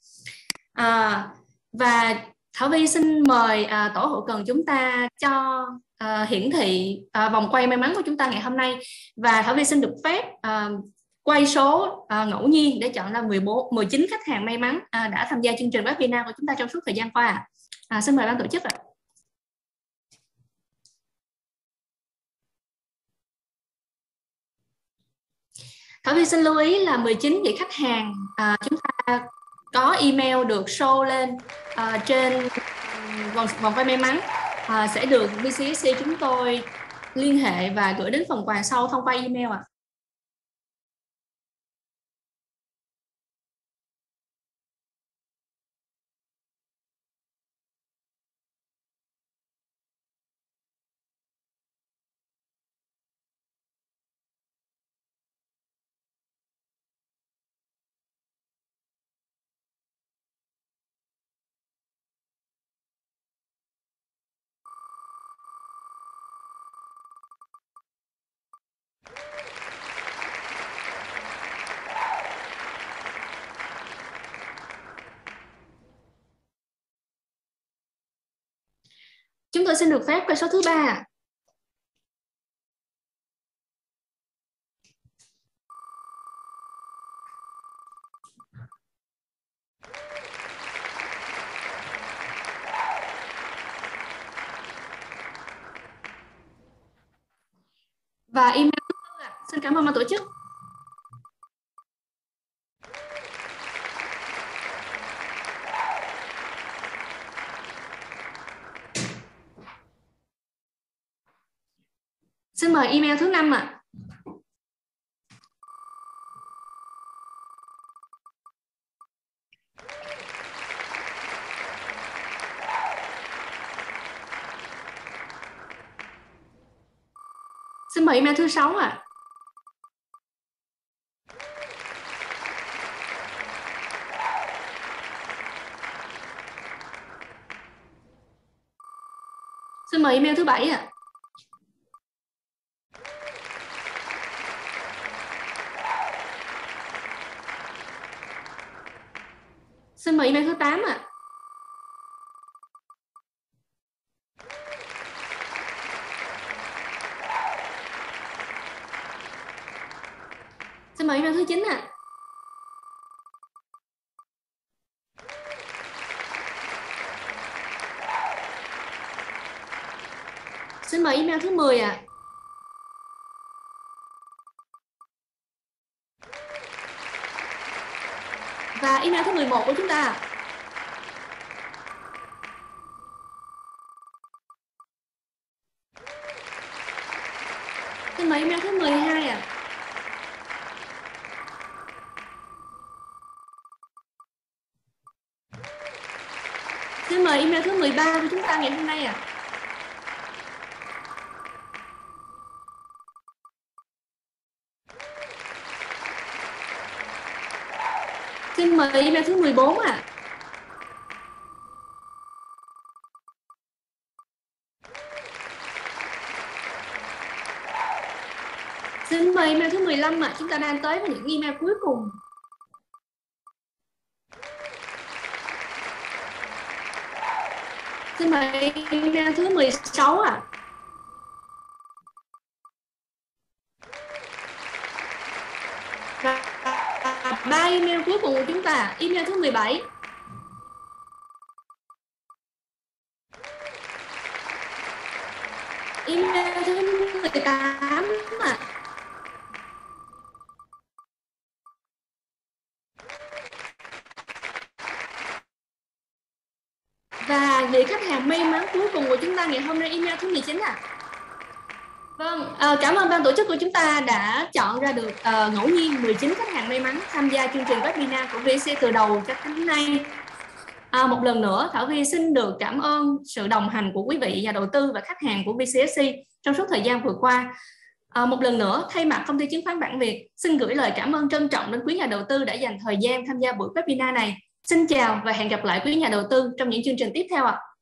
À. À, và Thảo Vi xin mời à, tổ hậu cần chúng ta cho à, hiển thị à, vòng quay may mắn của chúng ta ngày hôm nay và Thảo Vi xin được phép à, quay số à, ngẫu nhiên để chọn ra 14 19 khách hàng may mắn à, đã tham gia chương trình webinar của chúng ta trong suốt thời gian qua. À, xin mời ban tổ chức ạ. Thảo Vi xin lưu ý là 19 vị khách hàng à, chúng ta có email được show lên uh, trên vòng vòng quay may mắn uh, sẽ được VCSC chúng tôi liên hệ và gửi đến phần quà sau thông qua email ạ. À. Chúng tôi xin được phép quay số thứ ba. Và email Xin cảm ơn ban tổ chức. Xin mời email thứ năm ạ. À. Xin mời email thứ sáu ạ. À. Xin mời email thứ bảy ạ. À. Xin mời thứ 8 ạ. À. Xin mời email thứ 9 ạ. À. Xin mời email thứ 10 ạ. À. mời email thứ 14 ạ. À. Xin mời email thứ 15 ạ. À. Chúng ta đang tới với những email cuối cùng. Xin mời email thứ 16 ạ. À. email cuối cùng của chúng ta email thứ 17 email thứ 18 mà. và vị khách hàng may mắn cuối cùng của chúng ta ngày hôm nay, email thứ 19 ạ. à à, cảm ơn ban tổ chức của chúng ta đã chọn ra được uh, ngẫu nhiên 19 khách hàng may mắn tham gia chương trình webinar của VC từ đầu cho đến nay. À, một lần nữa, Thảo Vi xin được cảm ơn sự đồng hành của quý vị nhà đầu tư và khách hàng của VCSC trong suốt thời gian vừa qua. À, một lần nữa, thay mặt công ty chứng khoán Bản Việt, xin gửi lời cảm ơn trân trọng đến quý nhà đầu tư đã dành thời gian tham gia buổi webinar này. Xin chào và hẹn gặp lại quý nhà đầu tư trong những chương trình tiếp theo ạ. À.